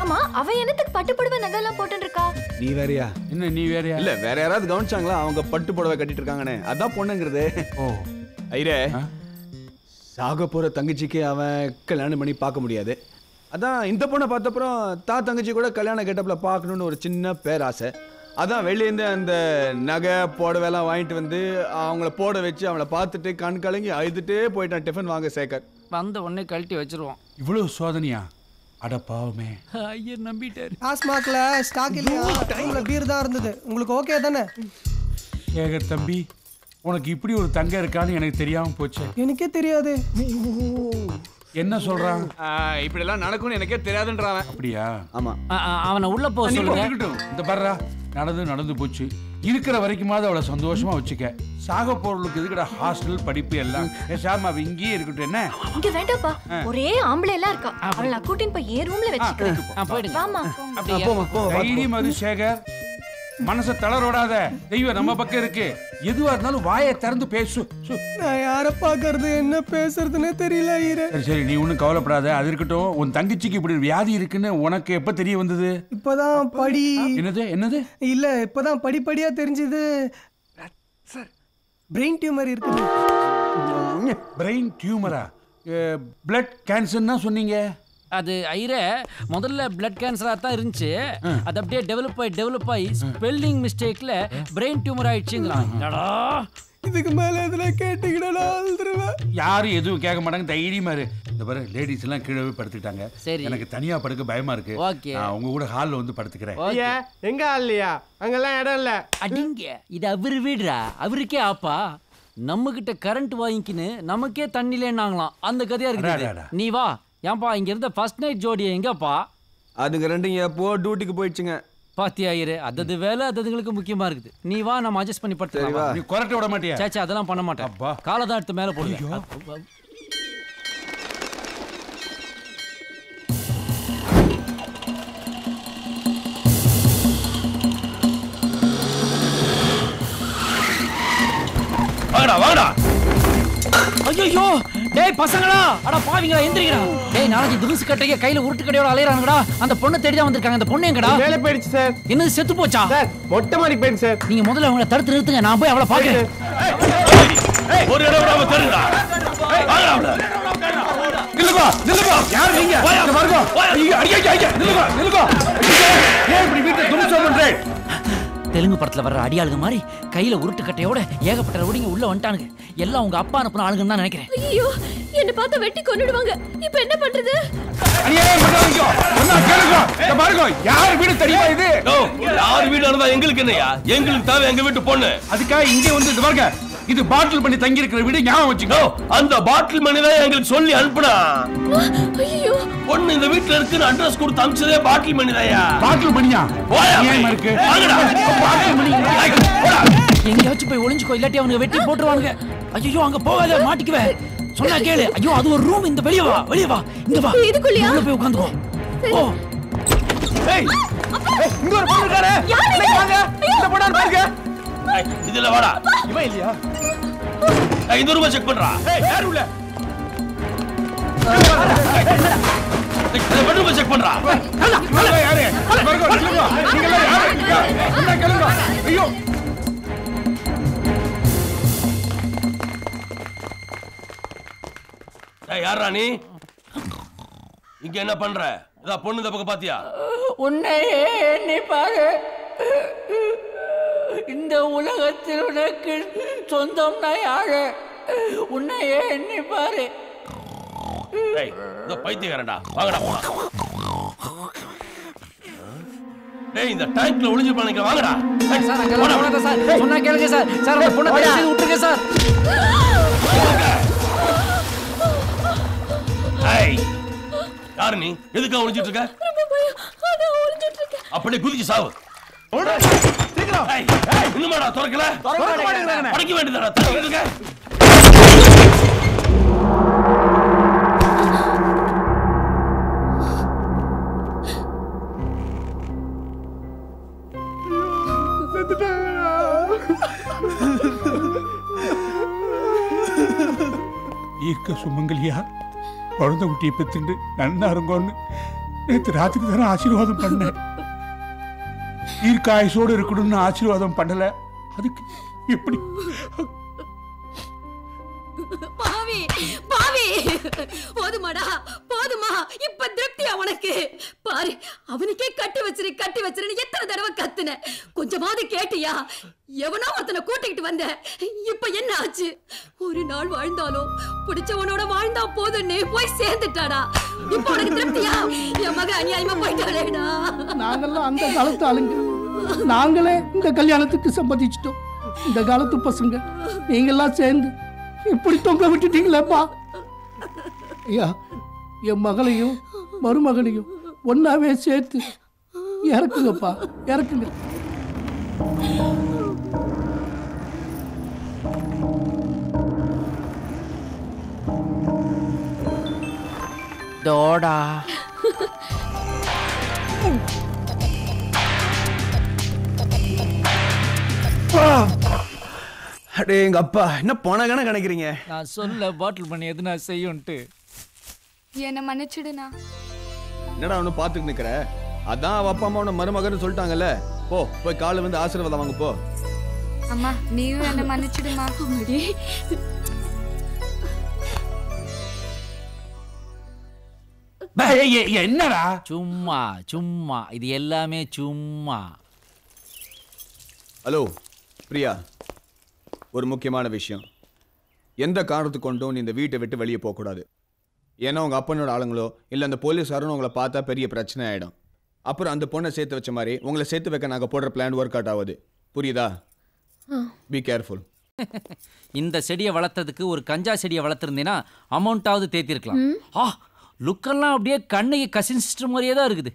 ஆமா அவ என்னத்துக்கு பட்டு புடவை நகைலாம் போட்டுட்டு இருக்கா நீ வேறயா? என்ன நீ வேறயா? இல்ல வேற யாராவது கவனிச்சாங்களா? அவங்க பட்டு புடவை கட்டிட்டு இருக்காங்கன்னு. அதான் பொண்ணுங்கிறது. ஓ. ஐரே சாக போற தங்கச்சிக்கு அவன் கல்யாணம் பண்ணி பார்க்க முடியாது. அதான் இந்த பொண்ணை பார்த்தப்புறம் தா தங்கச்சி கூட கல்யாண கெட்டப்ல பார்க்கணும்னு ஒரு சின்ன பேராசை. அதான் வெளியேந்து அந்த நகை புடவைலாம் வாங்கிட்டு வந்து அவங்கள போட வச்சு அவங்கள பார்த்துட்டு கண் கலங்கி அழுதுட்டே போயிட்டான் டிஃபன் வாங்க சேகர். வந்த உடனே கழட்டி வச்சிருவோம். இவ்வளவு சோதனையா? அட பாவமே. ஐயா நம்பிட்டாரு. டாஸ்மாக்ல ஸ்டாக் இல்லையா? டைம்ல பீர் தான் இருந்தது. உங்களுக்கு ஓகே தானே? சேகர் தம்பி உனக்கு இப்படி ஒரு தங்க இருக்கான்னு எனக்கு தெரியாம போச்சு. எனக்கே தெரியாது. என்ன சொல்றான் இப்படி எல்லாம் நடக்கும்னு எனக்கே தெரியாதுன்றான் அப்படியா? ஆமா. அவனை உள்ள போக சொல்லுங்க. இந்த பர்றா நடந்து நடந்து போச்சு. இருக்கிற வரைக்குமாவது அவளை சந்தோஷமா வச்சுக்க. சாக போறவளுக்கு எதுக்குடா ஹாஸ்டல் படிப்பு எல்லாம்? பேசாம அவ இங்கேயே இருக்கட்டும் என்ன? இங்க வேண்டாப்பா ஒரே ஆம்பளை எல்லாம் இருக்கா. அவளை நான் கூட்டின்னு போய் ஏன் ரூம்ல வச்சுக்கிறேன்? வாமா தைரியம் அது சேகர். மனசை தளரோடாத. தெய்வம் நம்ம பக்கம் இருக்கு. எதுவா இருந்தாலும் வாயை திறந்து பேசு. நான் யாரை பார்க்கறது என்ன பேசுறதுன்னே தெரியல சரி சரி நீ ஒன்றும் கவலைப்படாத. அது இருக்கட்டும். உன் தங்கச்சிக்கு இப்படி வியாதி இருக்குன்னு உனக்கு எப்ப தெரிய வந்தது? இப்பதான் படி. என்னது என்னது? இல்ல இப்பதான் படிப்படியா தெரிஞ்சது. பிரெயின் டியூமர் இருக்குது. பிரெயின் டியூமரா பிளட் கேன்சர்னா சொன்னீங்க. அது ஐரே முதல்ல பிளட் கேன்சரா தான் இருந்துச்சு. அது அப்படியே டெவலப் ஆகி டெவலப் ஆகி ஸ்பெல்லிங் மிஸ்டேக்ல பிரெயின் டியூமர் ஆயிடுச்சுங்களாம் என்னடா? இதுக்கு மேல இதுல கேட்டீங்கன்னா யாரும் எதுவும் கேட்க மாட்டாங்க தைரியமா இரு. இந்த பாரு லேடிஸ் எல்லாம் கீழே போய் படுத்துட்டாங்க சரி. எனக்கு தனியா படுக்க பயமா இருக்கு. Okay. நான் உங்க கூட ஹால்ல வந்து படுத்துக்கிறேன். ஐயா எங்க இல்லையா அங்கெல்லாம் இடம் இல்ல. அடிங்க. இது அவரு வீடுடா. அவருக்கே ஆப்பா. நம்ம கிட்ட கரண்ட் வாங்கிக்கின்னு நமக்கே தண்ணிலேன்னாங்களாம். அந்த கதையா இருக்குது அடாடாடா. நீ வா. ஏன்பா இங்க இருந்த ஃபர்ஸ்ட் நைட் ஜோடி எங்கப்பா? அதுங்க ரெண்டும் எப்போ டியூட்டிக்கு போயிடுச்சுங்க. பாத்தியா இரு. அதது வேலை அததுங்களுக்கு முக்கியமா இருக்குது. நீ வா நம்ம அட்ஜஸ்ட் பண்ணி படுத்துக்கலாம். நீ குரட்டை விட மாட்டியா? சேச்சா அதெல்லாம் பண்ண மாட்டேன். காலை தான் எடுத்து மேல போடுவேன் வாங்கடா வாங்கடா ஐயோ டேய் பசங்களா! அட பாவிங்களா எந்திரிங்கடா டேய் நாளைக்கு துருசு கட்டைய கையில உருட்டு கடையோட அலையறாங்கடா அந்த பொண்ணு தேடி தான் வந்திருக்காங்க. அந்த பொண்ணு எங்கடா? மேல போயிடுச்சு சார். என்னது செத்து போச்சா? சார் மொட்டை மாடி போயிடுச்சு சார். நீங்க முதல்ல அவங்கள தடுத்து நிறுத்துங்க. நான் போய் அவளை பாக்குறேன். ஒரு இடம் விடாம அவள. நில்லுங்க நில்லுங்க யார் நீங்க? பாருங்க. ஐயோ ஐயோ ஐயோ நில்லுங்க நில்லுங்க ஏன் இப்படி வீட்டை தும்சம் பண்றே தெலுங்கு படத்துல வர்ற அடியாளுங்க மாதிரி கையில உருட்டு கட்டையோட ஏகப்பட்ட ரவுடிங்க உள்ள வந்துட்டானுங்க. எல்லாம் உங்க அப்பா அனுப்புன ஆளுங்கன்னு தான் நினைக்கிறேன். ஐயோ என்ன பார்த்தா வெட்டி கொன்னுடுவாங்க. இப்போ என்ன பண்றது? யார் வீடு தெரியுமா இது? யார் வீடு இருந்தா எங்களுக்கு என்னையா எங்களுக்கு தேவை எங்க வீட்டு பொண்ணு. அதுக்காக இங்கே வந்து இது பாருங்க. இது பாட்டில் பண்ணி தங்கி இருக்கிற வீடு ஞாபகம் வச்சுக்கோ. அந்த பாட்டில் மணி தான் எங்களுக்கு சொல்லி அனுப்புனா ஐயோ. பொண்ணு இந்த வீட்டுல இருக்குன்னு அட்ரஸ் கொடுத்து அனுப்பிச்சதே பாட்டில் மணி தான்யா பாட்டில் மணியா? போயா இருக்கு. பாட்டில் மணி எங்கேயாச்சும் போய் ஒளிஞ்சுக்கோ இல்லாட்டி அவனுங்க வெட்டி போட்டுருவானுங்க. ஐயோ அங்க போகாத மாட்டிக்குவே. சொன்னா கேளு. ஐயோ அது ஒரு ரூம் இந்த வெளிய வா வெளிய வா. இங்க வா. இதுக்குள்ளயா? உள்ள போய் உட்காந்துக்கோ. ஓ ஏய் இங்க ஒரு பொண்ணு இருக்காரு? வாங்க. இந்த பொண்ணு பாருங்க இதுல வாடா. இவன் இல்லையா? இந்த ரூமை செக் பண்றா. ஏய் யார் உள்ள பெட்ரூமை செக் பண்றா. யாரு ஐயோ யாரா நீ? இங்க என்ன பண்ற? இதா பொண்ணு இந்த பக்கம் பாத்தியா? உன்னை எண்ணி பாரு இந்த உலகத்தில் உனக்கு சொந்தம்னா யாரு? உன்னையே எண்ணி பாரு. பைத்தியக்காரன்டா வாங்கடா டேய் இந்த டேங்க்ல ஒளிஞ்சு பாருங்க வாங்கடா. சார் அங்கெல்லாம் போடா. போனாத சார். சொன்னா கேளுங்க சார். சார் அந்த பொண்ணை தயவு செய்து விட்டுருங்க சார். ஏய் யாரு நீ? எதுக்காக ஒளிஞ்சிட்டு இருக்க? அப்படியே குதிச்சு சாவு. இன்னுமாடா திறக்கல? திறக்க மாட்டேங்கிறானே. அடைக்க வேண்டியதாடா இருக்க ஈர்க்க சுமங்கலியா? குழந்தை குட்டியை பெத்துண்டு நன்னா இருங்கோன்னு நேற்று ராத்திரி தானே ஆசீர்வாதம் பண்ணேன். ஈர்க்க இருக்கணும்னு ஆசீர்வாதம் பண்ணல. அதுக்கு எப்படி? பாவி பாவி. போதுமாடா போதுமா. இப்ப திருப்தியா உனக்கு? பாரு அவனுக்கே கட்டி வச்சிரு கட்டி வச்சிருன்னு எத்தனை தடவை கத்துன. கொஞ்சமாவது கேட்டியா? எவனோ ஒருத்தனை கூட்டிக்கிட்டு வந்த. இப்ப என்ன ஆச்சு? ஒரு நாள் வாழ்ந்தாலும் பிடிச்சவனோட வாழ்ந்தா போதும்னு போய் சேர்ந்துட்டாடா. இப்ப உனக்கு திருப்தியா? என் மக அநியாயமா போயிட்டாளேடா நாங்கெல்லாம் அந்த காலத்து ஆளுங்க. நாங்களே இந்த கல்யாணத்துக்கு சம்மதிச்சிட்டோம். இந்த காலத்து பசங்க நீங்கெல்லாம் சேர்ந்து இப்படி தொங்க விட்டுட்டீங்களேப்பா. ஐயா என் மகளையும் மருமகனையும் ஒன்னாவே சேர்த்து இறக்குங்கப்பா இறக்குங்க. தோடா. அடே எங்க அப்பா என்ன போனாங்கன்னு நினைக்கிறீங்க நான் சொல்ல பாட்டில் பண்ணி எது நான் செய்யும்ட்டு என்னை மன்னிச்சிடுண்ணா. என்னடா அவனு பாத்துட்டு நிக்கிற? அதான் அவ அப்பா அம்மா உன்னை மருமகன்னு சொல்லிட்டாங்கல்ல. போ போய் காலை வந்து ஆசீர்வாதம் வாங்க போ. அம்மா நீயும் என்னை மன்னிச்சிடுமா? என்னடா? சும்மா சும்மா. இது எல்லாமே சும்மா. ஹலோ பிரியா. ஒரு முக்கியமான விஷயம். எந்த காரணத்துக்கு கொண்டும் நீ இந்த வீட்டை விட்டு வெளியே போகக்கூடாது. ஏன்னா உங்கள் அப்பனோட ஆளுங்களோ இல்லை அந்த போலீஸாரும் உங்களை பார்த்தா பெரிய பிரச்சனை ஆகிடும் அப்புறம் அந்த பொண்ணை சேர்த்து வச்ச மாதிரி உங்களை சேர்த்து வைக்க நாங்கள் போடுற பிளான் ஒர்க் அவுட் ஆகுது. புரியுதா? பி கேர்ஃபுல் இந்த செடியை வளர்த்ததுக்கு ஒரு கஞ்சா செடியை வளர்த்துருந்தேன்னா அமௌண்ட்டாவது தேத்திருக்கலாம். ஆ லுக்கெல்லாம் அப்படியே கண்ணுக்கு கசின் சிஸ்டர் மாதிரியே தான் இருக்குது.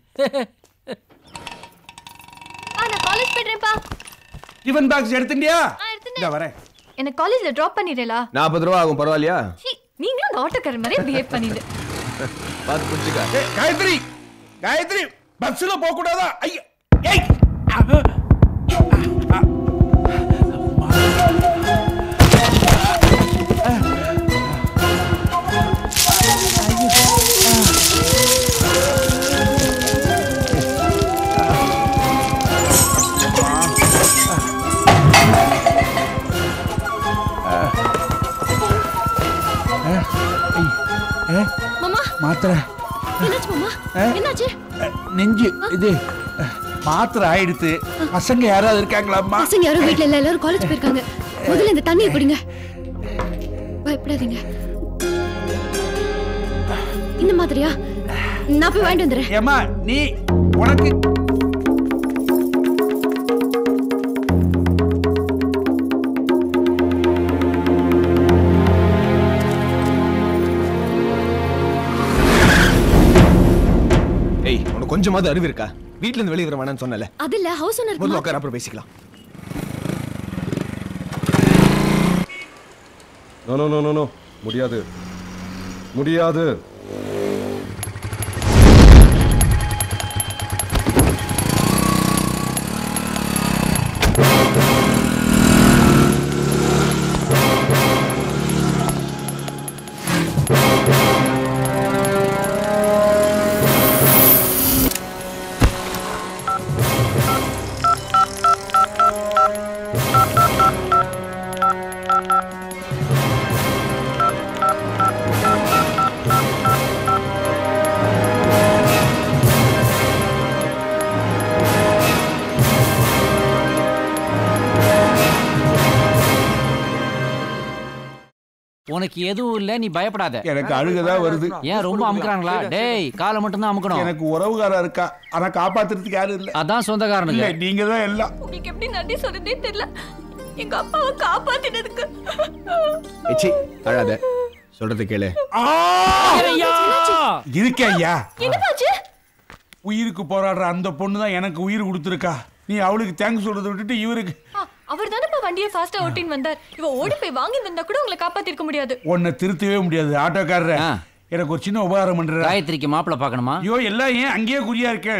டிஃபன் பாக்ஸ் எடுத்துட்டியா. இந்த வரேன். எனக்கு காலேஜ்ல டிராப் பண்ணிடுறா நாற்பது ரூபா ஆகும் பரவாயில்லையா? நீங்களும் அந்த ஆட்டோக்காரர் மாதிரி பிஹேவ் பண்ணிடு. பார்த்து பிடிச்சிக்க ஏய், காயத்ரி காயத்ரி பஸ்ல போக கூடாதா ஐயா ஏய் மாத்திரை. நெஞ்சு இது மாத்திரை ஆயிடுத்து. பசங்க யாராவது இருக்காங்களாம்மா? பசங்க யாரும் வீட்ல இல்ல எல்லாரும் காலேஜ் போயிருக்காங்க. முதல்ல இந்த தண்ணியை குடிங்க. பயப்படாதீங்க. இந்த மாதிரியா? நான் போய் வாங்கிட்டு வந்துடுறேன். ஏமா நீ உனக்கு கொஞ்சமாவது அறிவு இருக்கா? வீட்ல இருந்து வெளியே வர வேணாம்னு சொன்னல அது இல்ல ஹவுஸ் ஓனர் முதல்ல உட்கார அப்புறம் பேசிக்கலாம். No no no no no முடியாது. முடியாது. உனக்கு எதுவும் இல்ல நீ பயப்படாத. எனக்கு அழுகதான் வருது. ஏன் ரொம்ப அமுக்குறாங்களா? டேய் காலை மட்டும் தான் அமுக்கணும். எனக்கு உறவுகாரா இருக்கா? ஆனா காப்பாத்துறதுக்கு யாரும் இல்ல. அதான் சொந்தக்காரனுங்க. இல்ல நீங்க தான் எல்லாம். உங்களுக்கு எப்படி நன்றி சொல்றதே தெரியல. எங்க அப்பாவை காப்பாத்தினதுக்கு. ஏச்சி அழாத சொல்றது கேளு. இருக்கே ஐயா. உயிருக்கு போராடுற அந்த பொண்ணு தான் எனக்கு உயிர் கொடுத்துருக்கா. நீ அவளுக்கு தேங்க்ஸ் சொல்றதை விட்டுட்டு இவருக்கு அவர் தானப்பா வண்டியை ஃபாஸ்டா ஓட்டின்னு வந்தார். இவ ஓடி போய் வாங்கி வந்தா கூட உங்களை காப்பாத்திருக்க முடியாது. உன்னை திருத்தவே முடியாது. ஆட்டோக்காரர். எனக்கு ஒரு சின்ன உபகாரம் பண்ற காயத்ரிக்கு மாப்பிள்ள பார்க்கணுமா? ஐயோ எல்லாம் ஏன் அங்கேயே குறியா இருக்கு?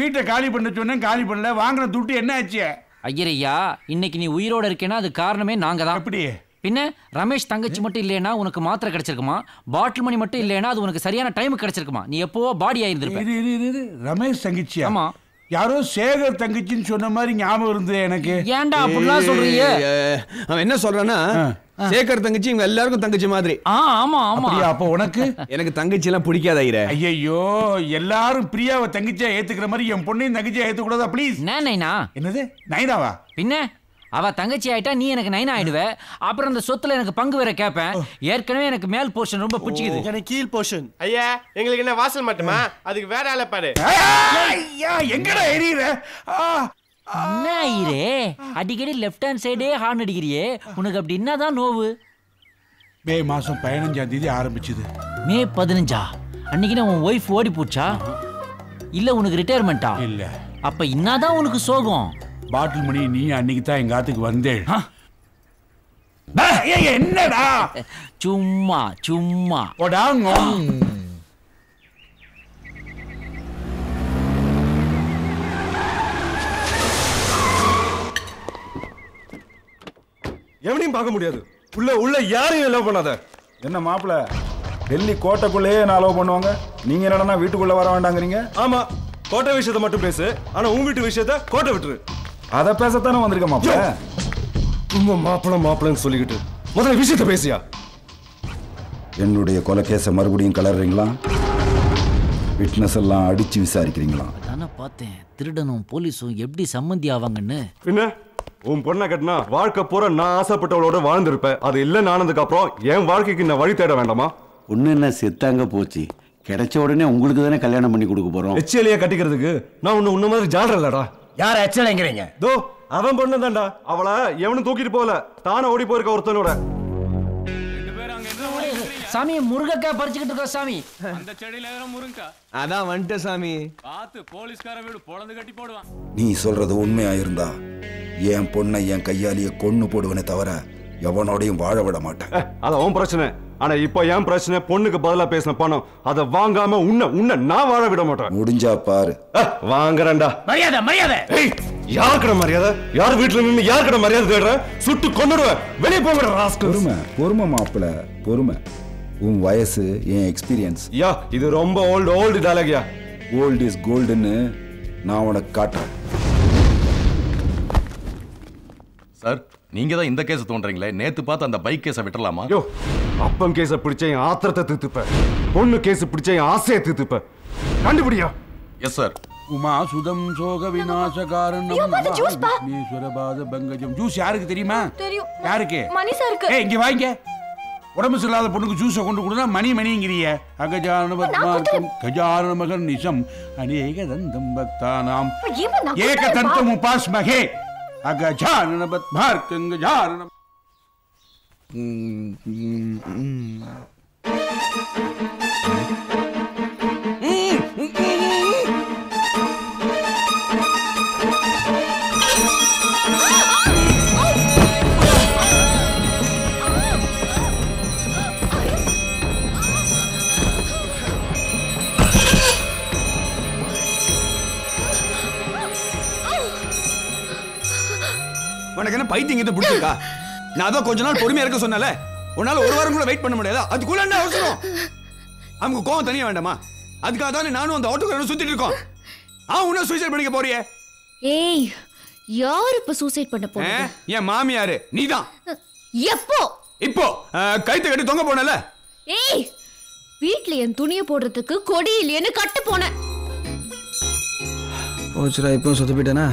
வீட்டை காலி பண்ண சொன்னேன் காலி பண்ணல. வாங்கின துட்டு என்ன ஆச்சு? ஐயரையா இன்னைக்கு நீ உயிரோட இருக்கேன்னா அது காரணமே நாங்க தான். எப்படி? பின்ன ரமேஷ் தங்கச்சி மட்டும் இல்லைன்னா உனக்கு மாத்திரை கிடைச்சிருக்குமா? பாட்டில் மணி மட்டும் இல்லைன்னா அது உனக்கு சரியான டைம் கிடைச்சிருக்குமா? நீ எப்போ பாடி ஆயிருந்திருப்ப. இரு, இரு, இரு, இரு. ரமேஷ் தங்கச்சி ஆமா. யாரோ சேகர் தங்கச்சின்னு சொன்ன மாதிரி ஞாபகம் இருந்தது எனக்கு. ஏன்டா அப்படிலாம் சொல்றீங்க? அவன் என்ன சொல்றான்னா சேகர் தங்கச்சி இவங்க எல்லாருக்கும் தங்கச்சி மாதிரி. ஆ ஆமா ஆமா. அப்ப உனக்கு? எனக்கு தங்கச்சி எல்லாம் பிடிக்காத ஐயரே ஐயோ எல்லாரும் பிரியாவை தங்கச்சியா ஏத்துக்கிற மாதிரி என் பொண்ணையும் தங்கச்சியா ஏத்துக்கூடாதா ப்ளீஸ் நைனா. என்னது? நைனாவா? பின்ன? அவ தங்கச்சி ஆயிட்டா நீ எனக்கு நைனா ஆயிடுவ. அப்புறம் அந்த சொத்துல எனக்கு பங்கு வேற கேட்பேன் ஏற்கனவே எனக்கு மேல் போர்ஷன் ரொம்ப பிடிச்சிக்குது. எனக்கு கீழ் போர்ஷன் ஐயா எங்களுக்கு என்ன வாசல் மட்டுமா? அதுக்கு வேற ஆளை பாரு. ஐயா எங்கடா எரியுற? என்ன ஐயரே அடிக்கடி லெஃப்ட் ஹேண்ட் சைடே ஹார்ன் அடிக்கிறியே. உனக்கு அப்படி என்னதான் நோவு? மே மாசம் பதினஞ்சாம் தேதி ஆரம்பிச்சது. மே பதினஞ்சா? அன்னைக்கு நான் உன் ஒய்ஃப் ஓடி போச்சா? இல்ல உனக்கு ரிட்டையர்மெண்ட்டா இல்ல. அப்ப என்னதான் உனக்கு சோகம்? பாட்டில் மணி நீ அன்னைக்கு தான் எங்க ஆத்துக்கு வந்தேன் என்னடா? சும்மா சும்மா. போடாங்க எவனையும் பார்க்க முடியாது. உள்ள உள்ள யாரையும் லவ் பண்ணாத. என்ன மாப்பிள? டெல்லி கோட்டைக்குள்ளேயே நான் அலோவ் பண்ணுவாங்க? நீங்க என்னடா வீட்டுக்குள்ள வர வேண்டாங்கிறீங்க? ஆமா கோட்டை விஷயத்தை மட்டும் பேசு. ஆனா உன் வீட்டு விஷயத்த கோட்டை விட்டுரு. அதை பேசத்தானே வந்திருக்க மாப்பிள? உங்க மாப்பிள மாப்பிளன்னு சொல்லிக்கிட்டு முதல்ல விஷயத்த பேசியா? என்னுடைய கொலைகேஸை மறுபடியும் கலர்றீங்களா? விட்னஸ் எல்லாம் அடிச்சு விசாரிக்கிறீங்களா? தானே பார்த்தேன். திருடனும் போலீஸும் எப்படி சம்மந்தி ஆவாங்கன்னு. பின்ன? உன் பொண்ணை கட்டினா வாழ்க்கை பூரா நான் ஆசைப்பட்டவளோட வாழ்ந்திருப்பேன். அது இல்லைன்னு ஆனதுக்கு அப்புறம் என் வாழ்க்கைக்கு நான் வழி தேட வேண்டாமா? பொண்ணு என்ன செத்தாங்க போச்சு. கிடைச்ச உடனே உங்களுக்கு தானே கல்யாணம் பண்ணி கொடுக்க போறோம். எச்சியலையா கட்டிக்கிறதுக்கு நான் உன்னை உன்ன மாதிரி ஜாடுறலடா யார் எச்சலைங்கிறீங்க தோ அவன் பொண்ணு தான்டா அவளை எவனும் தூக்கிட்டு போகல. தானே ஓடி போயிருக்க ஒருத்தனோட. சாமி முருகக்காய் பறிச்சுக்கிட்டு இருக்கோம் சாமி. அந்த செடியில ஏதோ முருங்கா. அதான் வந்துட்ட சாமி. பார்த்து போலீஸ்கார வீடு பொழந்து கட்டி போடுவான். நீ சொல்றது உண்மையா இருந்தா என் பொண்ணை என் கையாலேயே கொன்னு போடுவனே தவிர எவனோடையும் வாழ விட மாட்டேன். அது அவன் பிரச்சனை. ஆனா இப்போ என் பிரச்சனை பொண்ணுக்கு பதிலா பேசின பணம் அதை வாங்காம உன்னை உன்னை நான் வாழ விட மாட்டேன். முடிஞ்சா பாரு. வாங்குறேன்டா. மரியாதை மரியாதை. யாருக்கிட மரியாதை? யார் வீட்டுல நின்னு யாருக்கிட மரியாதை தேடுற சுட்டு கொன்னுடுவேன். வெளியே போங்கடா ராஸ்கல் பொறுமை பொறுமை மாப்பிள பொறுமை. உன் வயசு என் எக்ஸ்பீரியன்ஸ் யா இது ரொம்ப ஓல்டு ஓல்டு டயலாக்யா ஓல்ட் இஸ் கோல்டுன்னு நான் உனக்கு காட்டுறேன் சார் நீங்க தான் இந்த கேஸ் தோன்றீங்களே? நேத்து பார்த்து அந்த பைக் கேஸை விட்டுறலாமா? யோ அப்பன் கேஸ பிடிச்ச என் ஆத்திரத்தை தீர்த்துப்ப. பொண்ணு கேஸ் பிடிச்ச என் ஆசையை தீர்த்துப்ப. கண்டுபிடியா? எஸ் சார் உமா சுதம் சோக விநாசகாரன் ஐயோ, பாத்து juice பா. விக்னேஸ்வர பாத பங்கஜம். ஜூஸ் யாருக்கு தெரியுமா? தெரியும். யாருக்கு? மணி சாருக்கு. ஏய் இங்க வாங்க. உடம்பு சரியில்லாத பொண்ணுக்கு ஜூஸை கொண்டு கொடுத்தா மணி மணிங்கிறிய அகஜான பத்மார்க்கம் கஜான மகன் நிஷம் அநேக தந்தம் பக்தானாம். ஏக. தந்தம் உபாஸ்மகே அகஜான பத்மார்க்கம் கஜான உனக்கு என்ன பைத்தியம் இதை பிடிச்சிருக்கா? நான் அதான் கொஞ்ச நாள் பொறுமையா இருக்க சொன்னல உன்னால ஒரு வாரம் கூட வெயிட் பண்ண முடியாதா? அதுக்குள்ள என்ன அவசரம்? அவங்க கோவம் தனியா வேண்டாமா? அதுக்காக தானே நானும் அந்த ஆட்டோக்காரனும் சுத்திட்டு இருக்கோம். ஆ உன்ன சூசைட் பண்ணிக்க போறியே. ஏய் யார் இப்ப சூசைட் பண்ண போறது? என் மாமியாரு நீதான். எப்போ? இப்போ கைத்த கட்டி தொங்க போனல ஏய் வீட்ல என் துணிய போடுறதுக்கு கொடி இல்லையேன்னு கட்டு போனேன். போச்சுடா இப்போ சொத்து போயிட்டேனா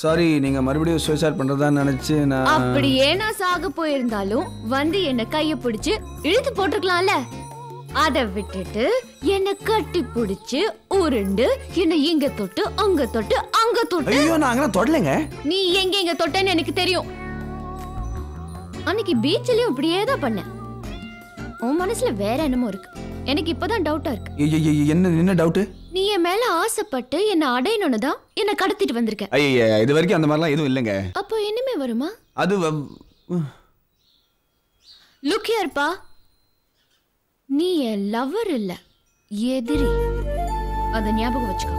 சாரி நீங்க மறுபடியும் சூசைட் பண்றதா நினைச்சு நான் அப்படியே நான் சாக போயிருந்தாலும் வந்து என்ன கைய பிடிச்சு இழுத்து போட்டிருக்கலாம்ல. அத விட்டுட்டு என்ன கட்டி பிடிச்சு உருண்டு என்ன இங்க தொட்டு அங்க தொட்டு அங்க தொட்டு. ஐயோ நான் அங்கே தொடலைங்க. நீ எங்க எங்க தொட்டேன்னு எனக்கு தெரியும். அன்னைக்கு பீச்லயும் இப்படியே தான் பண்ணேன். உன் மனசுல வேற என்னமோ இருக்கு. எனக்கு இப்பதான் டவுட்டா இருக்கு. என்ன என்ன டவுட்டு நீ என் மேல ஆசைப்பட்டு என்ன அடையணும்னு தான் என்ன கடத்திட்டு வந்திருக்க. ஐய இது வரைக்கும் அந்த மாதிரிலாம் எதுவும் இல்லைங்க. அப்போ இனிமே வருமா? அது லுக் ஹியர்ப்பா நீ என் லவர் இல்ல எதிரி. அத ஞாபகம் வச்சுக்கோ.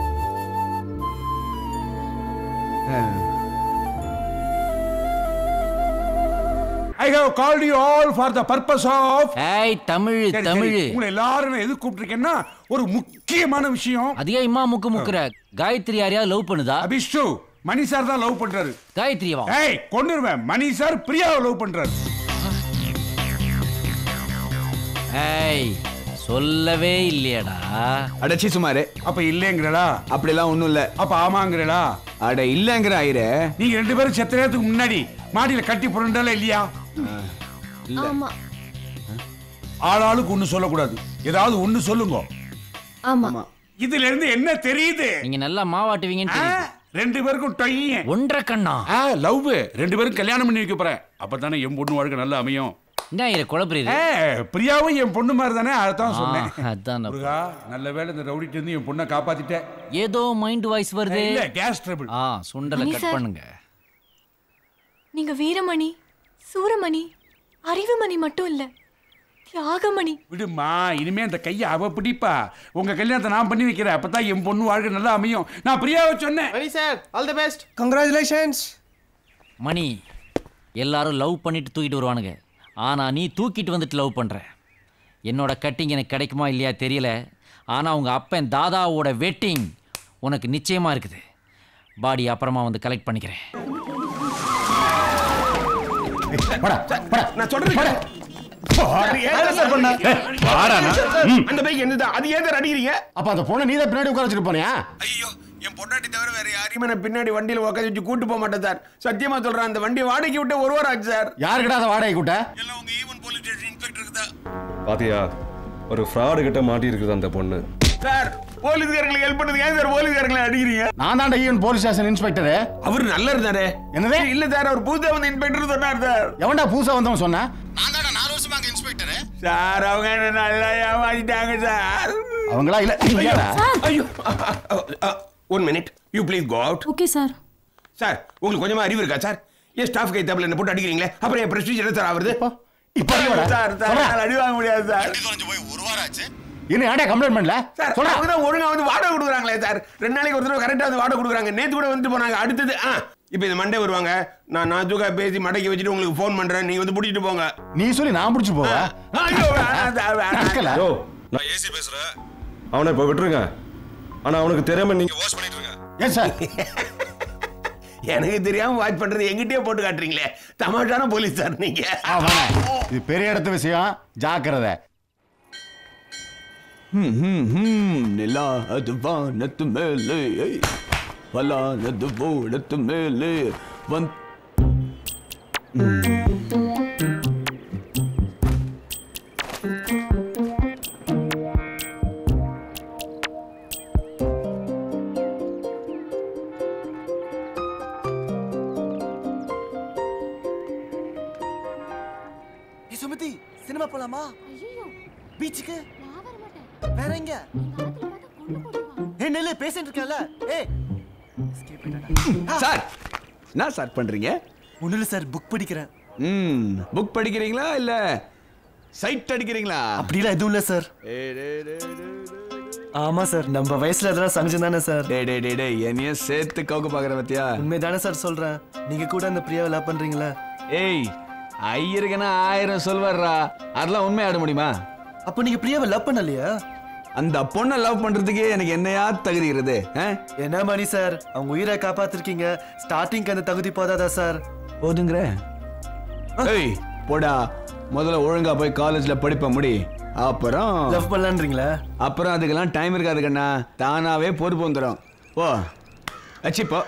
I have called you all for the purpose of ஏய் தமிழ் தமிழ். உங்களை எல்லாரும் எது கூப்பிட்டிருக்கேன்னா ஒரு முக்கியமான விஷயம். அதே இம்மா முக்கு முக்குற? காயத்ரி யாரையாவது லவ் பண்ணுதா? அபிஷு மணி சார் தான் லவ் பண்றாரு. காயத்ரிவா ஏய் கொண்டுருவேன் மணி சார் பிரியாவை லவ் பண்றாரு. ஏய் சொல்லவே இல்லையடா. அடச்சி சுமாரு அப்ப இல்லைங்கிறடா அப்படிலாம் ஒண்ணும் இல்ல. அப்ப ஆமாங்கிறடா. அட இல்லங்கிற ஆயிரே. நீங்க ரெண்டு பேரும் செத்த நேரத்துக்கு முன்னாடி மாடியில கட்டி புரண்டால இல்லையா? ஆமா. ஆளாளுக்கு ஒண்ணு சொல்லக்கூடாது. ஏதாவது ஒண்ணு சொல்லுங்க. ஆமா. இதுல இருந்து என்ன தெரியுது? நீங்க நல்லா மாவாட்டுவீங்கன்னு ரெண்டு பேருக்கும் டொய்ய. ஒன்றரை கண்ணா? லவ் ரெண்டு பேரும் கல்யாணம் பண்ணி வைக்க போறேன். அப்பதானே என் பொண்ணு வாழ்க்கை நல்லா அமையும். என்ன இரு குழப்பறீரு ஏ, பிரியாவும் என் பொண்ணு மாதிரி தானே அதான் சொன்னேன். ஆ, அதான் முருகா நல்ல வேளை இந்த ரவுடிட்டு இருந்து என் பொண்ணை காப்பாத்திட்டேன். ஏதோ மைண்ட் வாய்ஸ் வருது. இல்ல கேஸ் ட்ரபிள். ஆ சுண்டலை கட். பண்ணுங்க. நீங்க வீரமணி சூரமணி அறிவுமணி மட்டும் இல்ல தியாகமணி. விடுமா இனிமே அந்த கையை அவ பிடிப்பா. உங்க கல்யாணத்தை நான் பண்ணி வைக்கிறேன். அப்பதான் என் பொண்ணு வாழ்க்கை நல்லா அமையும். நான் பிரியாவை சொன்னேன். Mani sir all the best congratulations Mani எல்லாரும் லவ் பண்ணிட்டு தூக்கிட்டு வருவானுங்க. ஆனா நீ தூக்கிட்டு வந்துட்டு லவ் பண்ற. என்னோட கட்டிங் எனக்கு கிடைக்குமா இல்லையா தெரியல. ஆனா உங்க அப்பன் தாதாவோட வெட்டிங் உனக்கு நிச்சயமா இருக்குது. பாடி அப்புறமா வந்து கலெக்ட் பண்ணிக்கிறேன். நான் சொல்றேன் அந்த பைக் என்னது? அது ஏன் அடிக்கிறீங்க? அப்ப அந்த பொண்ணை நீ தான் பின்னாடி உட்கார வச்சுட்டு போனியா? ஐயோ என் பொண்டாட்டி தவிர வேற யாரையுமே நான் பின்னாடி வண்டியில உட்காந்து வச்சு கூட்டு போக மாட்டேன் சார். சத்தியமா சொல்றேன் அந்த வண்டி வாடகைக்கு விட்டு ஒரு வாரம் ஆச்சு சார். யாருக்கிட்ட அந்த வாடகை கூட்ட பாத்தியா ஒரு ஃப்ராடு கிட்ட மாட்டி இருக்குது அந்த பொண்ணு. சார் போலீஸ்காரங்களுக்கு ஹெல்ப் பண்ணது ஏன் சார் போலீஸ்காரங்களை அடிக்கிறீங்க? நான் தான் ஈவன் போலீஸ் ஸ்டேஷன் இன்ஸ்பெக்டர் அவர் நல்லவர் தானே? என்னது? இல்ல சார் அவர் புதுசா வந்து இன்ஸ்பெக்டர் சொன்னார் சார். எவன்டா புதுசா வந்தவன் சொன்னா? சார் அவங்க என்ன நல்லா ஏமாத்திட்டாங்க சார். அவங்களா இல்ல ஐயோ one minute you please go out okay sir sir உங்களுக்கு கொஞ்சமா அறிவு இருக்கா சார்? ஏன் ஸ்டாஃப் கை தப்பில் என்ன போட்டு அடிக்கிறீங்களே? அப்புறம் என் பிரஸ்டீஜ் என்ன சார் ஆகுது இப்ப. சார் சார் அடி வாங்க முடியாது சார். யாரா கம்ப்ளைண்ட் பண்ணல? சார் சொல்றா. அவங்க தான் ஒழுங்கா வந்து வாடகை கொடுக்குறாங்களே சார். ரெண்டு நாளைக்கு ஒரு தடவை கரெக்டாக வந்து வாடகை கொடுக்குறாங்க. நேத்து கூட வந்துட்டு போனாங்க. அடுத்தது ஆ இப்போ இந்த மண்டே வருவாங்க. நான் நாஜுகா பேசி மடக்கி வச்சுட்டு உங்களுக்கு ஃபோன் பண்றேன். நீங்க வந்து பிடிச்சிட்டு போங்க. நீ சொல்லி நான் பிடிச்சு போவா? ஐயோ வேணாம் சார் வேணாம். யோ நான் ஏசி பேசுறேன். அவனை இப்ப விட்டுருங்க. ஆனா அவனுக்கு தெரியாம நீங்க வாஷ் பண்ணிட்டு இருங்க. ஏன் சார்? எனக்கு தெரியாம வாட்ச் பண்றது எங்கிட்டயே போட்டு காட்டுறீங்களே. தமாஷான போலீஸ் சார் நீங்க. இது பெரிய இடத்து விஷயம். ஜாக்கிரதை. நிலா அது வானத்து மேலே பலானது ஓடத்து மேலே. வந் சார் என்ன சார் பண்றீங்க? ஒண்ணுல சார் புக் படிக்கிறேன். ம் புக் படிக்கிறீங்களா இல்ல சைட் அடிக்கிறீங்களா? அப்படிலாம் எதுவும் இல்ல சார். ஆமா சார் நம்ம வயசுல அதெல்லாம் சகஜம் தானே சார். டே டே டே டே என்னையும் சேர்த்து கவுக்க பாக்குற பத்தியா? உண்மை தானே சார் சொல்றேன். நீங்க கூட அந்த பிரியாவை லவ் பண்றீங்களா? ஏய் ஐயருக்குன்னா ஆயிரம் சொல்வார்ரா அதெல்லாம் உண்மையாட முடியுமா? அப்போ நீங்க பிரியாவை லவ் பண்ணலையா? அந்த பொண்ணை லவ் பண்றதுக்கே எனக்கு என்னையா தகுதி இருக்குது என்ன மணி சார்? அவங்க உயிரை காப்பாத்திருக்கீங்க. ஸ்டார்டிங்க்கு அந்த தகுதி போதாதா சார்? போதுங்கிற. ஏய் போடா. முதல்ல ஒழுங்கா போய் காலேஜ்ல படிப்ப முடி. அப்புறம் லவ் பண்ணலான்றீங்களா? அப்புறம் அதுக்கெல்லாம் டைம் இருக்காது கண்ணா தானாவே பொறுப்பு வந்துடும் ஓ அச்சி போ.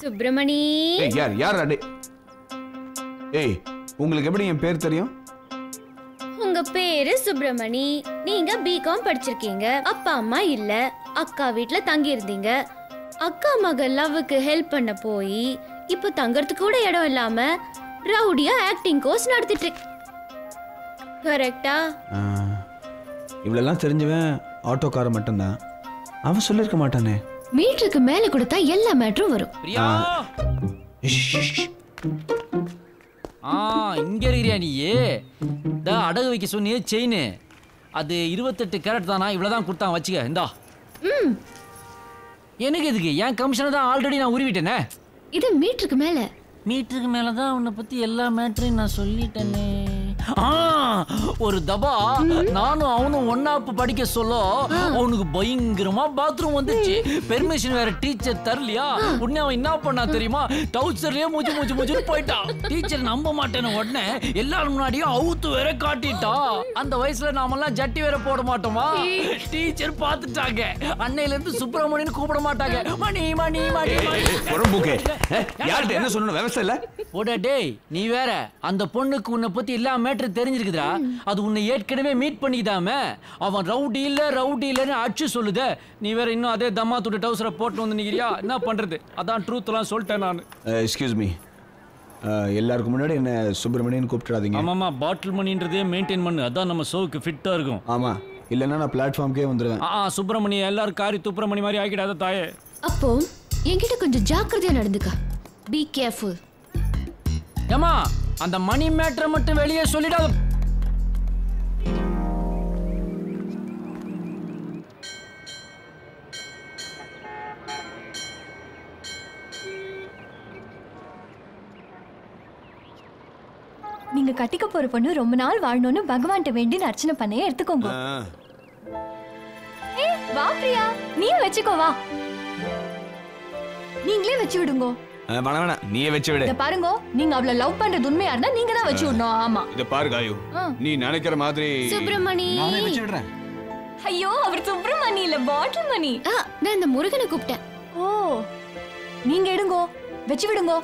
சுப்பிரமணி. ஏய் யார்? யார் அடே ஏய் உங்களுக்கு எப்படி என் பேர் தெரியும்? உங்க பேரு சுப்பிரமணி. நீங்க பிகாம் படிச்சிருக்கீங்க. அப்பா அம்மா இல்ல. அக்கா வீட்ல தங்கி இருந்தீங்க அக்கா மக லவ்வுக்கு ஹெல்ப் பண்ண போய் இப்போ தங்கறதுக்கு கூட இடம் இல்லாம ரவுடியா ஆக்டிங் கோர்ஸ் நடத்திட்டு கரெக்டா இவ்வளெல்லாம் தெரிஞ்சவன் ஆட்டோக்காரன் மட்டும்தான். அவன் சொல்லியிருக்க மாட்டானே. மீட்டருக்கு மேல கொடுத்தா எல்லா மேட்டரும் வரும். பிரியா! ஆ இங்க இருக்கிறியா நீயே? இந்த அடகு வைக்க சொன்னியே செயின். அது இருபத்தெட்டு கேரட் தானா? இவ்வளவுதான் கொடுத்தான் வச்சுக்க இந்தா. ம். எனக்கு எதுக்கு? என் கமிஷனை தான் ஆல்ரெடி நான் உருவிட்டேனே? இது மீட்டருக்கு மேல. மீட்டருக்கு மேல தான் உன்னை பத்தி எல்லா மேட்டரையும் நான் சொல்லிட்டேனே. ஒரு தபா நானும் அவனும் ஒன்னாப்பு படிக்க சொல்ல அவனுக்கு பயங்கரமா பாத்ரூம் வந்துச்சு. பெர்மிஷன் வேற டீச்சர் தரலையா? உடனே அவன் என்ன பண்ணா தெரியுமா? டவுசர்லயே மூச்சு மூச்சு மூச்சுன்னு போயிட்டான். டீச்சர் நம்ப மாட்டேன்னு உடனே எல்லாரும் முன்னாடியும் அவுத்து வேற காட்டிட்டா. அந்த வயசுல நாமெல்லாம் ஜட்டி வேற போட மாட்டோமா? டீச்சர் பார்த்துட்டாங்க அன்னையில இருந்து சுப்பிரமணியன் கூப்பிட மாட்டாங்க. மணி மணி மணி யார்கிட்ட என்ன சொல்லணும்? விவசாயம் இல்ல. டேய் நீ வேற. அந்த பொண்ணுக்கு உன்னை பத்தி எல்லா மேட்ரு தெரிஞ்சிருக்குதா அது உன்னை ஏற்கனவே மீட் பண்ணிக்கிதாம. அவன் ரவுடி இல்ல ரவுடி இல்லன்னு அடிச்சு சொல்லுதே. நீ வேற இன்னும் அதே தம்மா துட்டு டவுசரை போட்டு வந்து நிக்கிறியா? என்ன பண்றது? அதான் ட்ரூத் எல்லாம் சொல்லிட்டேன் நான். எக்ஸ்கியூஸ் மீ எல்லாருக்கும் முன்னாடி என்ன சுப்பிரமணியன் கூப்பிட்டுறாதீங்க. ஆமாமா பாட்டில் மணின்றதே மெயின்டைன் பண்ணு. அதான் நம்ம ஷோவுக்கு ஃபிட்டா இருக்கும். ஆமா. இல்லைன்னா நான் பிளாட்ஃபார்ம்க்கே வந்துடுவேன் ஆ சுப்பிரமணிய எல்லாரும் காரி துப்பிரமணி மாதிரி ஆக்கிடாத தாயே. அப்போ என்கிட்ட கொஞ்சம் ஜாக்கிரதையா நடந்துக்க. பி கேர்ஃபுல் ஏமா அந்த மணி மேட்டரை மட்டும் வெளியே சொல்லிடாத. நீங்க கட்டிக்க போற பொண்ணு ரொம்ப நாள் வாழணும்னு பகவான்கிட்ட வேண்டி அர்ச்சனை பண்ணே எடுத்துக்கோங்க. வா பிரியா. நீ வச்சுக்கோ வா. நீங்களே வச்சு விடுங்க. வேணாம் வேணாம். நீயே வச்சு விடு. இத பாருங்க நீங்க அவள லவ் பண்றது உண்மையா இருந்தா நீங்க தான் வச்சு விடணும். ஆமா. இத பாரு காயு. நீ நினைக்கிற மாதிரி சுப்பிரமணி. நானே வச்சு விடுறேன். ஐயோ அவர் சுப்பிரமணி இல்ல பாட்டில் மணி நான் இந்த முருகனை கூப்பிட்டேன். ஓ நீங்க எடுங்கோ வச்சு விடுங்கோ.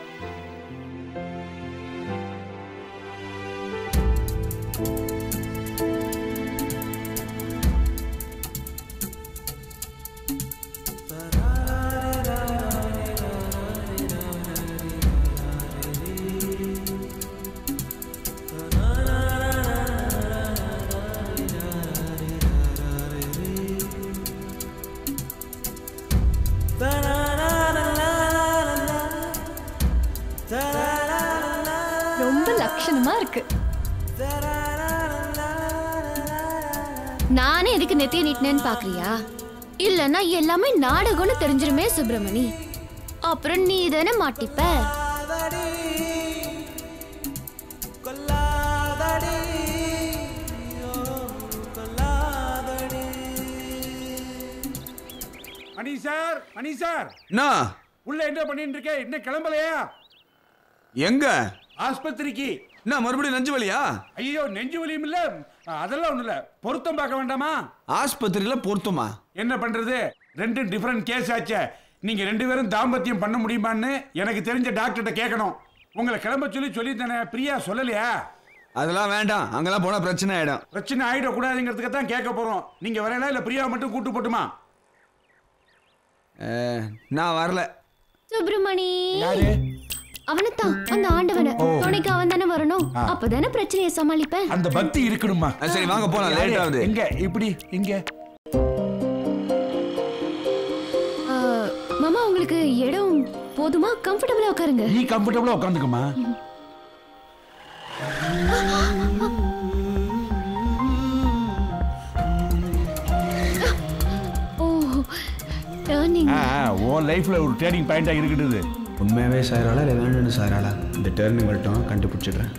இருக்கு. நானே எதுக்கு நெத்திய நீட்டினேன்னு பாக்குறியா? இல்லன்னா எல்லாமே நாடகம்னு தெரிஞ்சிருமே சுப்பிரமணி. அப்புறம் நீ தானே மாட்டிப்ப. மணி சார் மணி சார். என்ன? உள்ள என்ன பண்ணிட்டு இருக்க? இன்னும் கிளம்பலையா? எங்க? ஆஸ்பத்திரிக்கு. என்ன மறுபடியும் நெஞ்சு வலியா? ஐயோ நெஞ்சு வலியும் இல்ல. அதெல்லாம் ஒண்ணும் இல்ல. பொருத்தம் பார்க்க வேண்டாமா? ஆஸ்பத்திரியில பொருத்தமா? என்ன பண்றது? ரெண்டு டிஃபரெண்ட் கேஸ் ஆச்சே. நீங்க ரெண்டு பேரும் தாம்பத்தியம் பண்ண முடியுமான்னு எனக்கு தெரிஞ்ச டாக்டர்கிட்ட கேட்கணும். உங்களை கிளம்ப சொல்லி சொல்லி தானே பிரியா சொல்லலையா? அதெல்லாம் வேண்டாம். அங்கெல்லாம் போனா பிரச்சனை ஆயிடும். பிரச்சனை ஆயிடக்கூடாதுங்கிறதுக்கு தான் கேட்க போறோம். நீங்க வரல இல்ல பிரியா மட்டும் கூட்டு போட்டுமா? நான் வரல. சுப்பிரமணி யாரு? அவனைத்தான் அந்த ஆண்டவனை. ஓ. துணைக்கு அவன் தானே வரணும். அப்பதானே பிரச்சனையை சமாளிப்பேன்? அந்த பக்தி இருக்கணுமா? சரி, வாங்க போலாம், late ஆகுது. எங்க? இப்படி இங்க. ஆ, மாமா உங்களுக்கு இடம் போதுமா? கம்ஃபர்டபுளா உட்காருங்க. நீ கம்ஃபர்டபுளா உட்காந்துக்கமா ஓ டர்னிங் உன் லைஃப்ல ஒரு டேர்னிங் பாயிண்டா இருக்குது உண்மையாகவே சாராளா இல்லை வேணும்னு சாராளா இந்த டேர்னிங் மட்டும் கண்டுபிடிச்சிடுறேன்.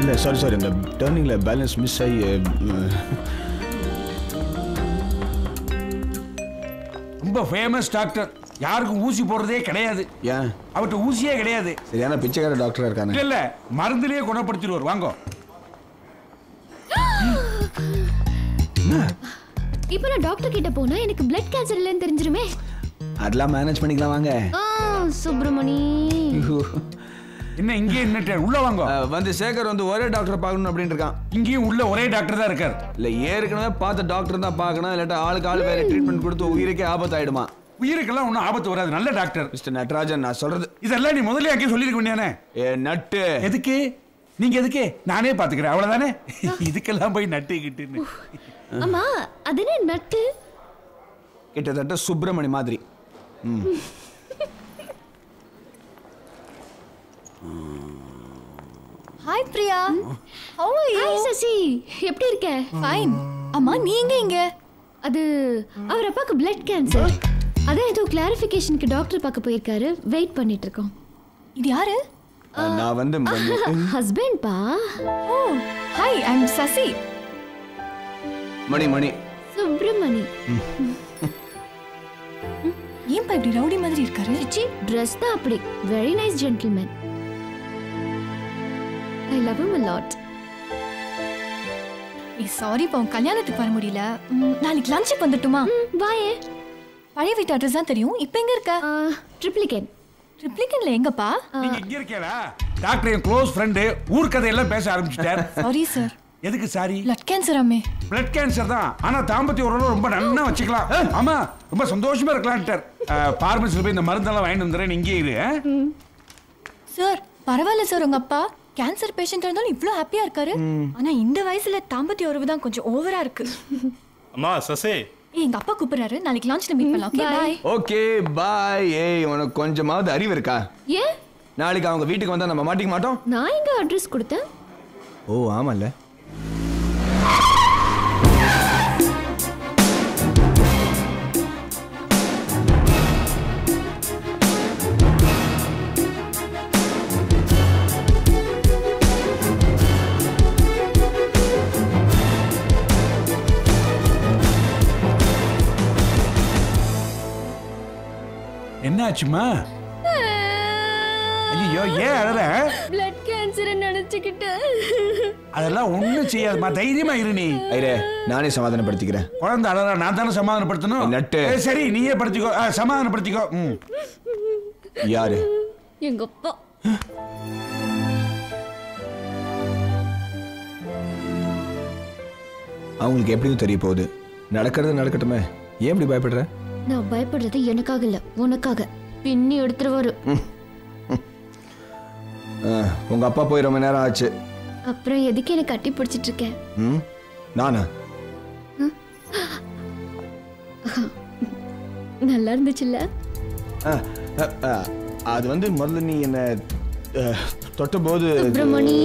இல்லை சாரி சாரி இந்த டேர்னிங்கில் பேலன்ஸ் மிஸ் ஆகி ரொம்ப ஃபேமஸ் டாக்டர் யாருக்கும் ஊசி போடுறதே கிடையாது. ஏன்? அவர்கிட்ட ஊசியே கிடையாது. சரியான பிச்சைக்கார டாக்டராக இருக்கானே. இல்ல இல்ல மருந்துலயே குணப்படுத்திடுவார். வாங்கோ. இப்போ நான் டாக்டர் கிட்ட போனா எனக்கு பிளட் கேன்சர் இல்லைன்னு தெரிஞ்சிருமே. அதெல்லாம் மேனேஜ் பண்ணிக்கலாம் வாங்க. சுப்பிரமணி. என்ன இங்கே என்ன உள்ள வாங்க. வந்து சேகர் வந்து ஒரே டாக்டர் பார்க்கணும் அப்படின்னு இருக்கான். இங்கேயும் உள்ள ஒரே டாக்டர் தான் இருக்கார். இல்ல ஏற்கனவே பார்த்த டாக்டர் தான் பார்க்கணும் இல்லாட்டா ஆளுக்கு ஆளு வேற ட்ரீட்மெண்ட் கொடுத்து உயிருக்கே ஆபத்தாயிடுமா. உயிருக்கெல்லாம் ஒன்றும் ஆபத்து வராது நல்ல டாக்டர் மிஸ்டர் நட்ராஜன் நான் சொல்றது இதெல்லாம் நீ முதல்ல அங்கே சொல்லிருக்க வேண்டியானே ஏ நட்டு. எதுக்கு? நீங்க எதுக்கு? நானே பாத்துக்கிறேன் அவ்வளவுதானே? இதுக்கெல்லாம் போய் நட்டுக்கிட்டுன்னு. அம்மா அது என்ன நட்டு? கிட்டத்தட்ட சுப்பிரமணி மாதிரி. ம். Hi Priya how are you? Hi Sasi எப்படி இருக்க? ஃபைன் அம்மா நீங்க இங்க அது அவர் அப்பாக்கு பிளட் கேன்சர் அதான் ஏதோ கிளாரிஃபிகேஷனுக்கு டாக்டர் பார்க்க போயிருக்காரு. வெயிட் பண்ணிட்டு இருக்கோம். இது யாரு? நான் வந்து ஹஸ்பண்ட் பா ஓ hi I am Sasi Mani Mani. Subramani. ஏன் இப்படி ரவுடி மாதிரி இருக்காரு? ரிச்சி ட்ரெஸ் தான் அப்படி. Very nice gentleman I love him a lot. ஏ சாரி இப்போ கல்யாணத்துக்கு வர முடியல. நாளைக்கு லஞ்சுக்கு வந்துட்டுமா? வாயே பழைய வீட்டு அட்ரஸ் தான் தெரியும். இப்போ எங்க இருக்க? ட்ரிப்ளிகேன் ட்ரிப்ளிகன்ல எங்கப்பா? நீங்க இங்க இருக்கேடா டாக்டர் என் க்ளோஸ் ஃப்ரெண்டு ஊர் கதையெல்லாம் பேச ஆரம்பிச்சிட்டார். சாரி சார் எதுக்கு சாரி? பிளட் கேன்சர் அம்மே. பிளட் கேன்சர் தான். ஆனா தாம்பத்திய உறவு ரொம்ப நன்னா வச்சுக்கலாம். ஆமா ரொம்ப சந்தோஷமா இருக்கலான்ட்டார் பார்மசியில் போய் இந்த மருந்தெல்லாம் வாங்கிட்டு வந்துடுறேன். இங்கே இரு? சார் பரவாயில்ல சார் உங்க அப்பா. கேன்சர் பேஷண்ட் இருந்தாலும் இவ்ளோ ஹாப்பியா இருக்காரு. ஆனா இந்த வயசுல தாம்பத்திய உறவு தான் கொஞ்சம் ஓவரா இருக்கு. அம்மா சசே. எங்க அப்பா கூப்பிடுறாரு. நாளைக்கு லான்ச்ல மீட் பண்ணலாம். ஓகே பை ஓகே பாய் ஏய் உனக்கு கொஞ்சமாவது அறிவு இருக்கா? ஏன்? நாளைக்கு அவங்க வீட்டுக்கு வந்தா நம்ம மாட்டிக்க மாட்டோம்? நான் எங்க அட்ரஸ் கொடுத்தேன்? ஓ ஆமால்ல. என்னாச்சுமா ஐயோ ஏன் அழற? கேன்சர் நினைச்சுக்கிட்டு. அதெல்லாம் ஒண்ணும் செய்யாதுமா தைரியமா இரு நீ. ஐரே நானே சமாதானப்படுத்திக்கிறேன். குழந்தை அழறா நான் தானே சமாதானப்படுத்தணும்? நட்டு. சரி நீயே படுத்திக்கோ. சமாதானப்படுத்திக்கோ. ம். யாரு? எங்க அப்பா அவங்களுக்கு எப்படியும் தெரிய போகுது. நடக்கிறது நடக்கட்டுமே. ஏன் இப்படி பயப்படுற? நான் பயப்படுறது எனக்காக இல்ல உனக்காக. பின்னி எடுத்துருவாரு உங்க அப்பா போய் ரொம்ப நேரம் ஆச்சு. அப்புறம் எதுக்கு எனக்கு கட்டி பிடிச்சிட்டு இருக்கேன் ம்? நானா? நல்லா இருந்துச்சுல்ல? ஆ, ஆ, ஆ, அது வந்து முதல்ல நீ என்ன தொட்ட போது சுப்பிரமணி!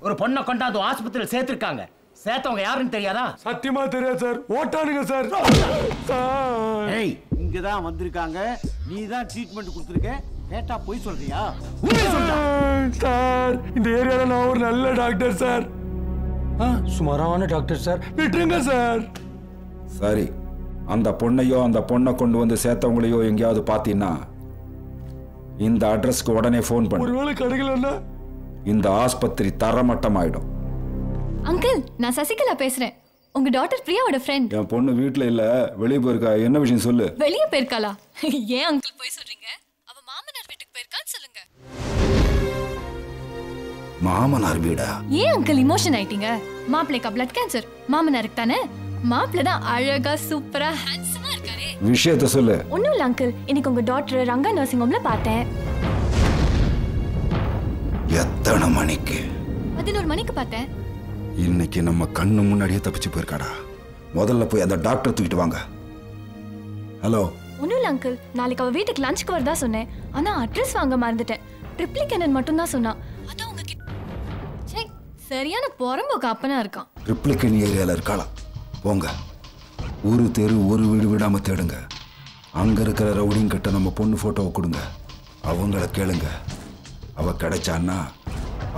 ஒரு பொண்ணை கொண்டாந்து ஆஸ்பத்திரியில் சேர்த்திருக்காங்க. சேர்த்தவங்க யாருன்னு தெரியாதா? சத்தியமா தெரியாது சார். ஓட்டானுங்க சார். ஏய் இங்க தான் வந்திருக்காங்க. நீ தான் ட்ரீட்மெண்ட் கொடுத்துருக்க. கேட்டா போய் சொல்றியா? சார் இந்த ஏரியால நான் ஒரு நல்ல டாக்டர் சார். ஆ, சுமாரான டாக்டர் சார். விட்டுருங்க சார். சரி. அந்த பொண்ணையோ அந்த பொண்ணை கொண்டு வந்து சேர்த்தவங்களையோ எங்கேயாவது பார்த்தீங்கன்னா இந்த அட்ரஸ்க்கு உடனே ஃபோன் பண்ணு. ஒருவேளை கிடைக்கலன்னா? இந்த ஆஸ்பத்திரி தரமட்டமாயிடும். அங்கிள் நான் சசிகலா பேசுறேன். உங்க டாட்டர் பிரியாவோட ஃப்ரெண்ட் என் பொண்ணு வீட்டில் இல்லை வெளியே போயிருக்கா. என்ன விஷயம் சொல்லு? வெளியே போயிருக்காளா? ஏன் அங்கிள் போய் சொல்றீங்க? போயிருக்கான்னு சொல்லுங்க. மாமனார் வீடா? ஏன் அங்கிள் இமோஷன் ஆயிட்டீங்க? மாப்பிள்ளைக்கா பிளட் கேன்சர் மாமனாருக்கு தானே மாப்பிள்ளை தான் அழகா சூப்பரா ஹேண்ட்ஸமா இருக்காரே. விஷயத்த சொல்லு. ஒன்றும் இல்லை அங்கிள் இன்னைக்கு உங்க டாக்டர் ரங்கா நர்சிங் ஹோம்ல பார்த்தேன். எத்தனை மணிக்கு? பதினோரு மணிக்கு பார்த்தேன். இன்னைக்கு நம்ம கண்ணு முன்னாடியே தப்பிச்சு போயிருக்காடா. முதல்ல போய் அந்த டாக்டர் தூக்கிட்டு வாங்க. ஹலோ ஒன்றும் இல்லை அங்கிள் நாளைக்கு அவள் வீட்டுக்கு லஞ்சுக்கு வரதா சொன்னேன். ஆனால் அட்ரஸ் வாங்க மறந்துட்டேன். ட்ரிப்ளிகேனன் மட்டும் தான் சொன்னான். அதான் உங்ககிட்ட சே சரியான புறம்போக்கு அப்பனா இருக்கான். ரிப்ளிகன் ஏரியாவில் இருக்காளா? போங்க. ஒரு தெரு ஒரு வீடு விடாமல் தேடுங்க. அங்கே இருக்கிற ரவுடிங் கிட்ட நம்ம பொண்ணு ஃபோட்டோவை கொடுங்க. அவங்கள கேளுங்க. அவள் கிடைச்சான்னா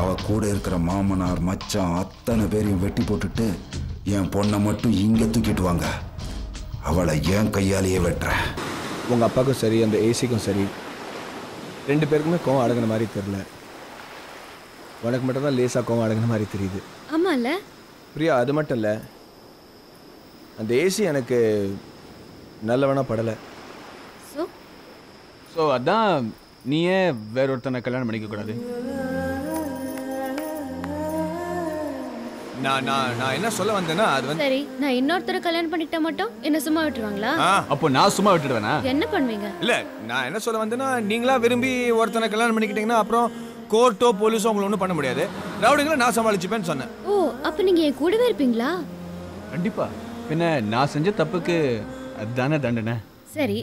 அவள் கூட இருக்கிற மாமனார் மச்சான் அத்தனை பேரையும் வெட்டி போட்டுட்டு என் பொண்ணை மட்டும் இங்கே தூக்கிட்டு வாங்க. அவளை என் கையாலேயே வெட்டுறேன். உங்கள் அப்பாவுக்கும் சரி அந்த ஏசிக்கும் சரி ரெண்டு பேருக்குமே கோவம் அடங்கின மாதிரி தெரில உனக்கு மட்டும் தான் லேசாக கோவம் அடங்கின மாதிரி தெரியுது. ஆமால பிரியா அது மட்டும் இல்லை. அந்த ஏசி எனக்கு நல்லவனா படலை. ஸோ ஸோ அதான் நீ ஏன் வேற ஒருத்தனை கல்யாணம் பண்ணிக்க கூடாது நான் நான் நான் என்ன சொல்ல வந்தேன்னா அது வந்து சரி நான் இன்னொருத்தரை கல்யாணம் பண்ணிக்கிட்டா மட்டும் என்ன சும்மா விட்டுருவாங்களா? அப்போ நான் சும்மா விட்டுடுவேனா? என்ன பண்ணுவீங்க? இல்லை நான் என்ன சொல்ல வந்தேன்னா நீங்களா விரும்பி ஒருத்தனை கல்யாணம் பண்ணிக்கிட்டீங்கன்னா அப்புறம் கோர்ட்டோ போலீஸோ உங்களை ஒன்றும் பண்ண முடியாது. ரவுடிங்களை நான் சமாளிச்சுப்பேன்னு சொன்னேன். ஓ அப்ப நீங்க என் கூடவே இருப்பீங்களா? கண்டிப்பா. பின்ன நான் செஞ்ச தப்புக்கு அதுதானே தண்டனை? சரி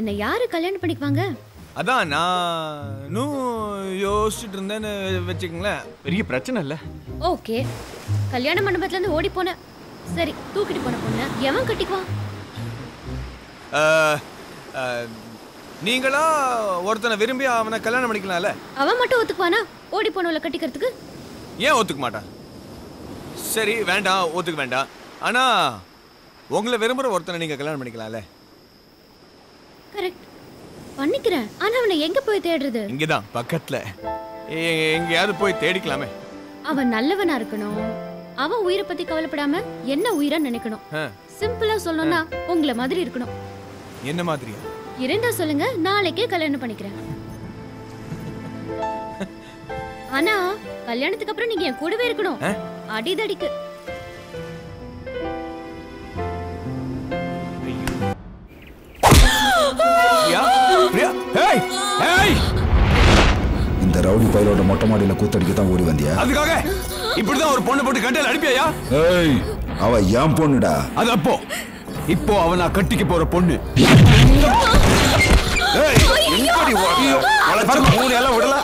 என்னை யாரு கல்யாணம் பண்ணிக்குவாங்க? அதான் நானும் யோசிச்சுட்டு இருந்தேன்னு வச்சுக்கோங்களேன். பெரிய பிரச்சனை இல்லை. ஓகே. கல்யாண மண்டபத்துல இருந்து ஓடி போன சரி தூக்கிட்டு போன பொண்ணு எவன் கட்டிக்குவான் நீங்களா ஒருத்தனை விரும்பி அவனை கல்யாணம் பண்ணிக்கலாம்ல? அவன் மட்டும் ஒத்துக்குவானா? ஓடி போனவளை கட்டிக்கிறதுக்கு? ஏன் ஒத்துக்க மாட்டான்? சரி வேண்டாம் ஒத்துக்க வேண்டாம். ஆனா உங்களை விரும்புற ஒருத்தனை நீங்க கல்யாணம் பண்ணிக்கலாம்ல? கரெக்ட். பண்ணிக்கிறேன். ஆனா அவனை எங்க போய் தேடுறது? இங்கதான் பக்கத்துல. எங்கேயாவது போய் தேடிக்கலாமே. அவன் நல்லவனா இருக்கணும். அவன் உயிரை பத்தி கவலைப்படாம என்ன உயிரா நினைக்கணும். சிம்பிளா சொல்லணும்னா உங்களை மாதிரி இருக்கணும். என்ன மாதிரியா? இருந்தா சொல்லுங்க நாளைக்கே கல்யாணம் பண்ணிக்கிறேன். ஆனா கல்யாணத்துக்கு அப்புறம் நீங்க என் கூடவே இருக்கணும்? அடிதடிக்கு. ஹேய் இந்த ரவுடி பயிலோட மொட்டை மாடியில கூத்தடிக்க தான் ஓடி வந்தியா? அதுக்காக இப்படிதான் ஒரு பொண்ணை போட்டு கட்டையில் அடிப்பியா ஏய் அவ ஏன் பொண்ணுடா. அது அப்போ. இப்போ அவன் நான் கட்டிக்க போற பொண்ணு. ஏய், எங்கடி ஓடுற?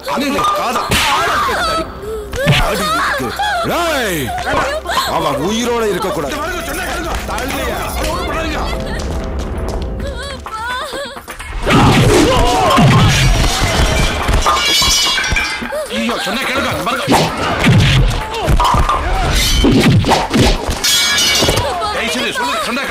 வளைச்சு மூணு எல்லாம் விடல அங்க காதா அடி இருக்கு. ஏய், அவன் உயிரோட இருக்க கூடாது ஐயோ சொன்ன கேளுங்க பாருங்க தயவு செய்து சொல்லு சொன்னா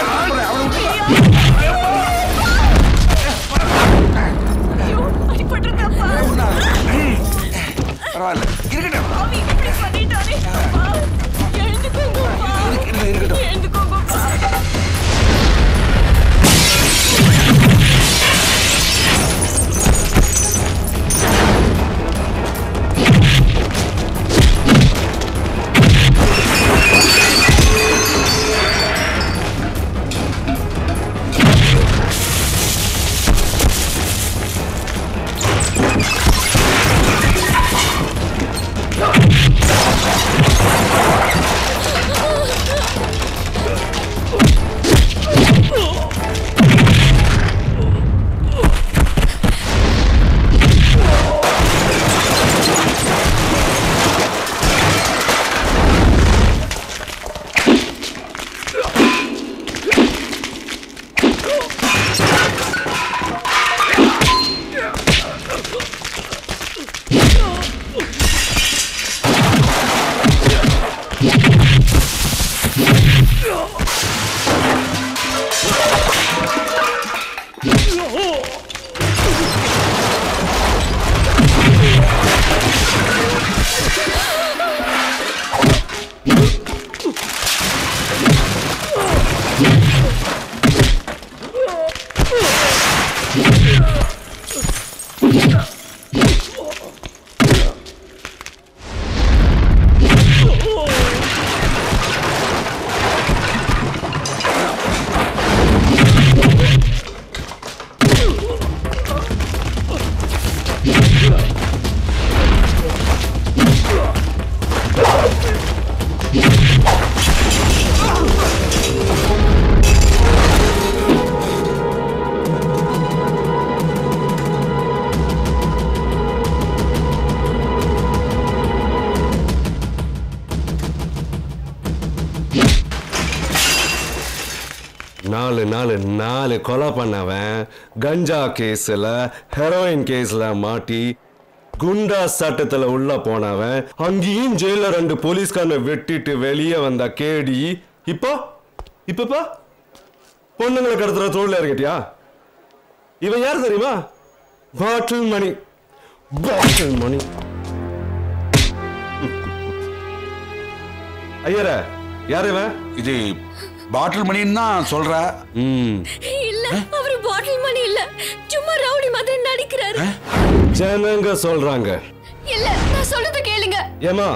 உன் கையை கொலை பண்ணவன் கஞ்சா கேஸில் ஹெரோயின் கேஸில் மாட்டி குண்டா சட்டத்தில் உள்ள போனவன் அங்கேயும் ஜெயிலில் ரெண்டு போலீஸ்காரனை வெட்டிட்டு வெளியே வந்த கேடி இப்போ? இப்பப்பா? பொண்ணுங்களை கடத்துற தோல்ல இருக்கட்டியா இவன் யார் தெரியுமா? பாட்டில் மணி பாட்டில் மணி ஐயர யார் இவன்? இது பாட்டில் மணின்னு தான் சொல்ற. இல்ல அவரு பாட்டில் மணி இல்ல. சும்மா ரவுடி மாதிரி நடிக்கிறாரு. ஜனங்க சொல்றாங்க. இல்ல நான் சொல்றத கேளுங்க. ஏமா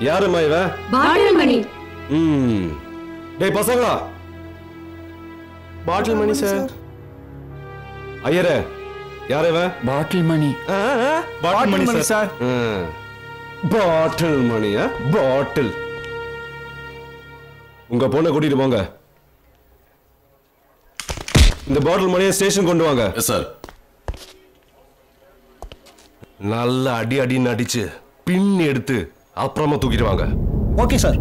யாருமா இவன் பாட்டில் மணி. ம். டேய் பசங்களா பாட்டில் மணி சார். ஐயரே யார் இவன் பாட்டில் மணி. Bottle Mani sir. பாட்டில் மணியா? பாட்டில். உங்க பொண்ணை கூட்டிட்டு போங்க. இந்த பாட்டில் மணியை ஸ்டேஷன் கொண்டு வாங்க. சார் நல்ல அடி அடின்னு அடிச்சு பின் எடுத்து அப்புறமா தூக்கிட்டு வாங்க. ஓகே சார்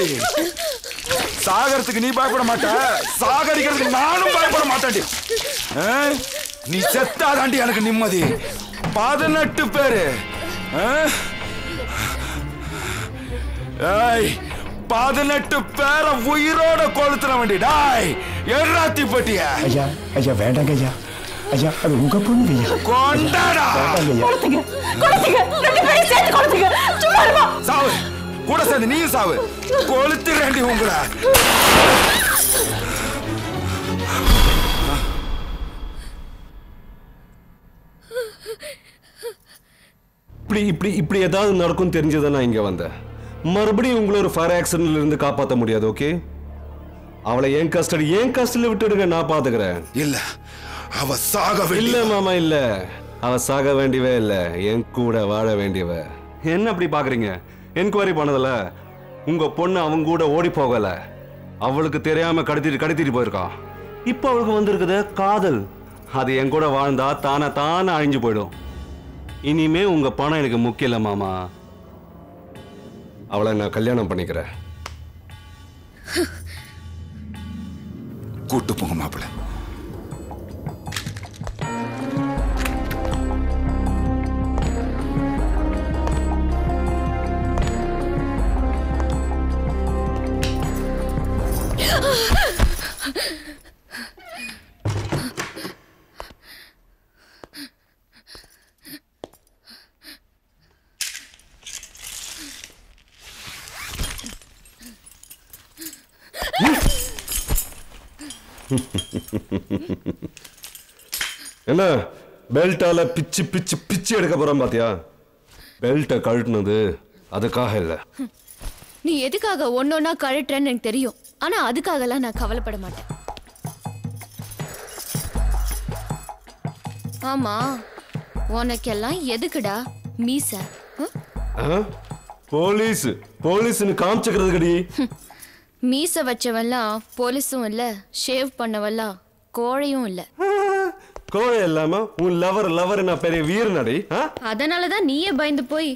சாவடி சாகறதுக்கு நீ பயப்பட மாட்ட. சாகடிக்கிறதுக்கு நானும் பயப்பட மாட்டேன்டி? நீ செத்தாதாண்டி எனக்கு நிம்மதி. பதினெட்டு பேரு. பதினெட்டு பேரை உயிரோட கொளுத்துற வேண்டி. டாய் எறாத்தி பட்டிய ஐயா ஐயா வேண்டாங்க ஐயா. ஐயா அது உங்க பொண்ணு ஐயா. கொண்டாடா. வேண்டாங்க ஐயா. சாவு. கூட சேர்ந்து நீயும் சாவு. கொளுத்துறேண்டி உங்களை. இப்படி இப்படி இப்படி ஏதாவது நடக்கும் தெரிஞ்சதை நான் இங்க வந்தேன். மறுபடியும் உங்களை ஒரு ஃபயர் ஆக்சிடென்ட்ல இருந்து காப்பாற்ற முடியாது ஓகே அவளை என் கஸ்டடி என் கஸ்டடியில் விட்டுடுங்க நான் பாத்துக்கிறேன். இல்ல அவ சாக இல்ல மாமா இல்ல. அவ சாக வேண்டியவே இல்ல என் கூட வாழ வேண்டியவ. என்ன அப்படி பாக்குறீங்க? என்கொயரி பண்ணதில் உங்கள் பொண்ணு அவங்க கூட ஓடி போகலை. அவளுக்கு தெரியாமல் கடத்திட்டு கடத்திட்டு போயிருக்கான் இப்போ அவளுக்கு வந்திருக்குது காதல். அது என் கூட வாழ்ந்தா தானே தானே அழிஞ்சு போயிடும். இனிமே உங்கள் பணம் எனக்கு முக்கியம் இல்லை மாமா. அவளை நான் கல்யாணம் பண்ணிக்கிறேன். கூட்டு போங்க மாப்பிள்ள. என்ன? பெல்ட்டால பிச்சு பிச்சு பிச்சு எடுக்க போறோம் பாத்தியா? பெல்ட்டை கழட்டினது அதுக்காக இல்லை. நீ எதுக்காக ஒன்னொன்னா கழட்டுறேன்னு எனக்கு தெரியும். ஆனா அதுக்காகலாம் நான் கவலைப்பட மாட்டேன். ஆமா உனக்கெல்லாம் எதுக்குடா மீச? போலீஸ். போலீஸ்னு காமிச்சுக்கிறதுக்கடி. மீச வச்சவெல்லாம் போலீஸும் இல்ல ஷேவ் பண்ணவெல்லாம் கோழையும் இல்ல. கோழை இல்லாம உன் லவர் லவர் நான் பெரிய வீரனடி ஆ? அதனாலதான் நீயே பயந்து போய்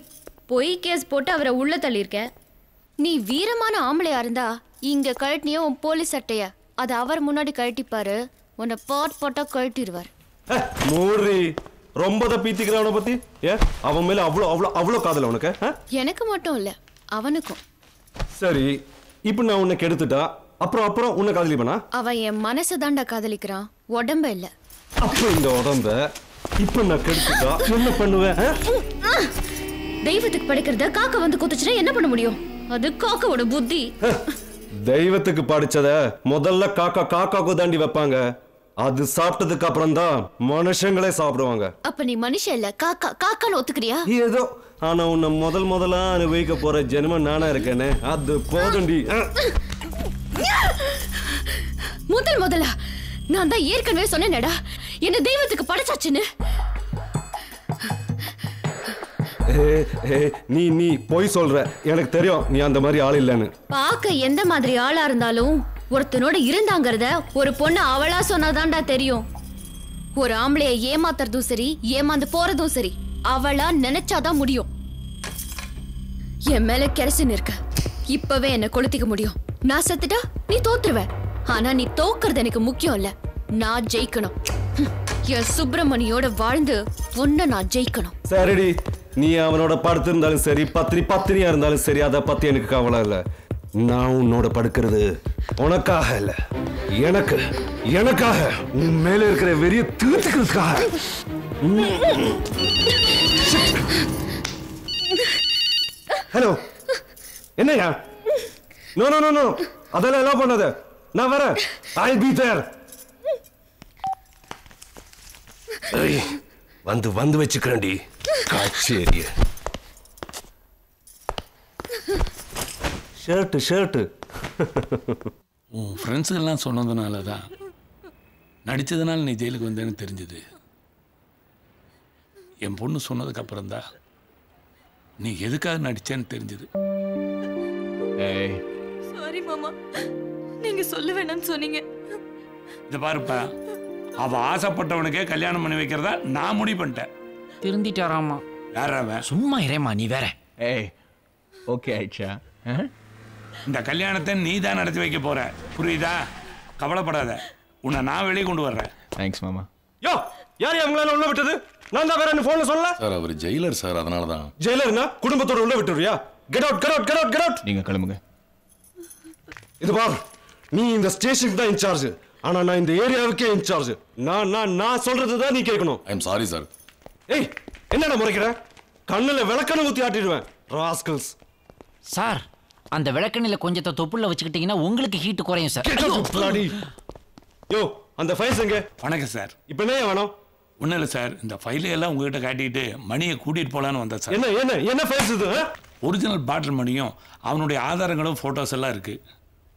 பொய் கேஸ் போட்டு அவரை உள்ள தள்ளியிருக்க. நீ வீரமான ஆம்பளையா இருந்தா இங்க கழட்டினியோ உன் போலீஸ் சட்டைய. அது அவர் முன்னாடி கழட்டிப்பாரு உன்னை பாட் பாட்டா கழட்டிடுவார் மூடி ரொம்ப தான் பீத்திக்கிற அவனை பத்தி? ஏ அவன் மேல அவ்வளோ அவ்வளோ அவ்வளோ காதல் உனக்கு ஆ? எனக்கு மட்டும் இல்ல அவனுக்கும். சரி இப்போ நான் உன்னை கெடுத்துட்டா? அப்புறம் அப்புறம் உன்னை காதலி பண்ணா அவன் என் மனசை தாண்டா காதலிக்கிறான். உடம்ப இல்ல. அப்போ இந்த உடம்ப இப்போ நான் கெடுத்துட்டா என்ன பண்ணுவேன்? தெய்வத்துக்கு படைக்கிறத காக்கா வந்து குத்துச்சுன்னா என்ன பண்ண முடியும்? அது காக்காவோட புத்தி. தெய்வத்துக்கு படிச்சத முதல்ல காக்கா காக்காக்கு தாண்டி வைப்பாங்க. அது சாப்பிட்டதுக்கு அப்புறம் தான் மனுஷங்களே சாப்பிடுவாங்க. அப்ப நீ மனுஷன் இல்ல காக்கா காக்கான்னு ஒத்துக்கிறியா? ஏதோ ஆனா உன்னை முதல் முதலா அனுபவிக்க போற ஜென்மம் நானா இருக்கேனே. அது போதும்டி. முதல் முதலா? நான் தான் ஏற்கனவே சொன்னேனடா. என்ன தெய்வத்துக்கு படைச்சாச்சுன்னு. நீ நீ பொய் சொல்ற. எனக்கு தெரியும் நீ அந்த மாதிரி ஆள் இல்லைன்னு. பார்க்க எந்த மாதிரி ஆளா இருந்தாலும் ஒருத்தனோட இருந்தாங்கிறத ஒரு பொண்ணு அவளா சொன்னாதான்டா தெரியும். ஒரு ஆம்பளைய ஏமாத்துறதும் சரி ஏமாந்து போறதும் சரி அவளா நினைச்சாதான் முடியும். என் மேல கெரசின் இருக்கு இப்பவே என்ன கொளுத்திக்க முடியும். நான் செத்துட்டா நீ தோத்துருவ. ஆனா நீ தோக்குறது எனக்கு முக்கியம் இல்ல. நான் ஜெயிக்கணும். என் சுப்பிரமணியோட வாழ்ந்து ஒன்ன நான் ஜெயிக்கணும். சரிடி. நீ அவனோட படுத்து இருந்தாலும் சரி பத்தினி பத்தினியா இருந்தாலும் சரி அதை பத்தி எனக்கு கவலை இல்லை. நான் உன்னோட படுக்கிறது உனக்காக இல்ல. எனக்கு எனக்காக. உன் மேல இருக்கிற வெறிய தீர்த்துக்கிறதுக்காக. ஹலோ என்னையா நோ நோ நோ நோ அதெல்லாம் எல்லாம் பண்ணாத. நான் வரேன். ஐ பி தேர் வந்து வந்து வச்சுக்கிறேன்டி. காட்சி ஷர்ட்டு ஷர்ட்டு உன் ஃப்ரெண்ட்ஸுகள்லாம் சொன்னதுனால தான் நடித்ததுனால நீ ஜெயிலுக்கு வந்தேன்னு தெரிஞ்சது. என் பொண்ணு சொன்னதுக்கு அப்புறம் தான் நீ எதுக்காக நடிச்சேன்னு தெரிஞ்சது. ஏய். சாரி மாமா. நீங்க சொல்ல வேணாம்னு சொன்னீங்க. இதை பாருப்பா. அவ ஆசைப்பட்டவனுக்கே கல்யாணம் பண்ணி வைக்கிறதா நான் முடிவு பண்ணிட்டேன். திருந்திட்டாராமா. யார் அவன். சும்மா இரேம்மா நீ வேற. ஏய் ஓகே ஆயிடுச்சா? இந்த கல்யாணத்தை நீ தான் நடத்தி வைக்க போற. புரியுதா? கவலைப்படாத. உன்னை நான் வெளியே கொண்டு வர்றேன். தேங்க்ஸ் மாமா. யோ யார் அவங்களால உள்ள விட்டது? நான் தான் வேற என்ன போன்ல சொல்லல? சார் அவர் ஜெயிலர் சார் அதனால தான் ஜெயிலர்னா குடும்பத்தோட உள்ள விட்டுறியா get out get out get out get out நீங்க கிளம்புங்க. இது பார் நீ இந்த ஸ்டேஷனுக்கு தான் இன்சார்ஜ் ஆனா நான் இந்த ஏரியாவுக்கே இன்சார்ஜ் நான் நான் நான் சொல்றது தான் நீ கேட்கணும். ஐ எம் சாரி சார் ஏய் என்னடா முறைக்கிற கண்ணுல விளக்கணை ஊத்தி ஆட்டிடுவேன். ராஸ்கல்ஸ் சார் அந்த விளக்கண்ணில கொஞ்சத்தை தொப்புள்ள வச்சுக்கிட்டீங்கன்னா உங்களுக்கு ஹீட் குறையும் சார். யோ அந்த ஃபைல்ஸ் எங்க வணக்கம் சார் இப்போ என்ன வேணும்? ஒன்றும் இல்லை சார். இந்த ஃபைலை எல்லாம் உங்ககிட்ட காட்டிட்டு மணியை கூட்டிகிட்டு போகலான்னு வந்தேன் சார். என்ன என்ன என்ன ஃபைல்ஸ் இது? ஒரிஜினல் பாட்டில் மணியும் அவனுடைய ஆதாரங்களும் ஃபோட்டோஸ் எல்லாம் இருக்குது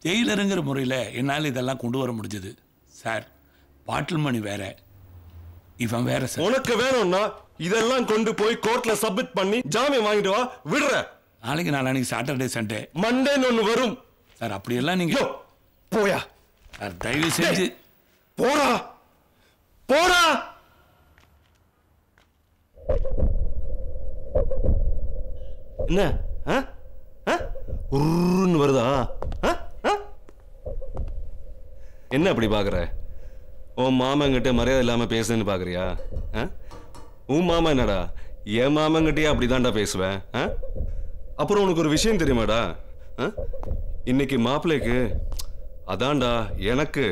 ஜெயிலருங்கிற முறையில் என்னால் இதெல்லாம் கொண்டு வர முடிஞ்சது. சார் பாட்டில் மணி வேற. இவன் வேற சார். உனக்கு வேணும்னா இதெல்லாம் கொண்டு போய் கோர்ட்ல சப்மிட் பண்ணி ஜாமீன் வாங்கிட்டு வா விடுற. நாளைக்கு நாளானிக்கு சாட்டர்டே சண்டே மண்டேன்னு ஒன்று வரும். சார் அப்படியெல்லாம் நீங்கள் போயா. சார் தயவு செஞ்சு போடா. போடா. என்ன ஆ? ஆ? உருன்னு வருதா ஆ? ஆ? என்ன அப்படி பாக்குற உன் மாமங்கிட்ட மரியாதை இல்லாம பேசுன்னு பாக்குறியா ஆ? உன் மாமா என்னடா என் மாமங்கிட்டயே அப்படிதான்டா பேசுவேன் ஆ? அப்புறம் உனக்கு ஒரு விஷயம் தெரியுமாடா ஆ? இன்னைக்கு மாப்பிள்ளைக்கு அதான்டா எனக்கு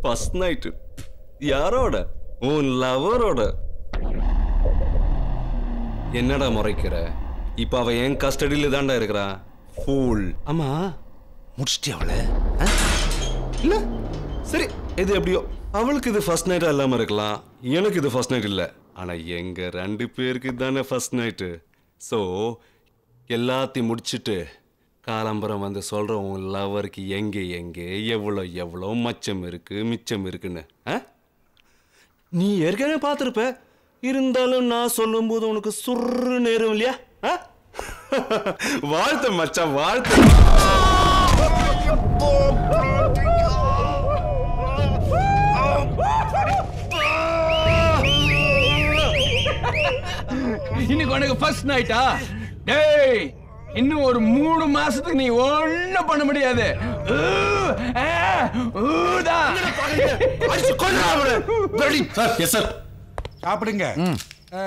ஃபஸ்ட் நைட்டு யாரோட உன் லவரோட என்னடா முறைக்கிற? இப்ப அவ என் கஸ்டடியில தான்டா இருக்கிறா. ஃபூல் ஆமா. முடிச்சிட்டியா அவளை? இல்ல. சரி இது எப்படியோ. அவளுக்கு இது ஃபர்ஸ்ட் நைட்டா இல்லாம இருக்கலாம். எனக்கு இது ஃபர்ஸ்ட் நைட் இல்ல. ஆனா எங்க ரெண்டு பேருக்கு தானே ஃபர்ஸ்ட் நைட்டு ஸோ எல்லாத்தையும் முடிச்சிட்டு காலம்பரம் வந்து சொல்ற உன் லவருக்கு எங்கே எங்கே எவ்வளோ எவ்வளோ மச்சம் இருக்கு மிச்சம் இருக்குன்னு. ஆ? நீ ஏற்கனவே பார்த்துருப்ப. இருந்தாலும் நான் சொல்லும்போது உனக்கு சுர்ரு நேரும் இல்லையா? வாழ்த்து மச்சான் வாழ்த்து. இன்னைக்கு உனக்கு ஃபர்ஸ்ட் நைட்டா டேய் இன்னும் ஒரு மூணு மாசத்துக்கு நீ ஒண்ணும் பண்ண முடியாது. ஊ, ஆ, ஊதான். சார் எஸ் சார் சாப்பிடுங்க. ஆ,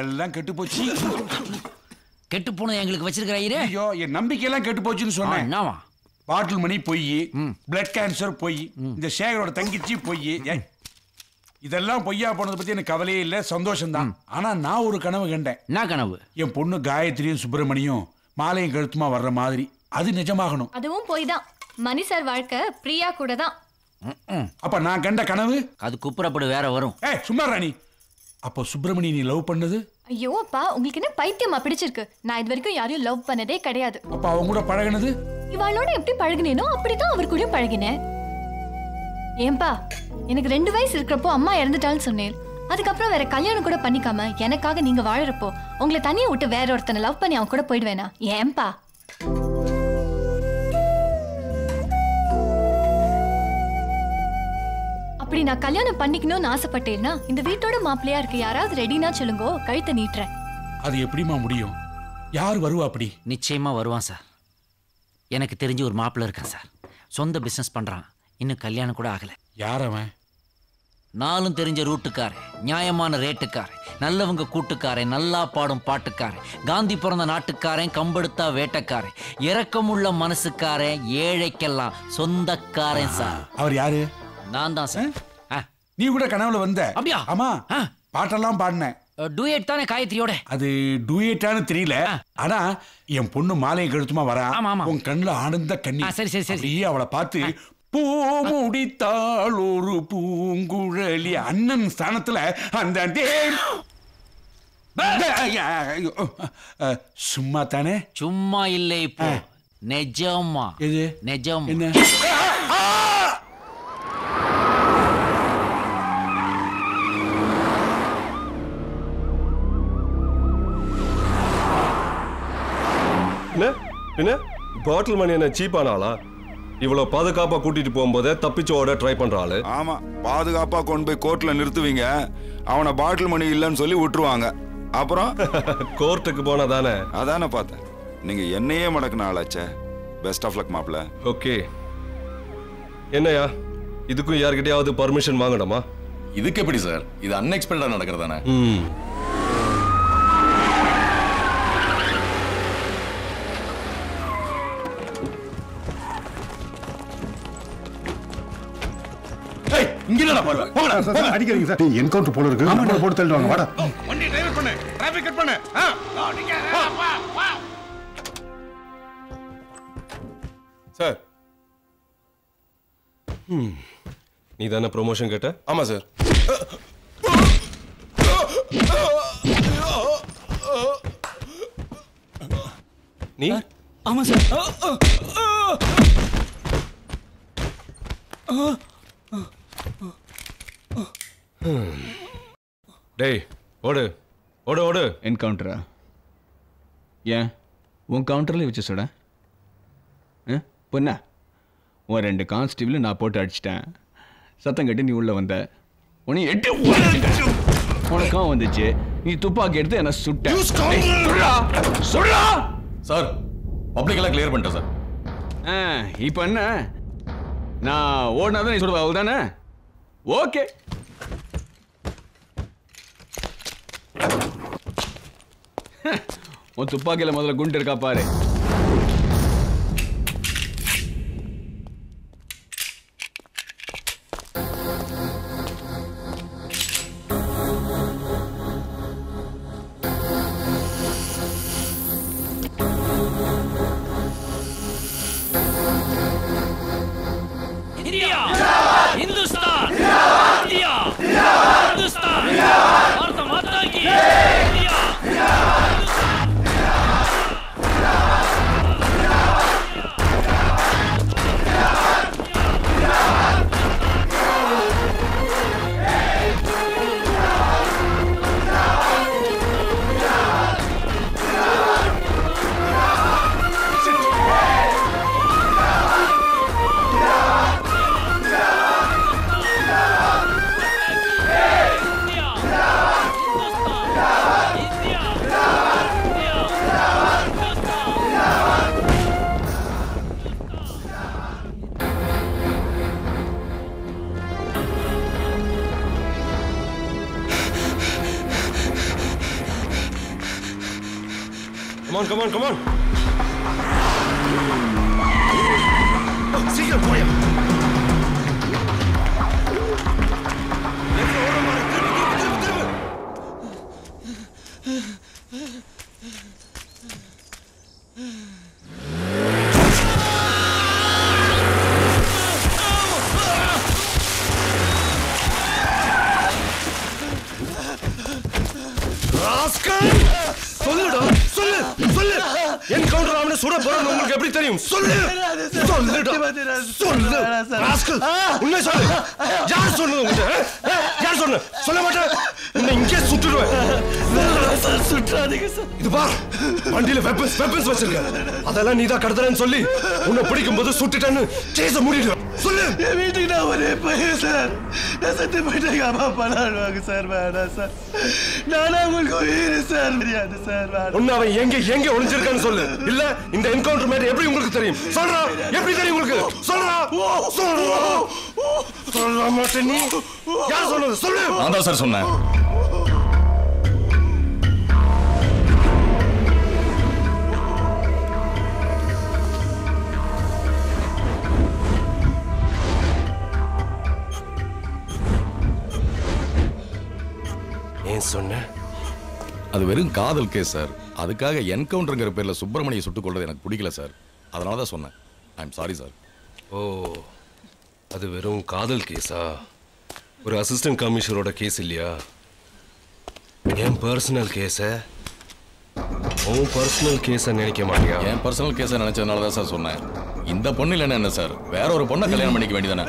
எல்லாம் கெட்டு போச்சு. கெட்டு போனது எங்களுக்கு வச்சிருக்கிற ஐயோ என் நம்பிக்கையெல்லாம் கெட்டு போச்சுன்னு சொன்னேன். என்னவா? பாட்டில் மணி பொய் பிளட் கேன்சர் பொய் இந்த சேகரோட தங்கிச்சி பொய் இதெல்லாம் பொய்யா போனதை பத்தி எனக்கு கவலையே இல்லை சந்தோஷம் தான் ஆனா நான் ஒரு கனவு கண்டேன். என்ன கனவு? என் பொண்ணு காயத்ரியும் சுப்பிரமணியும் மாலையும் கழுத்துமா வர்ற மாதிரி. அது நிஜமாகணும். அதுவும் போய் தான் மணி சார் வாழ்க்கை பிரியா கூட தான் அப்ப நான் கண்ட கனவு? அது குப்புறப்படு வேற வரும். ஏய் சும்மா ராணி அப்போ சுப்பிரமணி நீ லவ் பண்ணது? ஐயோ அப்பா உங்களுக்கு என்ன பைத்தியமா பிடிச்சிருக்கு? நான் இது வரைக்கும் யாரையும் லவ் பண்ணதே கிடையாது. அப்ப அவங்க கூட பழகுனது? இவாளோட எப்படி பழகினேனோ அப்படிதான் அவர் கூடயும் பழகினேன். ஏன்பா எனக்கு ரெண்டு வயசு இருக்கிறப்போ அம்மா இறந்துட்டான்னு சொன்னேன். அதுக்கப்புறம் வேற கல்யாணம் கூட பண்ணிக்காம எனக்காக நீங்க வாழறப்போ உங்களை தனியா விட்டு வேற ஒருத்தனை லவ் பண்ணி அவன் கூட போயிடுவேனா? ஏன்பா? அப்படி நான் கல்யாணம் பண்ணிக்கணும்னு ஆசைப்பட்டேன்னா இந்த வீட்டோட மாப்பிள்ளையா இருக்க யாராவது ரெடினா சொல்லுங்கோ கழுத்தை நீட்டுறேன். அது எப்படிமா முடியும்? யார் வருவா அப்படி? நிச்சயமா வருவான் சார். எனக்கு தெரிஞ்சு ஒரு மாப்பிள்ளை இருக்கான் சார். சொந்த பிசினஸ் பண்றான். இன்னும் கல்யாணம் கூட ஆகல. யார் அவன்? நாளும் தெரிஞ்ச ரூட்டுக்காரன் நியாயமான ரேட்டுக்காரன் நல்லவங்க கூட்டுக்காரன் நல்லா பாடும் பாட்டுக்காரன் காந்தி பிறந்த நாட்டுக்காரன் கம்பெடுத்தா வேட்டக்காரன் இரக்கமுள்ள மனசுக்காரன் ஏழைக்கெல்லாம் சொந்தக்காரன் சார். அவர் யாரு? நான் தான் சார். நீ கூட கனவுல வந்த. அப்படியா? ஆமா. பாட்டெல்லாம் பாடினேன். டூயட் தானே காயத்ரியோட? அது டூயட்டான்னு தெரியல. ஆனா என் பொண்ணு மாலையை கழுத்துமா வரா. உன் கண்ணுல ஆனந்த கண்ணி. சரி சரி சரி அவளை பார்த்து பூ முடித்தாள் ஒரு பூங்குழலி அண்ணன் ஸ்தானத்துல அந்த சும்மா தானே? சும்மா இல்லை இப்போ நிஜமா. எது? நிஜம். என்ன? என்ன? என்ன? பாட்டில் மணி என்ன சீப்பான ஆளா? இவ்வளவு பாதுகாப்பா கூட்டிட்டு போகும்போதே தப்பிச்சு ஓட ட்ரை பண்ற ஆளு. ஆமா பாதுகாப்பா கொண்டு போய் கோர்ட்ல நிறுத்துவீங்க. அவனை பாட்டில் மணி இல்லைன்னு சொல்லி விட்டுருவாங்க. அப்புறம்? கோர்ட்டுக்கு போனா தானே? அதானே பார்த்தேன். நீங்க என்னையே மடக்குன ஆளாச்சே. பெஸ்ட் ஆஃப் லக் மாப்ள ஓகே. என்னையா இதுக்கும் யார்கிட்டயாவது பர்மிஷன் வாங்கணுமா? இதுக்கு எப்படி சார் இது அன்எக்ஸ்பெக்டடா நடக்கிறதானே? இங்க போங்க அடிக்கிறீங்க சார். என்கவுண்டர் போல இருக்கு. நம்மள போட்டு தள்ளுவாங்க வாடா. வண்டி டிரைவர் பண்ணு. டிராபிக் கட் பண்ணு. ஆ. சார். நீ தானே ப்ரொமோஷன் கேட்ட? ஆமா சார். நீ? ஆமா சார். டேய் ஓடு. ஓடு ஓடு. என்கவுண்டரா ஏன்? உன் கவுண்டரில் வச்சு சொல்ல பொண்ணா? உன் ரெண்டு கான்ஸ்டபிள் நான் போட்டு அடிச்சிட்டேன். சத்தம் கட்டி நீ உள்ள வந்த. உன்னை எட்டு. உனக்கும் வந்துச்சு. நீ துப்பாக்கி எடுத்து என்ன சுட்ட. சொல்றா சார் பப்ளிக் எல்லாம் கிளியர் பண்ணிட்டேன் சார் ஆ, இப்ப என்ன? நான் ஓடினா தான் நீ சொல்லுவ அவள்தானே ஓகே உன் துப்பாக்கியில முதல்ல குண்டு இருக்கா பாரு. அதெல்லாம் நீ தான் கடத்துறேன்னு சொல்லி உன்னை பிடிக்கும் போது சுட்டுட்டேன்னு கேஸ மூடிடுவேன் சொல்லு. என் வீட்டுக்கு நான் ஒரே பையன் சார். நான் செத்து போயிட்டு எங்க அம்மா பணம் சார். வேணாம் சார். நானா உங்களுக்கு உயிர் சார். தெரியாது சார். ஒன்னு அவன் எங்க எங்க ஒளிஞ்சிருக்கான்னு சொல்லு. இல்ல இந்த என்கவுண்டர் மேட்டர் எப்படி உங்களுக்கு தெரியும்? சொல்றா. எப்படி தெரியும் உங்களுக்கு? சொல்றா. சொல்றா. சொல்ல மாட்டேன். நீ யார் சொன்னது சொல்லு. நான் தான் சார் சொன்னேன். அது வெறும் காதல் கேஸ் சார் அதுக்காக என்கவுண்டருங்கிற பேர்ல சுப்பிரமணியை சுட்டுக் கொள்றது எனக்கு பிடிக்கல சார் அதனால தான் சொன்னேன். ஐ எம் சாரி சார் ஓ அது வெறும் காதல் கேஸா ஒரு அசிஸ்டன்ட் கமிஷனரோட கேஸ் இல்லையா? என் பர்சனல் கேஸ உன் பர்சனல் கேஸ நினைக்க மாட்டியா? என் பர்சனல் கேஸை நினைச்சதுனால தான் சார் சொன்னேன். இந்த பொண்ணு இல்லைன்னா என்ன சார் வேற ஒரு பொண்ணை கல்யாணம் பண்ணிக்க வேண்டியதானே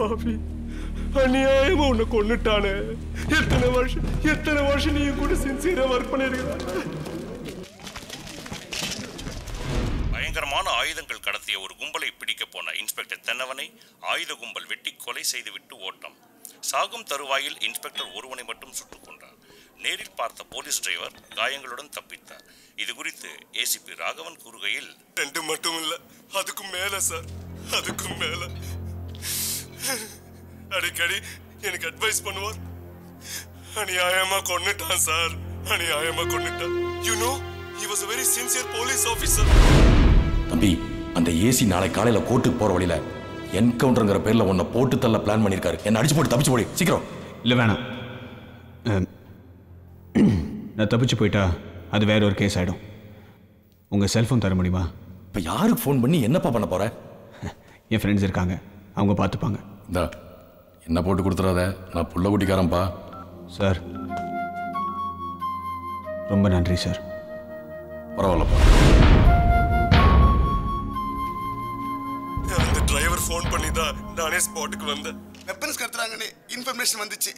பாவி. அநியாயமா உன்னை கொன்னுட்டானே. எத்தனை வருஷம் எத்தனை வருஷம் நீ கூட சின்சியரா ஒர்க் பண்ணிருக்க பயங்கரமான ஆயுதங்கள் கடத்திய ஒரு கும்பலை பிடிக்க போன இன்ஸ்பெக்டர் தென்னவனை ஆயுத கும்பல் வெட்டி கொலை செய்துவிட்டு ஓட்டம். சாகும் தருவாயில் இன்ஸ்பெக்டர் ஒருவனை மட்டும் சுட்டுக் கொண்டார் நேரில் பார்த்த போலீஸ் டிரைவர் காயங்களுடன் தப்பித்தார். இது குறித்து ஏசிபி ராகவன் கூறுகையில் ரெண்டு மட்டும் இல்ல அதுக்கும் மேல சார். அதுக்கும் மேல. அடிக்கடி எனக்கு அட்வைஸ் பண்ணுவார். அநியாயமா கொன்னுட்டான் சார். அநியாயமா கொன்னுட்டான். You know was a very sincere police officer. தம்பி அந்த ஏசி நாளை காலையில கோர்ட்டுக்கு போற வழியில என்கவுண்டர்ங்கிற பேர்ல உன்னை போட்டு தள்ள பிளான் பண்ணிருக்காரு என்ன அடிச்சு போட்டு தப்பிச்சு போடி. சீக்கிரம். இல்லை வேணாம். நான் தப்பிச்சு போயிட்டா அது வேற ஒரு கேஸ் ஆகிடும் உங்கள் செல்ஃபோன் தர முடியுமா? இப்போ யாருக்கு ஃபோன் பண்ணி என்னப்பா பண்ண போற? என் ஃப்ரெண்ட்ஸ் இருக்காங்க. அவங்க பார்த்துப்பாங்க. இந்தா என்ன போட்டு கொடுத்துறாத? நான் புள்ள குட்டிக்காரன்பா. சார். ரொம்ப நன்றி சார். பரவாயில்லப்பா. அந்த டிரைவர் ஃபோன் பண்ணி தான் நானே ஸ்பாட்டுக்கு வந்தேன். வெப்பன்ஸ் கடத்துறாங்கன்னு இன்ஃபர்மேஷன் வந்துச்சு.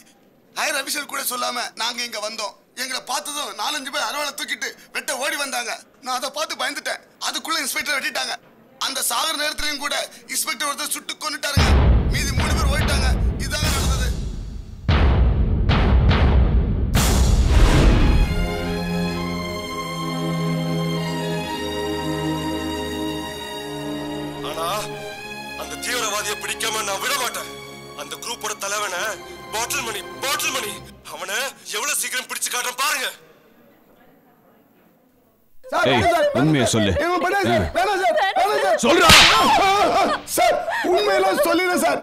ஹையர் அபிஷியல் கூட சொல்லாம நாங்க இங்க வந்தோம். எங்களை பார்த்ததும் நாலஞ்சு பேர் அரவலை தூக்கிட்டு வெட்ட ஓடி வந்தாங்க. நான் அதை பார்த்து பயந்துட்டேன். அதுக்குள்ள இன்ஸ்பெக்டர் வெட்டிட்டாங்க. அந்த சாகர நேரத்திலையும் கூட இன்ஸ்பெக்டர் ஒருத்தர் சுட்டு கொண்டுட்டாருங்க மீதி மூணு பேர் ஓயிட்டாங்க இதாங்க நடந்தது. ஆனா அந்த தீவிரவாதியை பிடிக்காம நான் விட மாட்டேன். அந்த குரூப்போட தலைவனை பாட்டில் மணி பாட்டில் மணி அவனை எவ்வளவு சீக்கிரம் பிடிச்சு காட்டுறேன் பாருங்க. உண்மையை சொல்லு. சொல்றா. சார் உண்மையெல்லாம் சொல்லிடுறேன் சார்.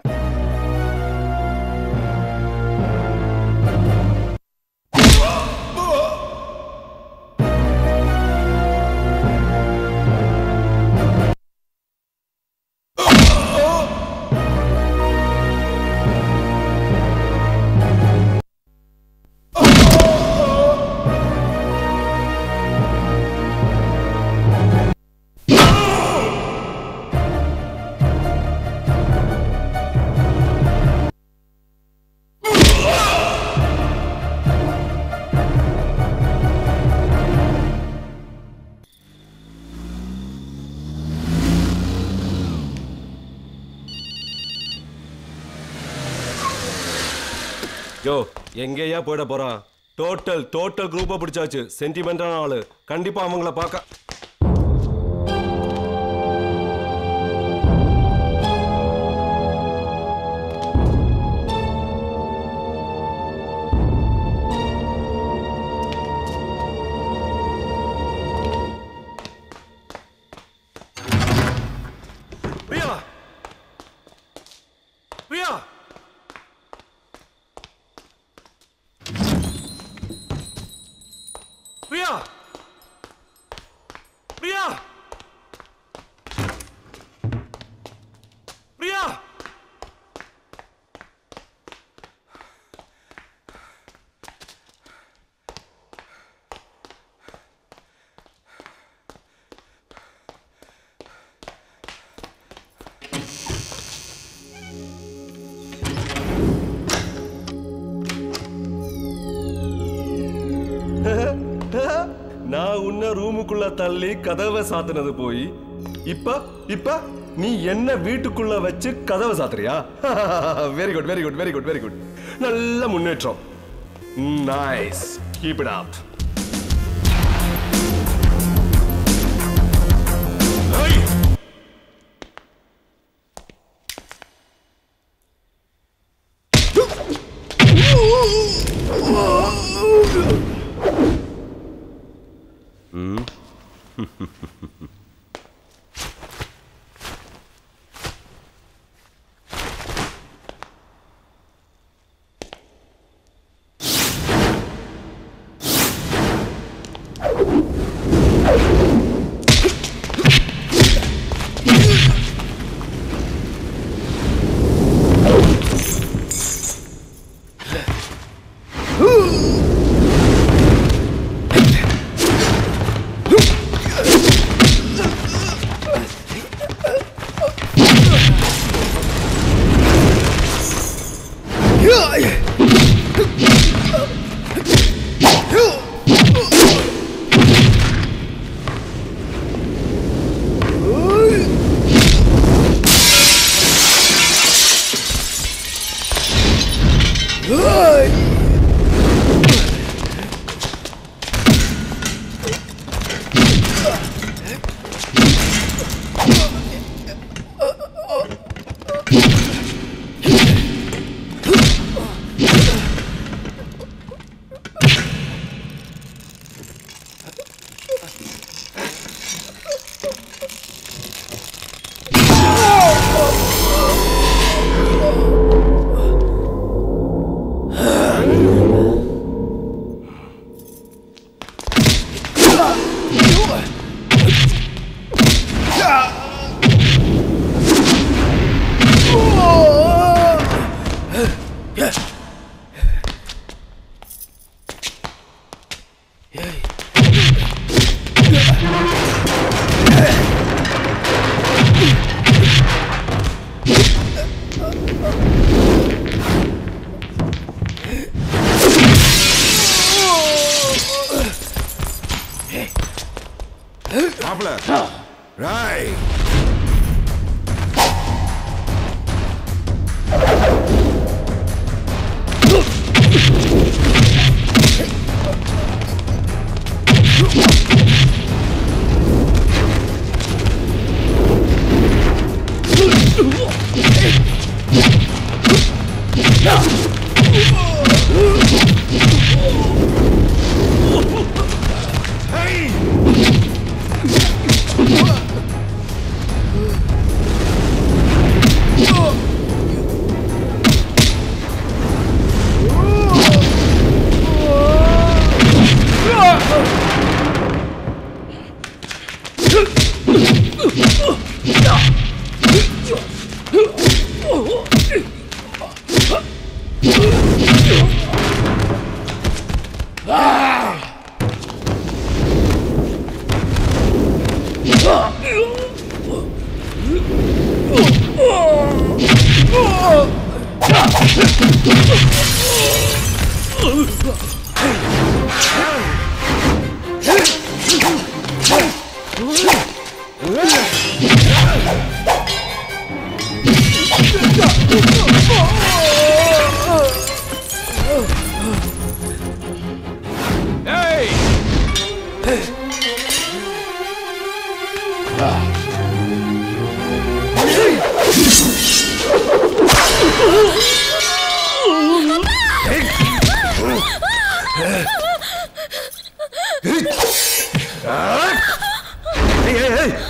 யோ எங்கேயா போயிட போறான். டோட்டல் டோட்டல் குரூப்பை பிடிச்சாச்சு. சென்டிமெண்டான ஆளு. கண்டிப்பா அவங்கள பார்க்க பிரியா வீட்டுக்குள்ள தள்ளி கதவை சாத்துனது போய் இப்ப இப்ப நீ என்ன வீட்டுக்குள்ள வச்சு கதவை சாத்துறியா? Very good very good very good very good நல்ல முன்னேற்றம். நைஸ் கீப் இட் அப்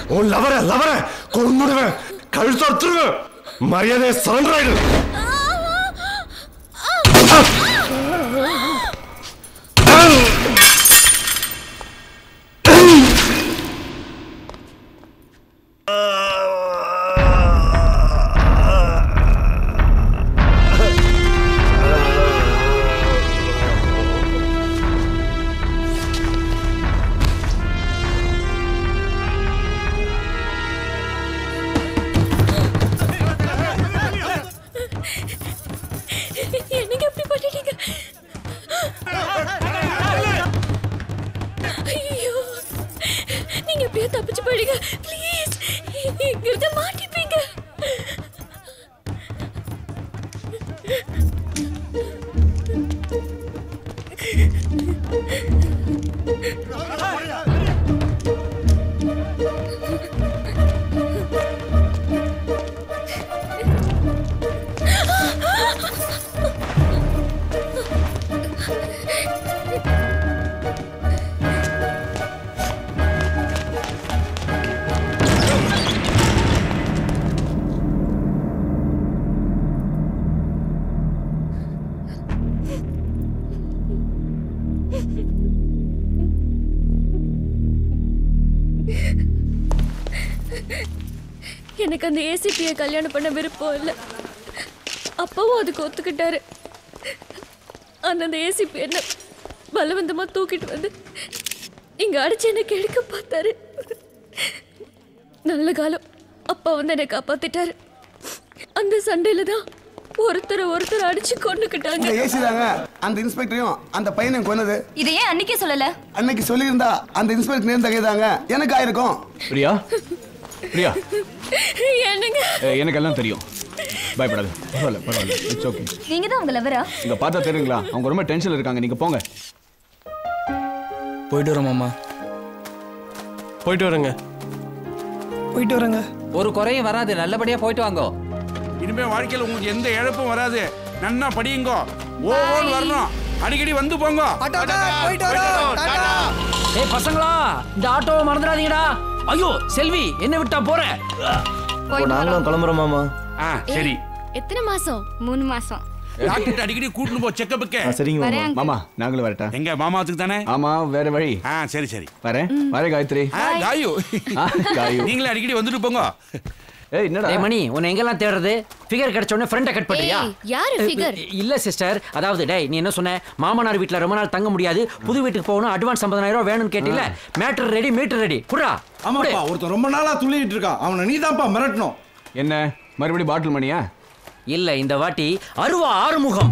உன் லவர லவர கொன்னுடுவேன் கழுத்து அறுத்துருவேன் மரியாதையை சரண்டர் ஆயிடு எனக்கு அந்த ஏசிபியை கல்யாணம் பண்ண விருப்பம் இல்லை. அப்பாவும் அதுக்கு ஒத்துக்கிட்டாரு. ஆனா அந்த ஏசிபி என்ன பலவந்தமா தூக்கிட்டு வந்து இங்க அடிச்சு எனக்கு எடுக்க பார்த்தாரு. நல்ல காலம். அப்பா வந்து என்னை காப்பாத்திட்டாரு. அந்த சண்டையில தான் ஒருத்தரை ஒருத்தர் அடிச்சு கொண்டுக்கிட்டாங்க இந்த ஏசி தாங்க அந்த இன்ஸ்பெக்டரையும் அந்த பையனையும் கொன்னது. இதை ஏன் அன்னைக்கே சொல்லல? அன்னைக்கு சொல்லியிருந்தா அந்த இன்ஸ்பெக்டர் நேர்ந்த கைதாங்க எனக்கு ஆயிருக்கும். பிரியா? பிரியா? என்னங்க ஏய், எனக்கு எல்லாம் தெரியும். பயப்படாது. பரவாயில்ல பரவாயில்ல. இட்ஸ் ஓகே நீங்க தான் உங்க லவரா இங்க பார்த்தா தெரியுங்களா? அவங்க ரொம்ப டென்ஷன்ல இருக்காங்க. நீங்க போங்க. போயிட்டு வரோம் மாமா. போயிட்டு வரேங்க. போயிட்டு வரேங்க. ஒரு குறையும் வராது. நல்லபடியா போயிட்டு வாங்கோ. இனிமே வாழ்க்கையில் உங்களுக்கு எந்த இழப்பும் வராது. நன்னா படியுங்கோ. ஓன்னு வரணும். அடிக்கடி வந்து போங்க. ஏய் பசங்களா இந்த ஆட்டோவை மறந்துடாதீங்கடா. ஐயோ செல்வி என்ன விட்டா போற நாங்களும் கிளம்புறோம் மாமா ஆ சரி. எத்தனை மாசம்? மூணு மாசம். டாக்டர் அடிக்கடி கூட்டிட்டு போ செக்கப்புக்கு சரிங்க மாமா. மாமா நாங்களும் வரட்டா. எங்க மாமாத்துக்கு தானே? ஆமா வேற வழி. ஆ சரி சரி. வரேன். வரேன் காயத்ரி. காயு. காயு. நீங்களே அடிக்கடி வந்துட்டு போங்க. ஏய் என்னடா? டேய் மணி உன்னை எங்கெல்லாம் தேடுறது? ஃபிகர் கிடைச்ச உடனே ஃப்ரெண்டை கட் பண்றியா? ஏய், யாரு figure? இல்ல சிஸ்டர் அதாவது டேய் நீ என்ன சொன்ன? மாமனார் வீட்ல ரொம்ப நாள் தங்க முடியாது. புது வீட்டுக்கு போகணும் அட்வான்ஸ் 50000 ரூபாய் வேணும்னு கேட்டில மேட்டர் ரெடி மீட்டர் ரெடி குடுறா ஆமாப்பா ஒருத்தன் ரொம்ப நாளா துள்ளிட்டு இருக்கான். அவனை நீ தான்ப்பா மிரட்டணும். என்ன? மறுபடியும் பாட்டில் மணியா? இல்ல இந்த வாட்டி அருவா ஆறுமுகம்.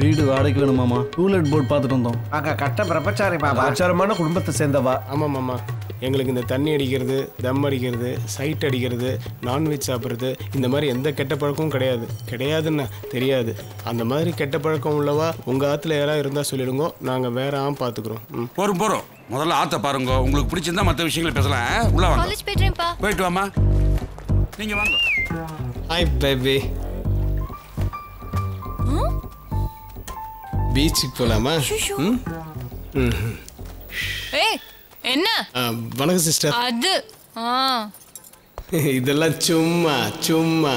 வீடு வாடகைக்கு வேணுமாமா டூலெட் போர்ட் பார்த்துட்டு வந்தோம். அக்கா கட்ட பிரபச்சாரி பாபா. ஆச்சாரமான குடும்பத்தை சேர்ந்தவா? ஆமாம் மாமா எங்களுக்கு இந்த தண்ணி அடிக்கிறது தம் அடிக்கிறது சைட் அடிக்கிறது நான்வெஜ் சாப்பிட்றது இந்த மாதிரி எந்த கெட்ட பழக்கமும் கிடையாது. கிடையாதுன்னு தெரியாது. அந்த மாதிரி கெட்ட பழக்கம் உள்ளவா உங்கள் ஆற்றுல யாராவது இருந்தால் சொல்லிடுங்க. நாங்கள் வேற ஆம் பார்த்துக்குறோம் ம். போறோம் போறோம். முதல்ல ஆத்த பாருங்க. உங்களுக்கு பிடிச்சிருந்தா மற்ற விஷயங்கள் பேசலாம்? உள்ள வாங்க. காலேஜ் போயிட்டுறேன்ப்பா போயிட்டு வாமா நீங்க வாங்க. ஹாய் பேபி பீச்சுக்கு போகலாமா ம்? ம். ஏய் என்ன? வணக்கம் சிஸ்டர். அது இதெல்லாம் சும்மா சும்மா.